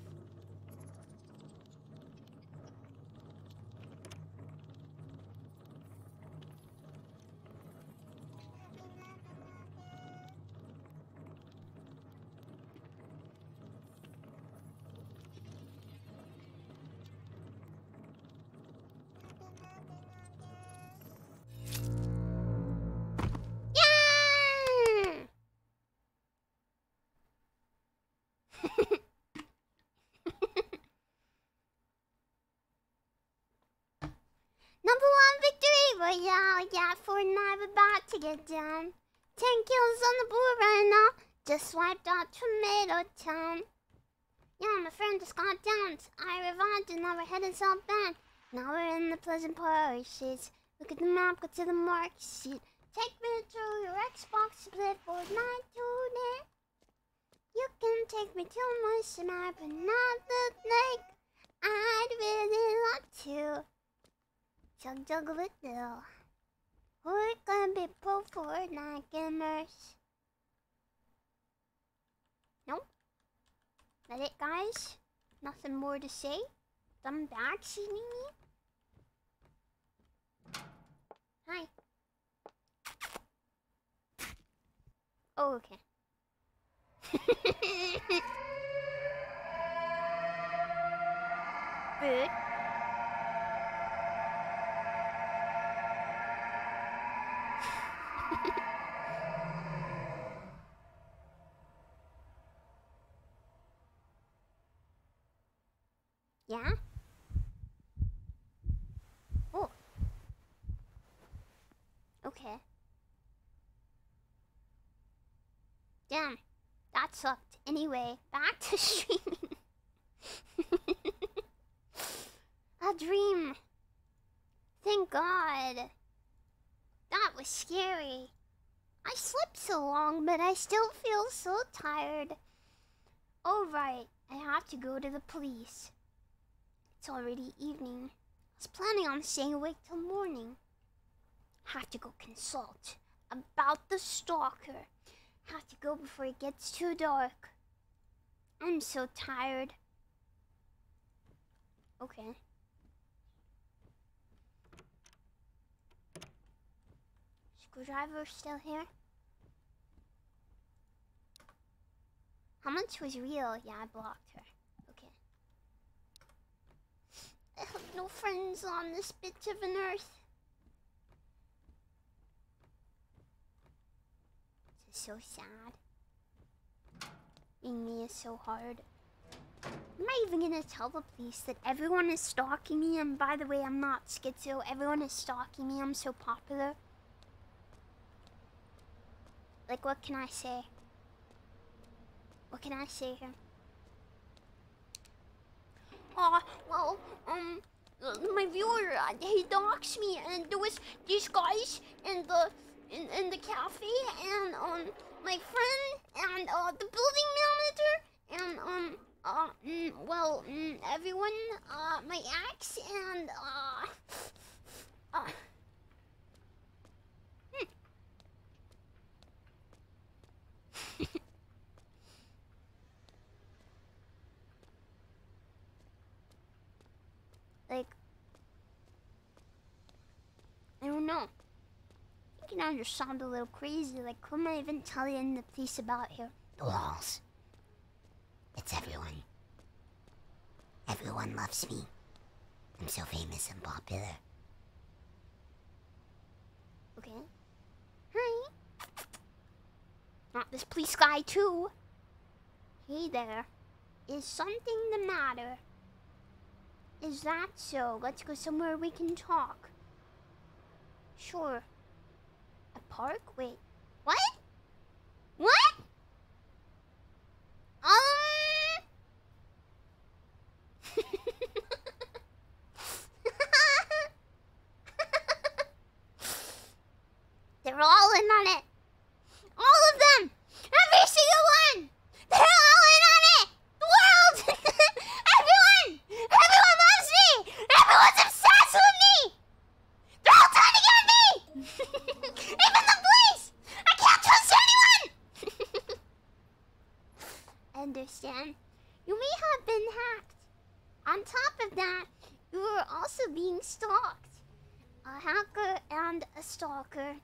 Get down. Ten kills on the board right now. Just swiped out Tomato Town. Yeah, my friend just got down. I revived and now we're heading southbound. Now we're in the pleasant parishes. Look at the map, go to the mark sheet. Take me to your Xbox to play Fortnite today. You can take me to my semi, but not the lake. I'd really love to. Chug juggle it though. We're gonna be pro Fortnite gamers. Nope. That it, guys? Nothing more to say? Some bad seeing me? Hi. Oh, okay. Good. yeah? Oh. Okay. Damn, that sucked. Anyway, back to streaming. A dream. Thank God. That was scary. I slept so long, but I still feel so tired. Alright, I have to go to the police. It's already evening. I was planning on staying awake till morning. Have to go consult about the stalker. Have to go before it gets too dark. I'm so tired. Okay. Screwdriver still here? How much was real? Yeah, I blocked her. Okay. I have no friends on this bitch of an earth. This is so sad. Being me is so hard. Am I even gonna tell the police that everyone is stalking me? And by the way, I'm not schizo. Everyone is stalking me. I'm so popular. Like, what can I say? What can I say here? Oh, well, um, my viewer, uh, he doxed me, and there was these guys in the in, in the cafe, and um, my friend, and uh, the building manager, and um, uh, mm, well, mm, everyone, uh, my ex, and uh, uh. like I don't know. I think now you sound a little crazy. Like, who am I even telling the police about here? The walls. It's everyone. Everyone loves me. I'm so famous and popular. Okay. Hi. Not this police guy, too. Hey there. Is something the matter? Is that so? Let's go somewhere we can talk. Sure. A park? Wait. What? What? Um. They're all in on it. All of them. Every single one. They're all in on it. The world. Everyone. Everyone loves me. Everyone's obsessed with me. They're all trying to get me. Even the police. I can't trust anyone. I understand. You may have been hacked. On top of that, you were also being stalked. A hacker and a stalker.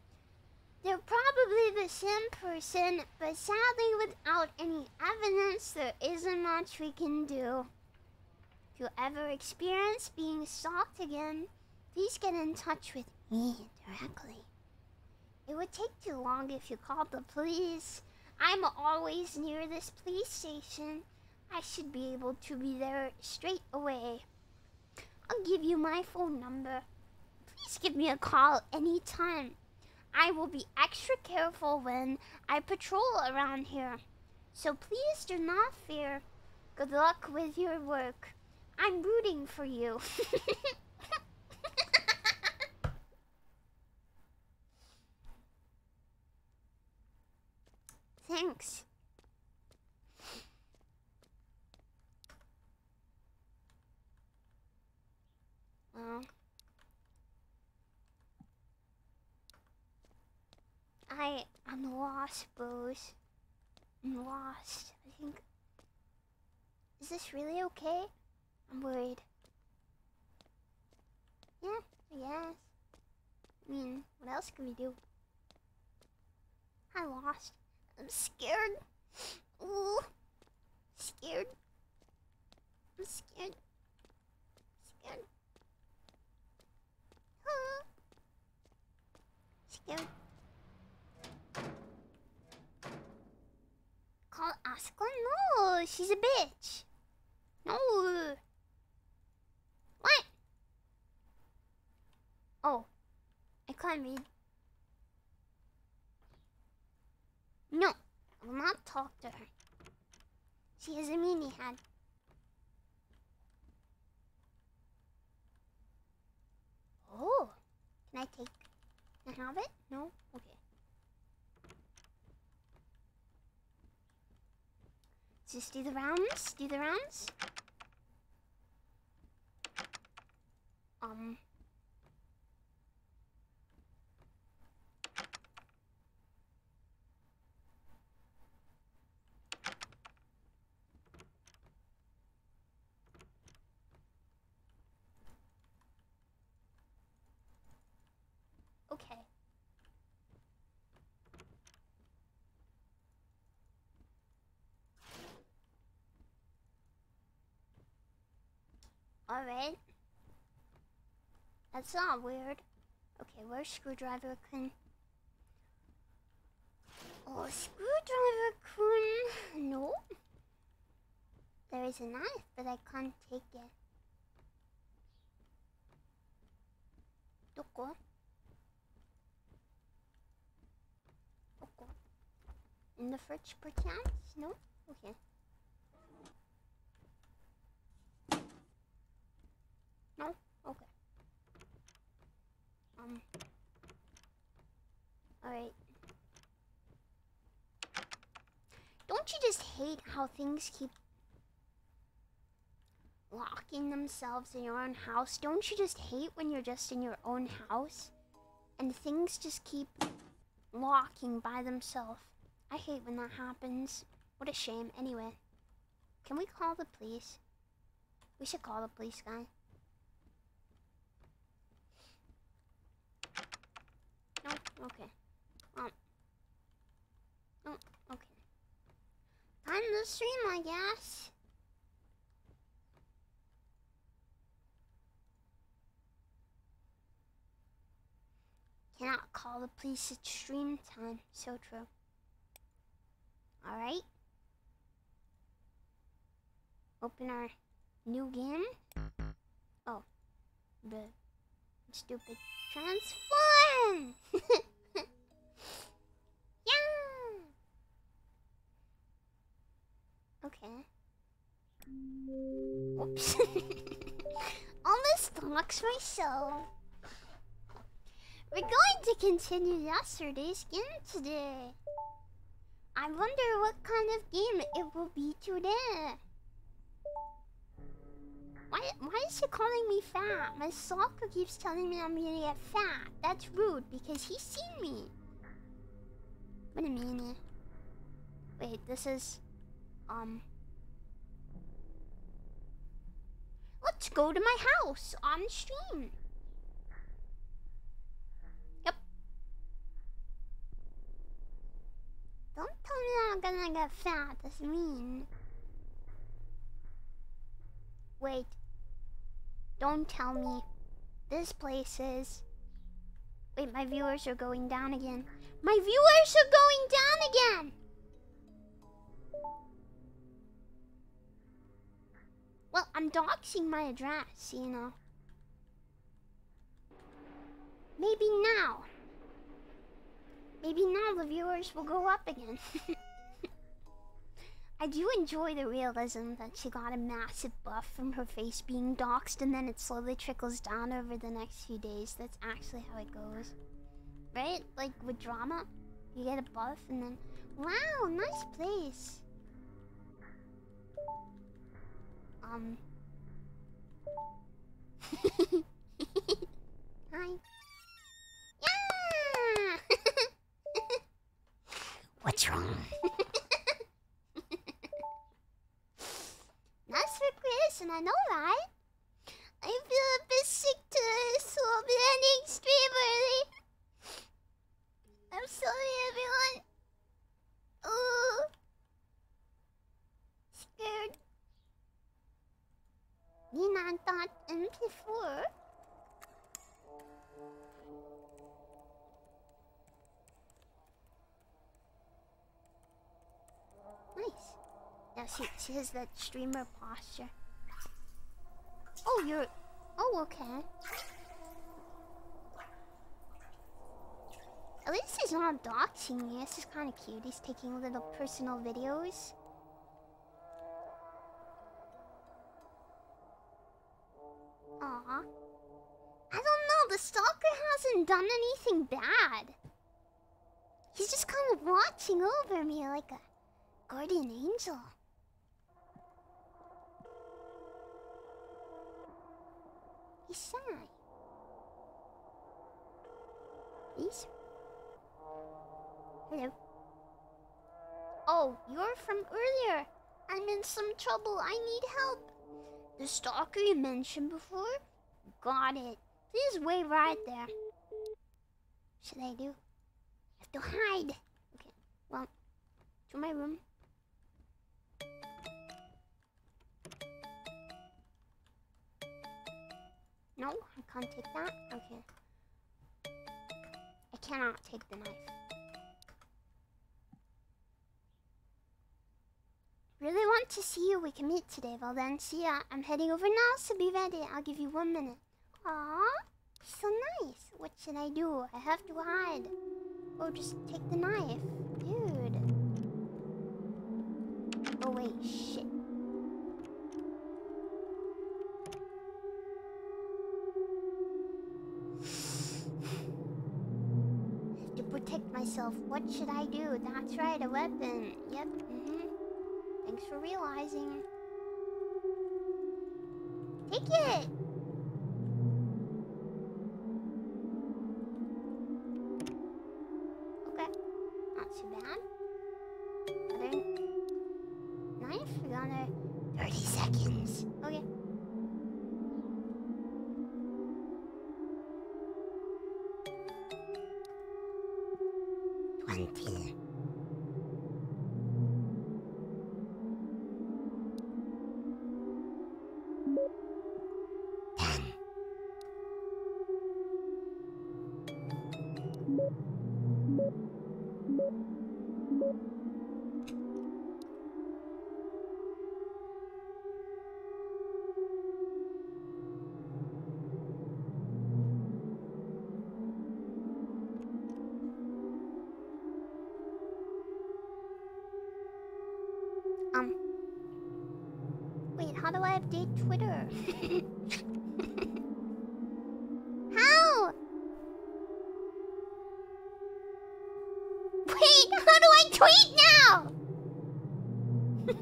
They're probably the same person, but sadly, without any evidence, there isn't much we can do. If you ever experience being stalked again, please get in touch with me directly. It would take too long if you called the police. I'm always near this police station. I should be able to be there straight away. I'll give you my phone number. Please give me a call anytime. I will be extra careful when I patrol around here. So please do not fear. Good luck with your work. I'm rooting for you. Thanks. Well, I I'm lost, bros. I'm lost. I think. Is this really okay? I'm worried. Yeah, I guess. I mean, what else can we do? I lost. I'm scared. Ooh. Scared. I'm scared. Scared. Huh. Scared. Call Asuka? No, she's a bitch. No. What? Oh, I can't read. No, I will not talk to her. She has a meanie head. Oh, can I take? Can I have it? No. Okay. Just do the rounds. Do the rounds. Um. Okay. Alright. That's not weird. Okay, where's Screwdriver Kun? Oh, Screwdriver Kun! No. There is a knife, but I can't take it. Doko? In the fridge, perchance? No? Okay. No? Okay. Um. Alright. Don't you just hate how things keep locking themselves in your own house? Don't you just hate when you're just in your own house and things just keep locking by themselves? I hate when that happens. What a shame. Anyway, can we call the police? We should call the police guy. No, okay. Um. Oh, okay. Time to stream, I guess. Cannot call the police at stream time. So true. Alright. Open our new game. Oh. The stupid transform! Okay. Oops. Almost locks myself. We're going to continue yesterday's game today. I wonder what kind of game it will be today. Why, why is he calling me fat? My stalker keeps telling me I'm gonna get fat. That's rude because he's seen me. What a meanie. Wait, this is... Um... Let's go to my house on stream. Yep. Don't tell me I'm gonna get fat. That's mean. Wait. Don't tell me. This place is. Wait, my viewers are going down again. My viewers are going down again! Well, I'm doxing my address, you know. Maybe now. Maybe now the viewers will go up again. I do enjoy the realism that she got a massive buff from her face being doxed and then it slowly trickles down over the next few days. That's actually how it goes. Right? Like with drama, you get a buff and then... Wow, nice place. Um... Hi. Yeah! What's wrong? That's for Chris, and I know, right? I feel a bit sick today, so I'll be ending stream early. I'm sorry, everyone. Ooh. Scared. Nina dot MP4. Nice. Yeah, she, she has that streamer posture. Oh, you're. Oh, okay. At least he's not doxing me. This is kind of cute. He's taking little personal videos. Hasn't done anything bad. He's just kind of watching over me like a guardian angel. He's shy. Please? Hello. Oh, you're from earlier. I'm in some trouble. I need help. The stalker you mentioned before? Got it. Please wait right there. Should I do? I have to hide. Okay, well, to my room. No, I can't take that. Okay. I cannot take the knife. Really want to see you. We can meet today. Well then, see ya. I'm heading over now, so be ready. I'll give you one minute. Aww, so nice. What should I do? I have to hide. Oh, just take the knife. Dude. Oh wait, shit. to protect myself. What should I do? That's right, a weapon. Yep. Mm-hmm. Thanks for realizing. Take it. Update Twitter? how? Wait, how do I tweet now?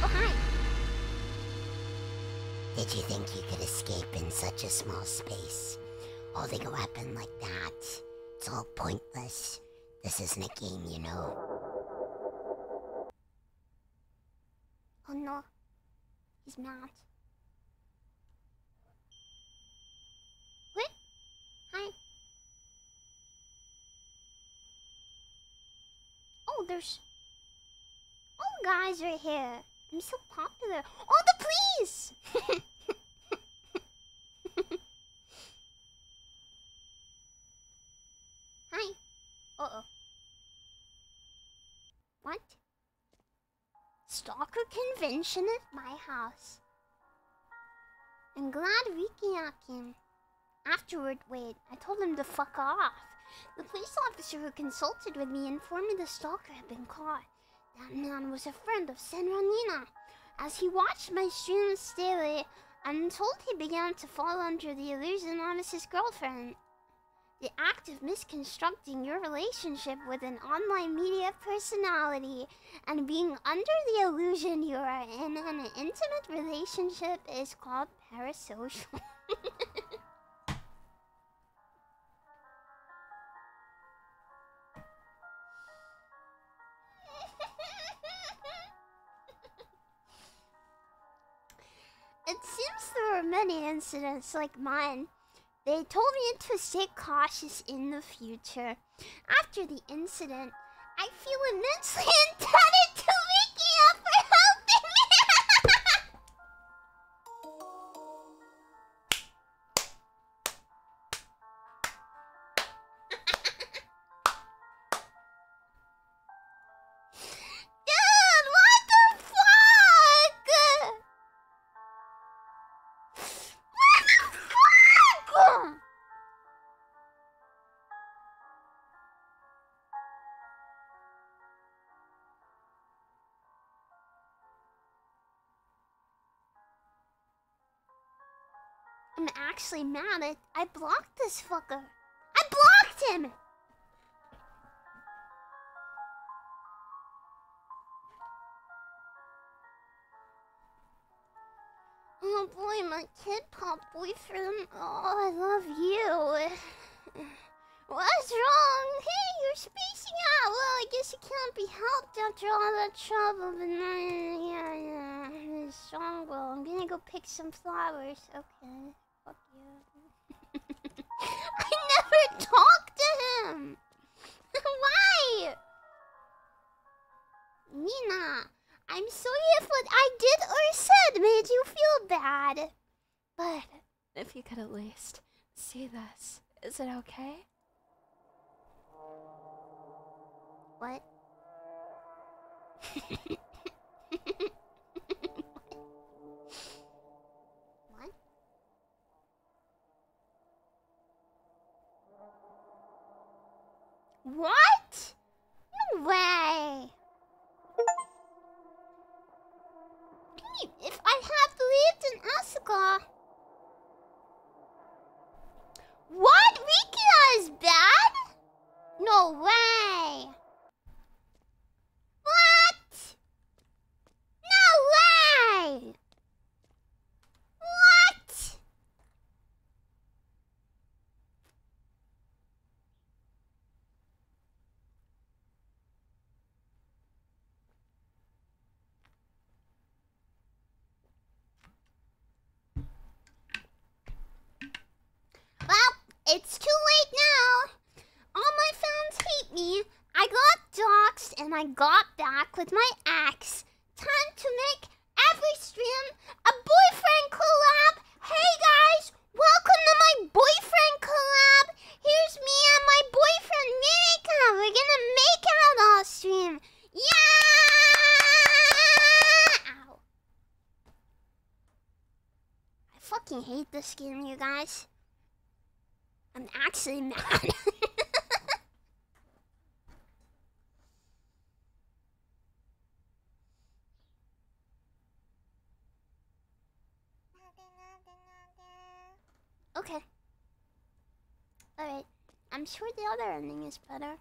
Oh, hi. Did you think you could escape in such a small space? Holding a weapon like that, it's all pointless. This isn't a game, you know. Oh no. He's mad. What? Hi. Oh, there's. The guys are here. I'm so popular. Oh, the police! Hi. Uh oh. What? Convention at my house. I'm glad Rikiya came. Afterward, wait, I told him to fuck off. The police officer who consulted with me informed me the stalker had been caught. That man was a friend of Senranina. As he watched my streams daily, I'm told he began to fall under the illusion I was his girlfriend. The act of misconstructing your relationship with an online media personality and being under the illusion you are in an intimate relationship is called parasocial. it seems there are many incidents like mine they told me to stay cautious in the future. After the incident, I feel immensely indebted to actually mad at I blocked this fucker. I blocked him! Oh boy, my kid pop boyfriend. Oh, I love you. What's wrong? Hey, you're spacing out. Well, I guess it can't be helped after all that trouble. But yeah, yeah, it's strong. Well, I'm gonna go pick some flowers. Okay, fuck you. I never talked to him. Why? Nina, I'm sorry if what I did or said made you feel bad. But if you could at least see this, is it okay? What? what? What? No way! If I had lived in Asuka. What? Rikiya is bad? No way! What? No way! What? Well, it's too late now. All my fans hate me. I got doxxed and I got back with my axe. Time to make every stream a boyfriend collab. Hey guys, welcome to my boyfriend collab. Here's me and my boyfriend Mika. We're gonna make out all stream. Yeah! Ow. I fucking hate this game, you guys. I'm actually mad. okay. Alright. I'm sure the other ending is better.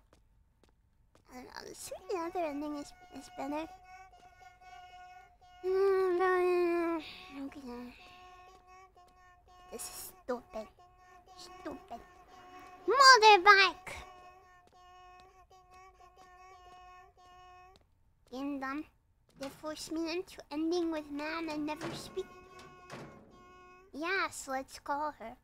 I'm sure the other ending is, is better. Mm, Okay. This is stupid. Stupid. Motorbike! Game done. They forced me into ending with man and never speak. Yes, let's call her.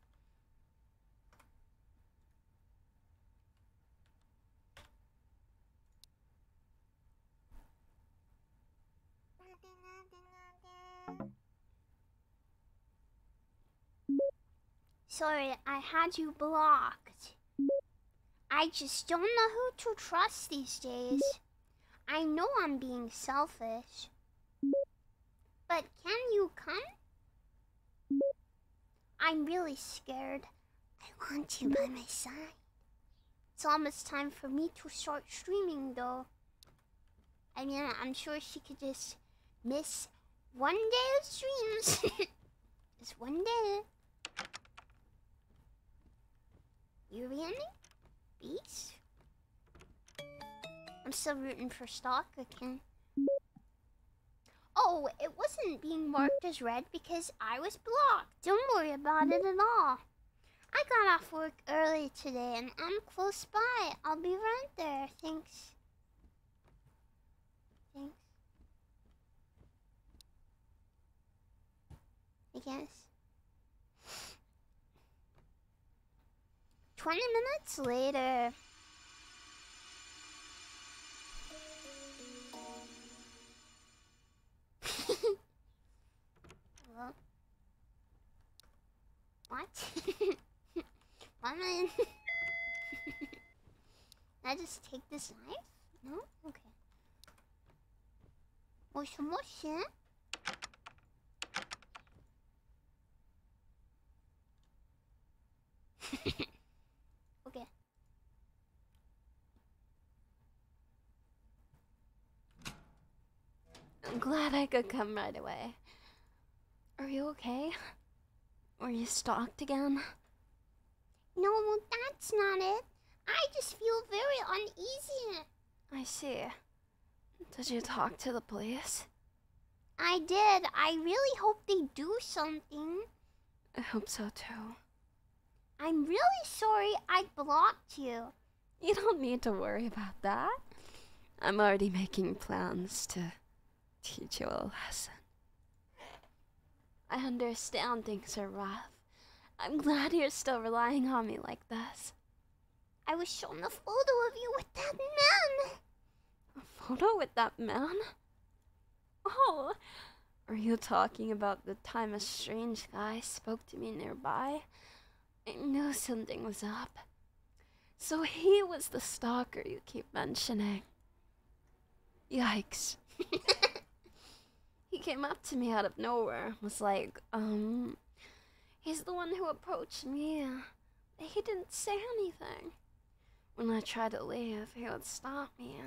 Sorry, I had you blocked. I just don't know who to trust these days. I know I'm being selfish. But can you come? I'm really scared. I want you by my side. It's almost time for me to start streaming though. I mean, I'm sure she could just miss one day of streams. just one day. You ready? Beast? I'm still rooting for Stalker King. Oh, it wasn't being marked as red because I was blocked. Don't worry about it at all. I got off work early today and I'm close by. I'll be right there. Thanks. Thanks. I guess. 20 minutes later. well, what? I mean, I just take this knife? No? Okay. Well, some more. Hehehe I'm glad I could come right away. Are you okay? Were you stalked again? No, that's not it. I just feel very uneasy. I see. Did you talk to the police? I did. I really hope they do something. I hope so too. I'm really sorry I blocked you. You don't need to worry about that. I'm already making plans to teach you a lesson. I understand things are rough. I'm glad you're still relying on me like this. I was shown a photo of you with that man. A photo with that man? Oh, are you talking about the time a strange guy spoke to me nearby? I knew something was up. So he was the stalker you keep mentioning. Yikes. he came up to me out of nowhere, was like, um, he's the one who approached me. He didn't say anything. When I tried to leave, he would stop me,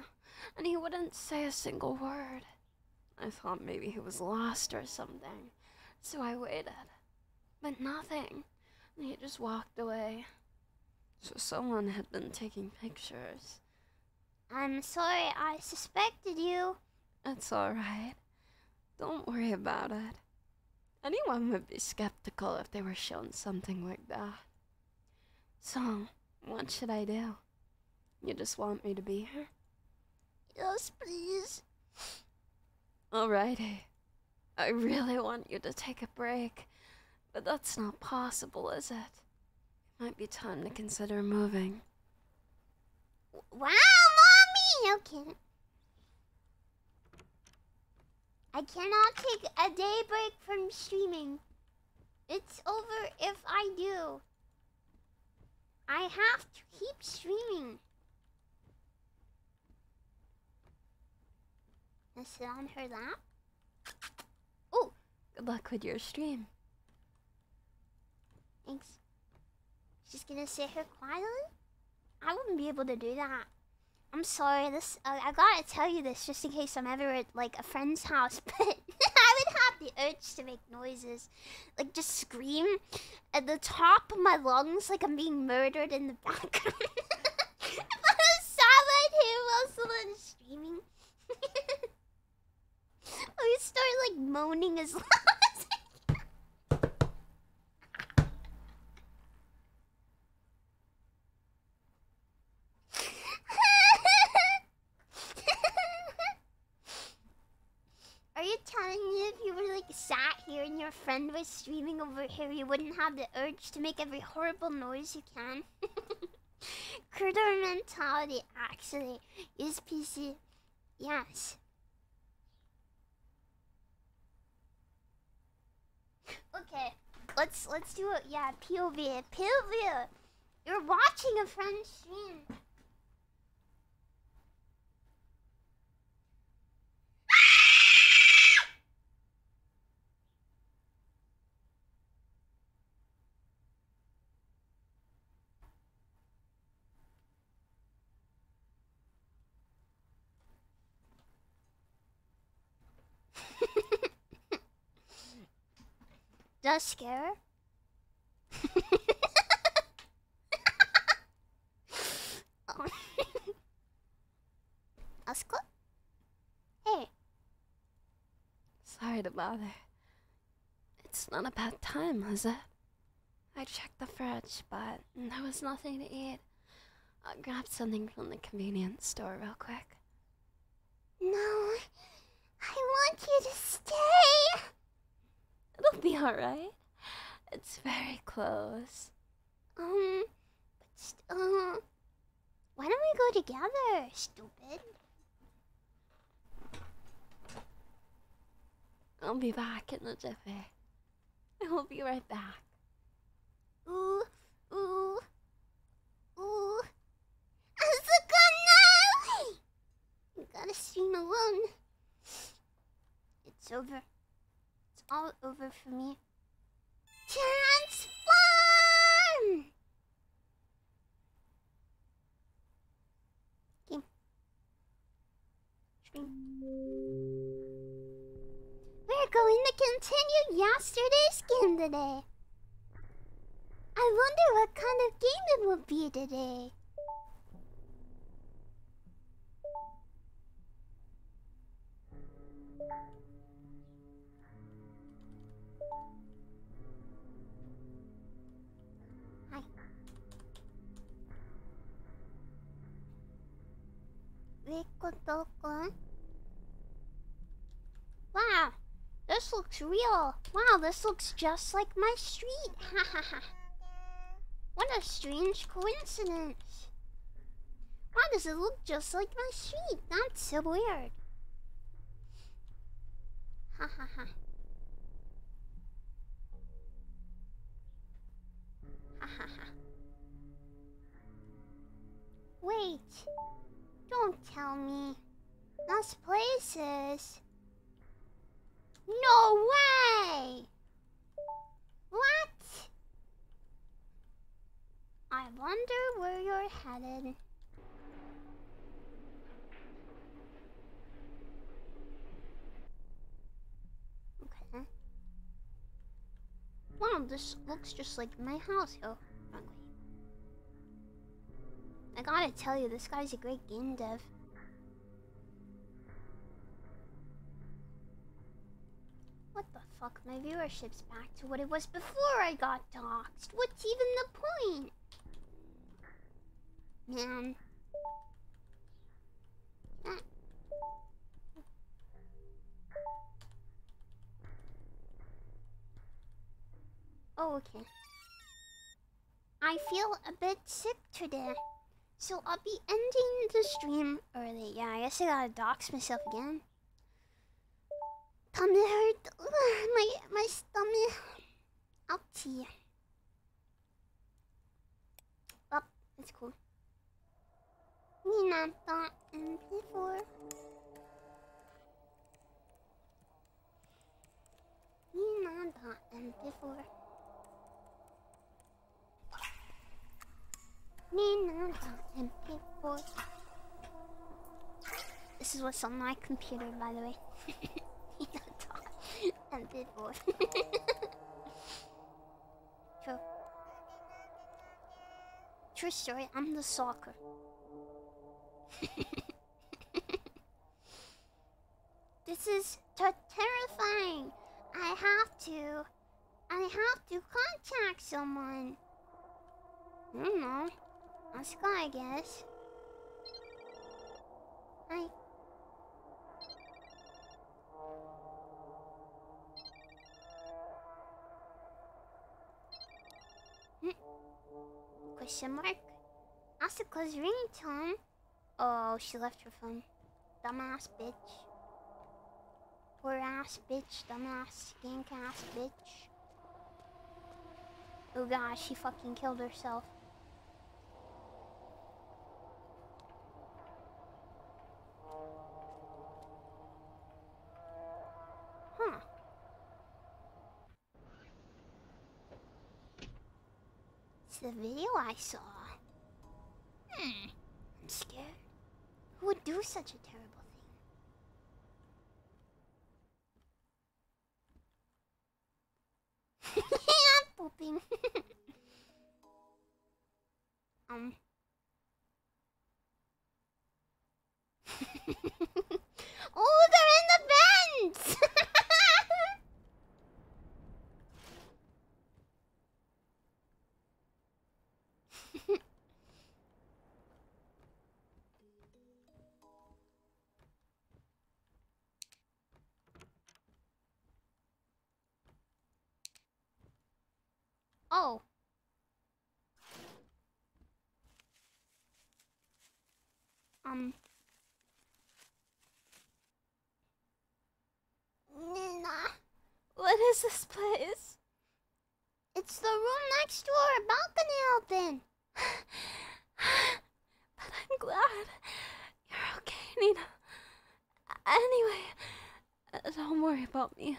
and he wouldn't say a single word. I thought maybe he was lost or something, so I waited. But nothing. He just walked away. So someone had been taking pictures. I'm sorry I suspected you. It's alright. Don't worry about it. Anyone would be skeptical if they were shown something like that. So, what should I do? You just want me to be here? Yes, please. Alrighty. I really want you to take a break, but that's not possible, is it? It might be time to consider moving. Wow, mommy! Okay. I cannot take a day break from streaming. It's over if I do. I have to keep streaming. Let's sit on her lap. Oh, Good luck with your stream. thanks. She's gonna sit here quietly? I wouldn't be able to do that. I'm sorry. This uh, I gotta tell you this just in case I'm ever at like a friend's house, but I would have the urge to make noises, like just scream at the top of my lungs, like I'm being murdered in the background. if I was silent here while someone's streaming, I would start like moaning as loud as I can. Are you telling me if you were like sat here and your friend was streaming over here, you wouldn't have the urge to make every horrible noise you can? Critter mentality, actually, is PC. Yes. Okay, let's let's do it. Yeah, POV, POV. You're watching a friend stream. Does scare her? Oh. Oscar? Hey, Sorry to bother. It's not a bad time, is it? I checked the fridge, but there was nothing to eat. I'll grab something from the convenience store real quick. no. I want you to stay. It'll be alright. It's very close. Um, but still. Why don't we go together, stupid? I'll be back in a jiffy. I will be right back. Ooh, ooh, ooh. Asakana! You gotta stream alone. It's over. All over for me. Transform! Stream. We're going to continue yesterday's game today. I wonder what kind of game it will be today. Wow, this looks real. Wow, this looks just like my street. Ha ha ha. What a strange coincidence. Why does it look just like my street? That's so weird. Ha ha ha. Ha ha ha. Wait. Don't tell me. Those places. No way! What? I wonder where you're headed. Okay. Wow, this looks just like my house. Oh. I gotta tell you, this guy's a great game dev. What the fuck? My viewership's back to what it was before I got doxxed. What's even the point? Man. Oh, okay. I feel a bit sick today. So I'll be ending the stream early. Yeah, I guess I gotta dox myself again. Tummy hurt. My my stomach. Ouchie. Oh, it's cool. Nina dot MP4. Nina dot MP4. Nina dot MP4. This is what's on my computer, by the way. Dot MP4. True. True story, I'm the soccer. this is ter- terrifying. I have to. I have to contact someone. I don't know. Ask I guess. Hi. Hmm. Question mark? Asuka's ringtone? Oh, she left her phone. Dumbass bitch. Poor ass bitch, dumbass, skank ass bitch. Oh gosh, she fucking killed herself. Huh. It's the video I saw. Hmm. I'm scared. Who would do such a terrible thing? I'm pooping. um. Um. Nina. What is this place? It's the room next door. Balcony open. But I'm glad you're okay, Nina. Anyway, uh, don't worry about me.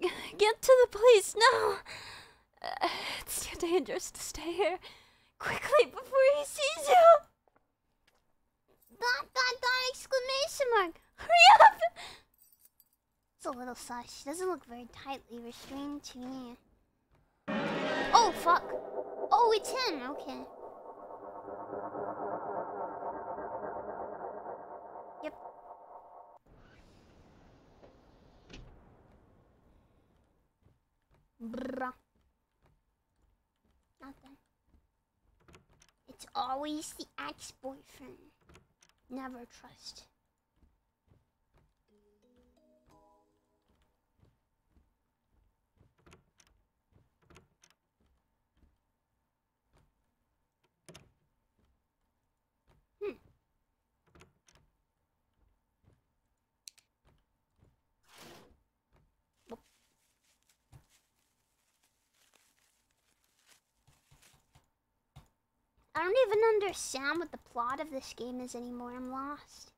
G- Get to the police now. Uh, It's too dangerous to stay here. Quickly before he sees you. Dot dot dot exclamation mark. Hurry up! It's a little sus. She doesn't look very tightly restrained to me. Oh, fuck. Oh, it's him. Okay. Yep. Bruh. Nothing. It's always the ex-boyfriend. Never trust. Don't even understand what the plot of this game is anymore. I'm lost.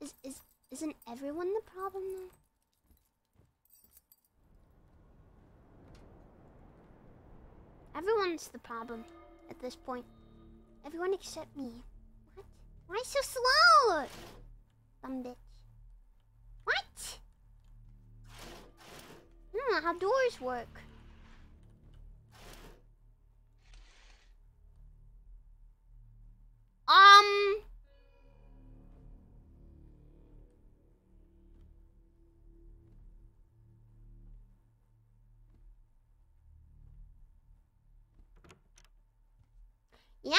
Is is isn't everyone the problem though? Everyone's the problem at this point. Everyone except me. What? Why so slow? Dumb bitch. What? I don't know how doors work. Um. Yep.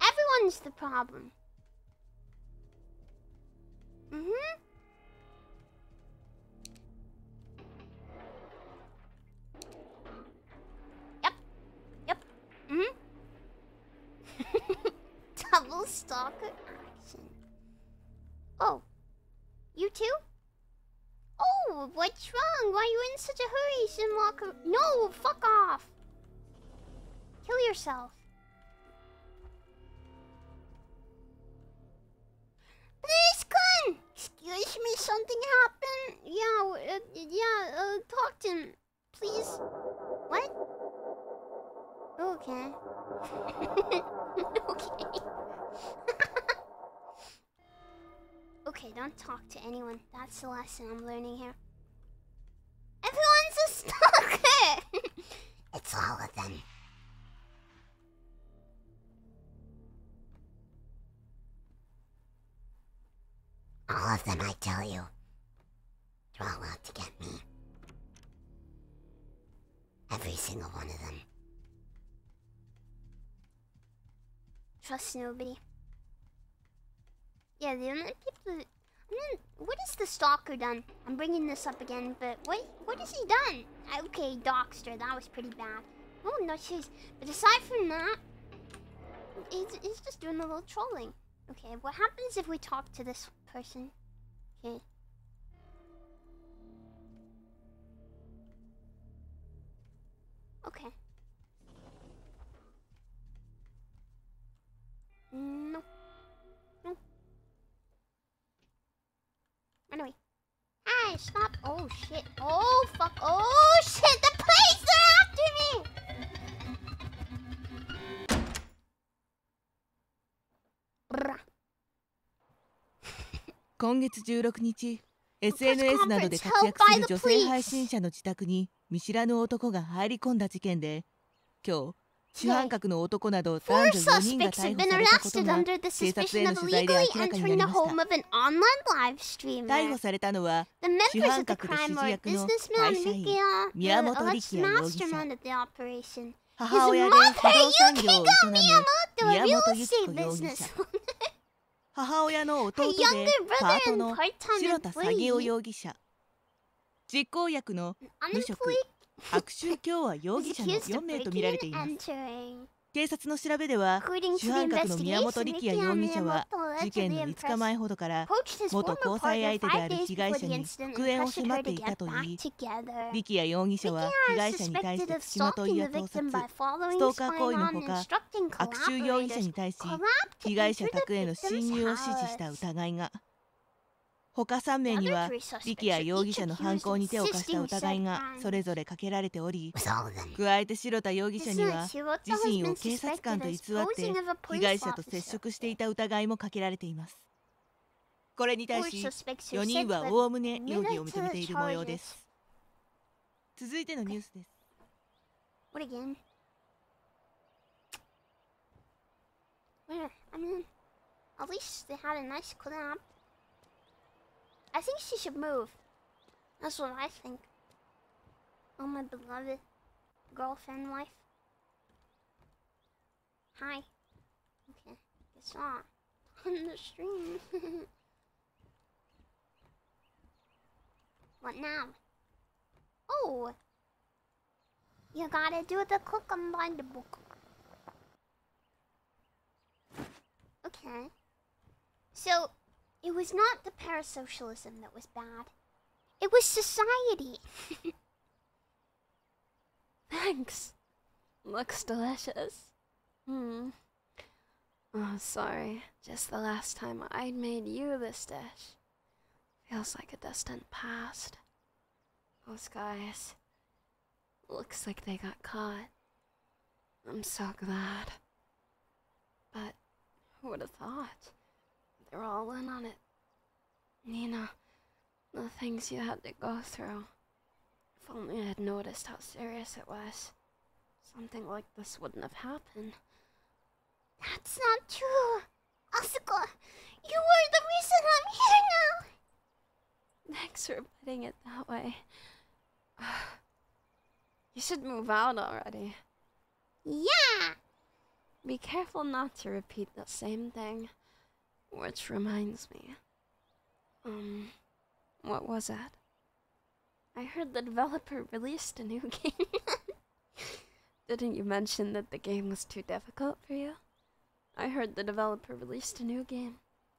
Everyone's the problem. Double action. Oh. You too? Oh, what's wrong? Why are you in such a hurry, Shinwalker? No, fuck off. Kill yourself. Please, Kun! Excuse me, something happened? Yeah, uh, yeah, uh, talk to him. Please. What? Okay. okay. Okay, don't talk to anyone. That's the lesson I'm learning here. Everyone's a stalker! It's all of them. All of them, I tell you. They're all out to get me. Every single one of them. Trust nobody. Yeah, the only people. I mean, what has the stalker done? I'm bringing this up again, but what what has he done? Okay, Dockster, that was pretty bad. Oh no, she's. But aside from that, he's, he's just doing a little trolling. Okay, what happens if we talk to this person? Okay. Okay. No. Run away. Hey, stop. Oh, shit. Oh, fuck. Oh, shit. The police are after me. Brah. 今月16日 SNS などで活躍する女性配信者の自宅に見知らぬ男が入り込んだ事件で今日主犯格の男など男女4人が逮捕されたことも警察への取材で明らかになりました。逮捕されたのは主犯格と指示役の会社員宮本力也容疑者。母親で不動産業を営む宮本幸子容疑者。母親の弟でパートの白田詐欺を容疑者。実行役の無職。悪臭凶は容疑者の4名と見られています。警察の調べでは主犯格の宮本力也容疑者は事件の5日前ほどから元交際相手である被害者に復縁を迫っていたといい力也容疑者は被害者に対して付きまといや盗撮ストーカー行為のほか悪臭容疑者に対し被害者宅への侵入を指示した疑いが他3名には、リキや容疑者の犯行に手を貸した疑いがそれぞれかけられており、加えて白田容疑者には、自身を警察官と偽って、被害者と接触していた疑いもかけられています。これに対し、4人はおおむね容疑を認めている模様です。続いてのニュースです。At least they had a nice clean up. I think she should move. That's what I think. Oh, my beloved girlfriend wife. Hi. Okay, guess not. On the stream. what now? Oh! You gotta do the cook the book. Okay. So, it was not the parasocialism that was bad. It was society. Thanks. Looks delicious. Hmm. Oh, sorry. Just the last time I'd made you this dish. Feels like a distant past. Those guys. Looks like they got caught. I'm so glad. But who would have thought? They're all in on it. Nina, the things you had to go through. If only I had noticed how serious it was. Something like this wouldn't have happened. That's not true. Asuka, you were the reason I'm here now. Thanks for putting it that way. You should move out already. Yeah. Be careful not to repeat the same thing. Which reminds me. Um, what was that? I heard the developer released a new game. Didn't you mention that the game was too difficult for you? I heard the developer released a new game.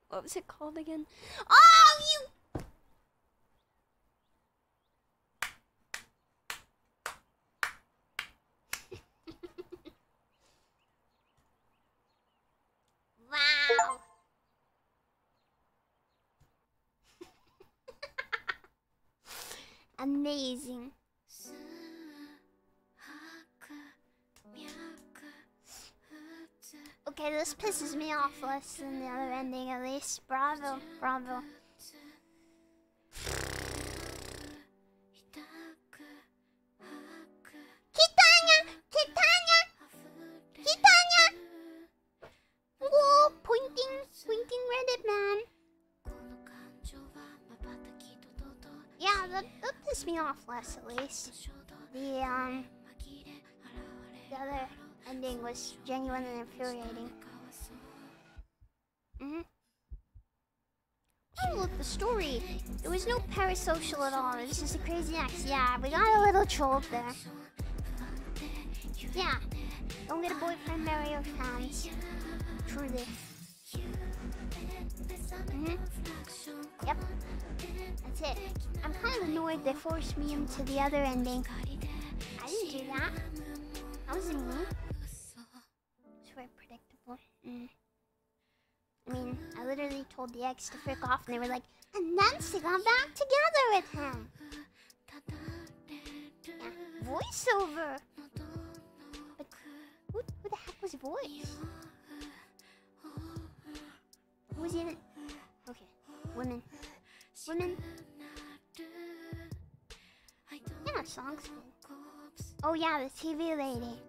What was it called again? Oh, you. Amazing. Okay, this pisses me off less than the other ending at least. Bravo, bravo. Off less at least. The, um, the other ending was genuine and infuriating. Mm-hmm. Oh, look, the story. There was no parasocial at all. It was just a crazy ex. Yeah, we got a little trolled there. Yeah. Don't get a boyfriend, marry your fans. Truly. Mm-hmm. Yep. That's it. I'm kind of annoyed they forced me into the other ending. I didn't do that. That wasn't me. It's very predictable. Mm. I mean, I literally told the ex to frick off, and they were like, and then she got back together with him. Yeah, voiceover. But who, who the heck was voice? Who was even? Okay, women. Women. Yeah, songs. Oh yeah, the TV lady.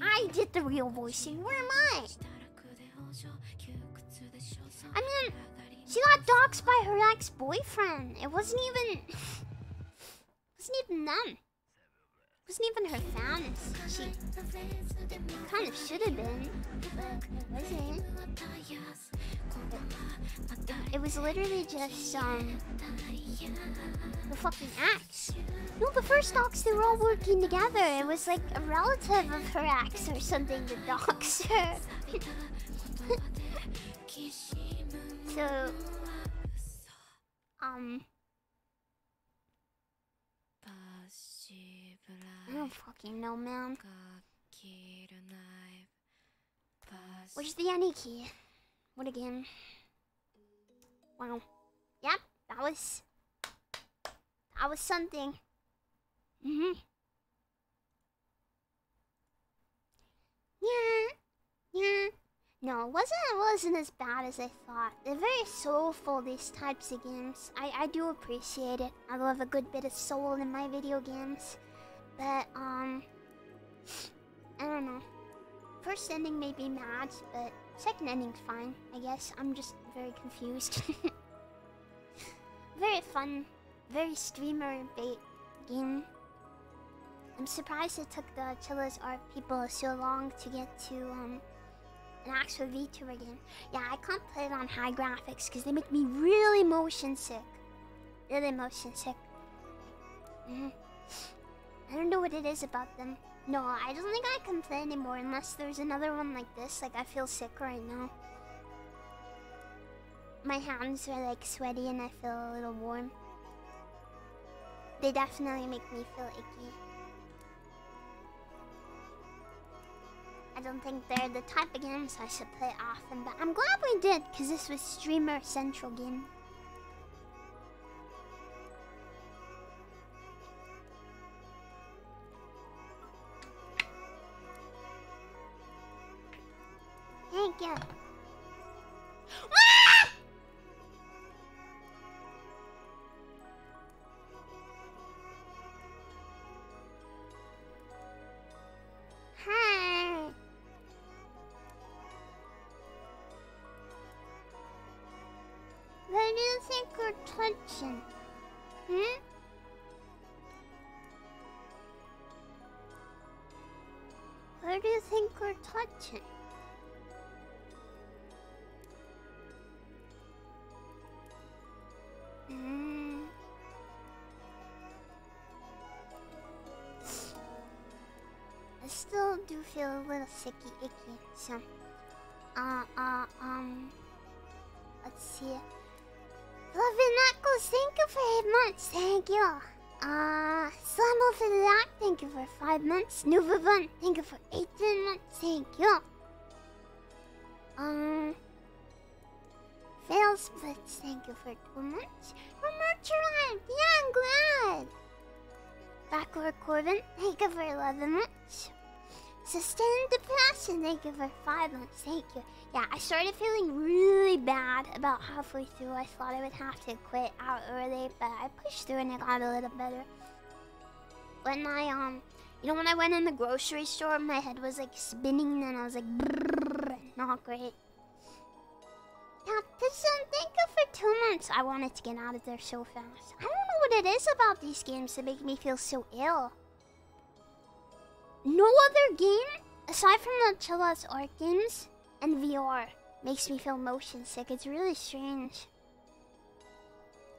I did the real voicing. Where am I? I mean, she got doxxed by her ex-boyfriend. It wasn't even. wasn't even them. Wasn't even her fans. She kind of should have been, wasn't. It, it was literally just um the fucking ex. No, the first docs they were all working together. It was like a relative of her ex or something that doxed her. so, um, I don't fucking know, man. Where's the any key? What again? Wow. Yep, that was that was something. Mm-hmm. Yeah, yeah. No, it wasn't it wasn't as bad as I thought. They're very soulful, these types of games. I, I do appreciate it. I love a good bit of soul in my video games. But um I don't know. First ending may be mad, but second ending's fine, I guess. I'm just very confused. very fun, very streamer bait game. I'm surprised it took the Chilla's Art people so long to get to um an actual VTuber game. Yeah, I can't play it on high graphics because they make me really motion sick. Really motion sick. Mm. I don't know what it is about them. No, I don't think I can play anymore unless there's another one like this. Like, I feel sick right now. My hands are like sweaty and I feel a little warm. They definitely make me feel icky. I don't think they're the type of games I should play often, but I'm glad we did, because this was Streamer Central game. Ah! Hi. Do you think we're touching? Hmm? Do you think we're touching? Feel a little sicky icky, so uh uh um let's see. Knuckles, thank you for eight months, thank you. Uh Slamo for the Doc, thank you for five months. Nuvavun, thank you for eighteen months, thank you. Um Fail splits, thank you for two months. Remote yeah, I'm glad. Backward Corbin, thank you for 11 months. Sustained depression, thank you for 5 months, thank you. Yeah, I started feeling really bad about halfway through. I thought I would have to quit out early, but I pushed through and it got a little better. When I, um, you know, when I went in the grocery store, my head was like spinning and I was like, brrr, not great. Yeah, Piston, thank you for two months. I wanted to get out of there so fast. I don't know what it is about these games that make me feel so ill. No other game, aside from the Chilla's Art games and VR, makes me feel motion sick. It's really strange.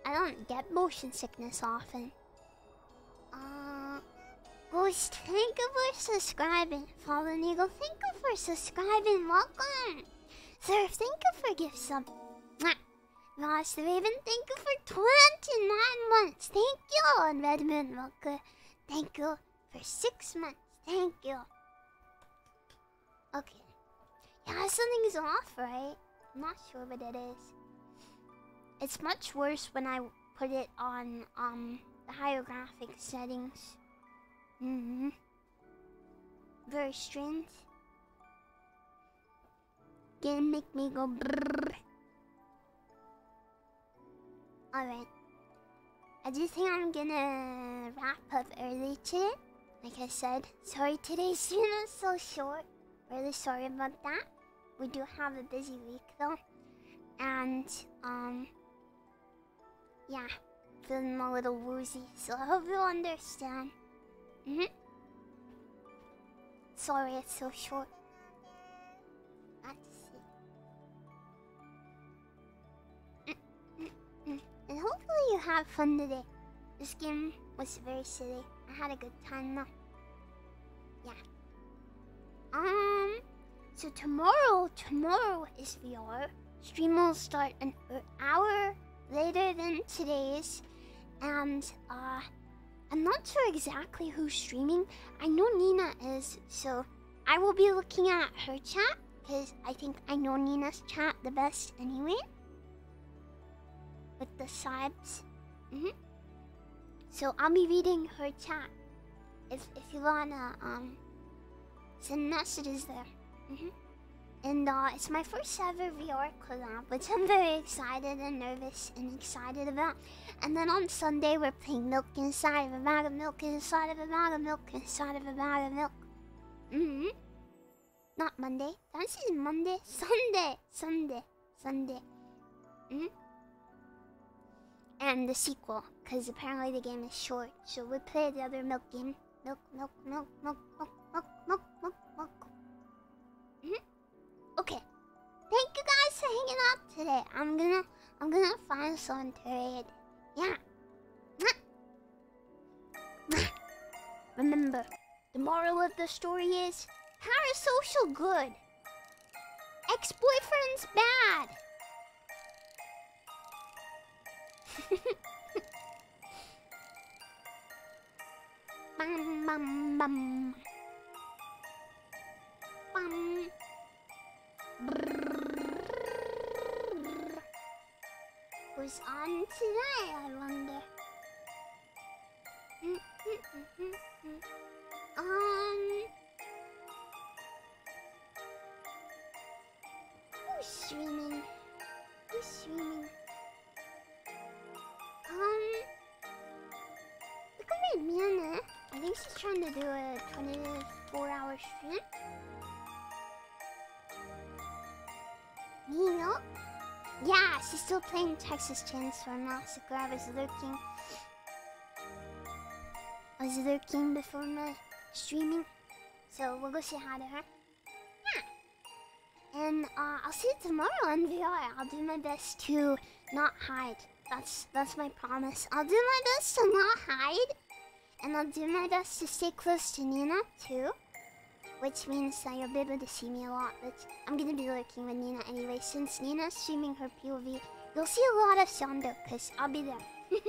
I don't get motion sickness often. Uh, thank you for subscribing. Fallen Eagle, thank you for subscribing. Welcome. Sir, thank you for gift sub. Ross the Raven, thank you for 29 months. Thank you. And Redmond Walker, thank you for 6 months. Thank you. Okay. Yeah, something's off, right? I'm not sure what it is. It's much worse when I put it on um the higher graphic settings. Mm-hmm. Very strange. Gonna make me go brrrr. Alright. I do think I'm gonna wrap up early today. Like I said, sorry today's stream is so short. Really sorry about that. We do have a busy week though. And, um, yeah, feeling a little woozy. So I hope you understand. Mm hmm Sorry it's so short. Let's see. Mm. And hopefully you have fun today. This game was very silly. Had a good time though. Yeah. Um. So tomorrow, tomorrow is VR. Stream will start an hour later than today's, and uh, I'm not sure exactly who's streaming. I know Nina is, so I will be looking at her chat because I think I know Nina's chat the best anyway. With the subs. Mm-hmm. So I'll be reading her chat. If if you wanna um send messages there. Mm-hmm. And uh, it's my first ever VR collab, which I'm very excited and nervous and excited about. And then on Sunday, we're playing Milk Inside of a Bag of Milk Inside of a Bag of Milk Inside of a Bag of Milk. Mm-hmm. Not Monday. That's Monday. Sunday. Sunday. Sunday. Mm-hmm. And the sequel, because apparently the game is short. So we play the other milk game. Milk, milk, milk, milk, milk, milk, milk, milk, milk. Mm-hmm. Okay. Thank you guys for hanging out today. I'm gonna I'm gonna find some trade. Yeah. Remember, the moral of the story is parasocial good. Ex-boyfriend's bad. Bum bum bum. Bum. Who's on today, I wonder? Mm, mm, mm, um. Who's streaming? Who's streaming? Um. Look at Miana. I think she's trying to do a 24 hour stream. Nino? Yeah, she's still playing Texas Chainsaw Massacre. I was lurking. I was lurking before my streaming. So we'll go say hi to her. Yeah. And uh, I'll see you tomorrow on VR. I'll do my best to not hide. That's that's my promise. I'll do my best to not hide. And I'll do my best to stay close to Nina too which means that you'll be able to see me a lot. But I'm gonna be lurking with Nina anyway, since Nina's streaming her POV. You'll see a lot of Shondo, because I'll be there.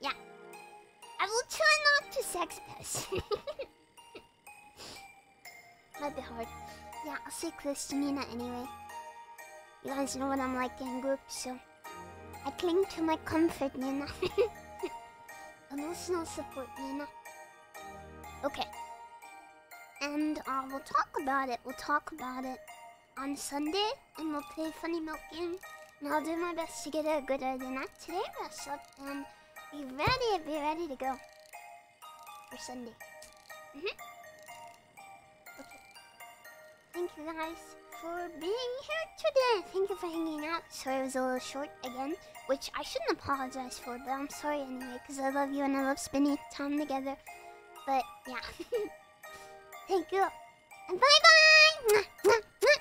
yeah. I will try not to sex pest. Might be hard. Yeah, I'll stay close to Nina anyway. You guys know what I'm like in groups, so... I cling to my comfort, Nina. Emotional support, Nina. Okay. And uh, we'll talk about it. We'll talk about it on Sunday, and we'll play Funny Milk game. And I'll do my best to get a good night today, rest up, and be ready, be ready to go for Sunday. Mm hmm Okay. Thank you guys for being here today. Thank you for hanging out. Sorry it was a little short again, which I shouldn't apologize for, but I'm sorry anyway, because I love you and I love spending time together. But yeah. Thank you. And bye bye!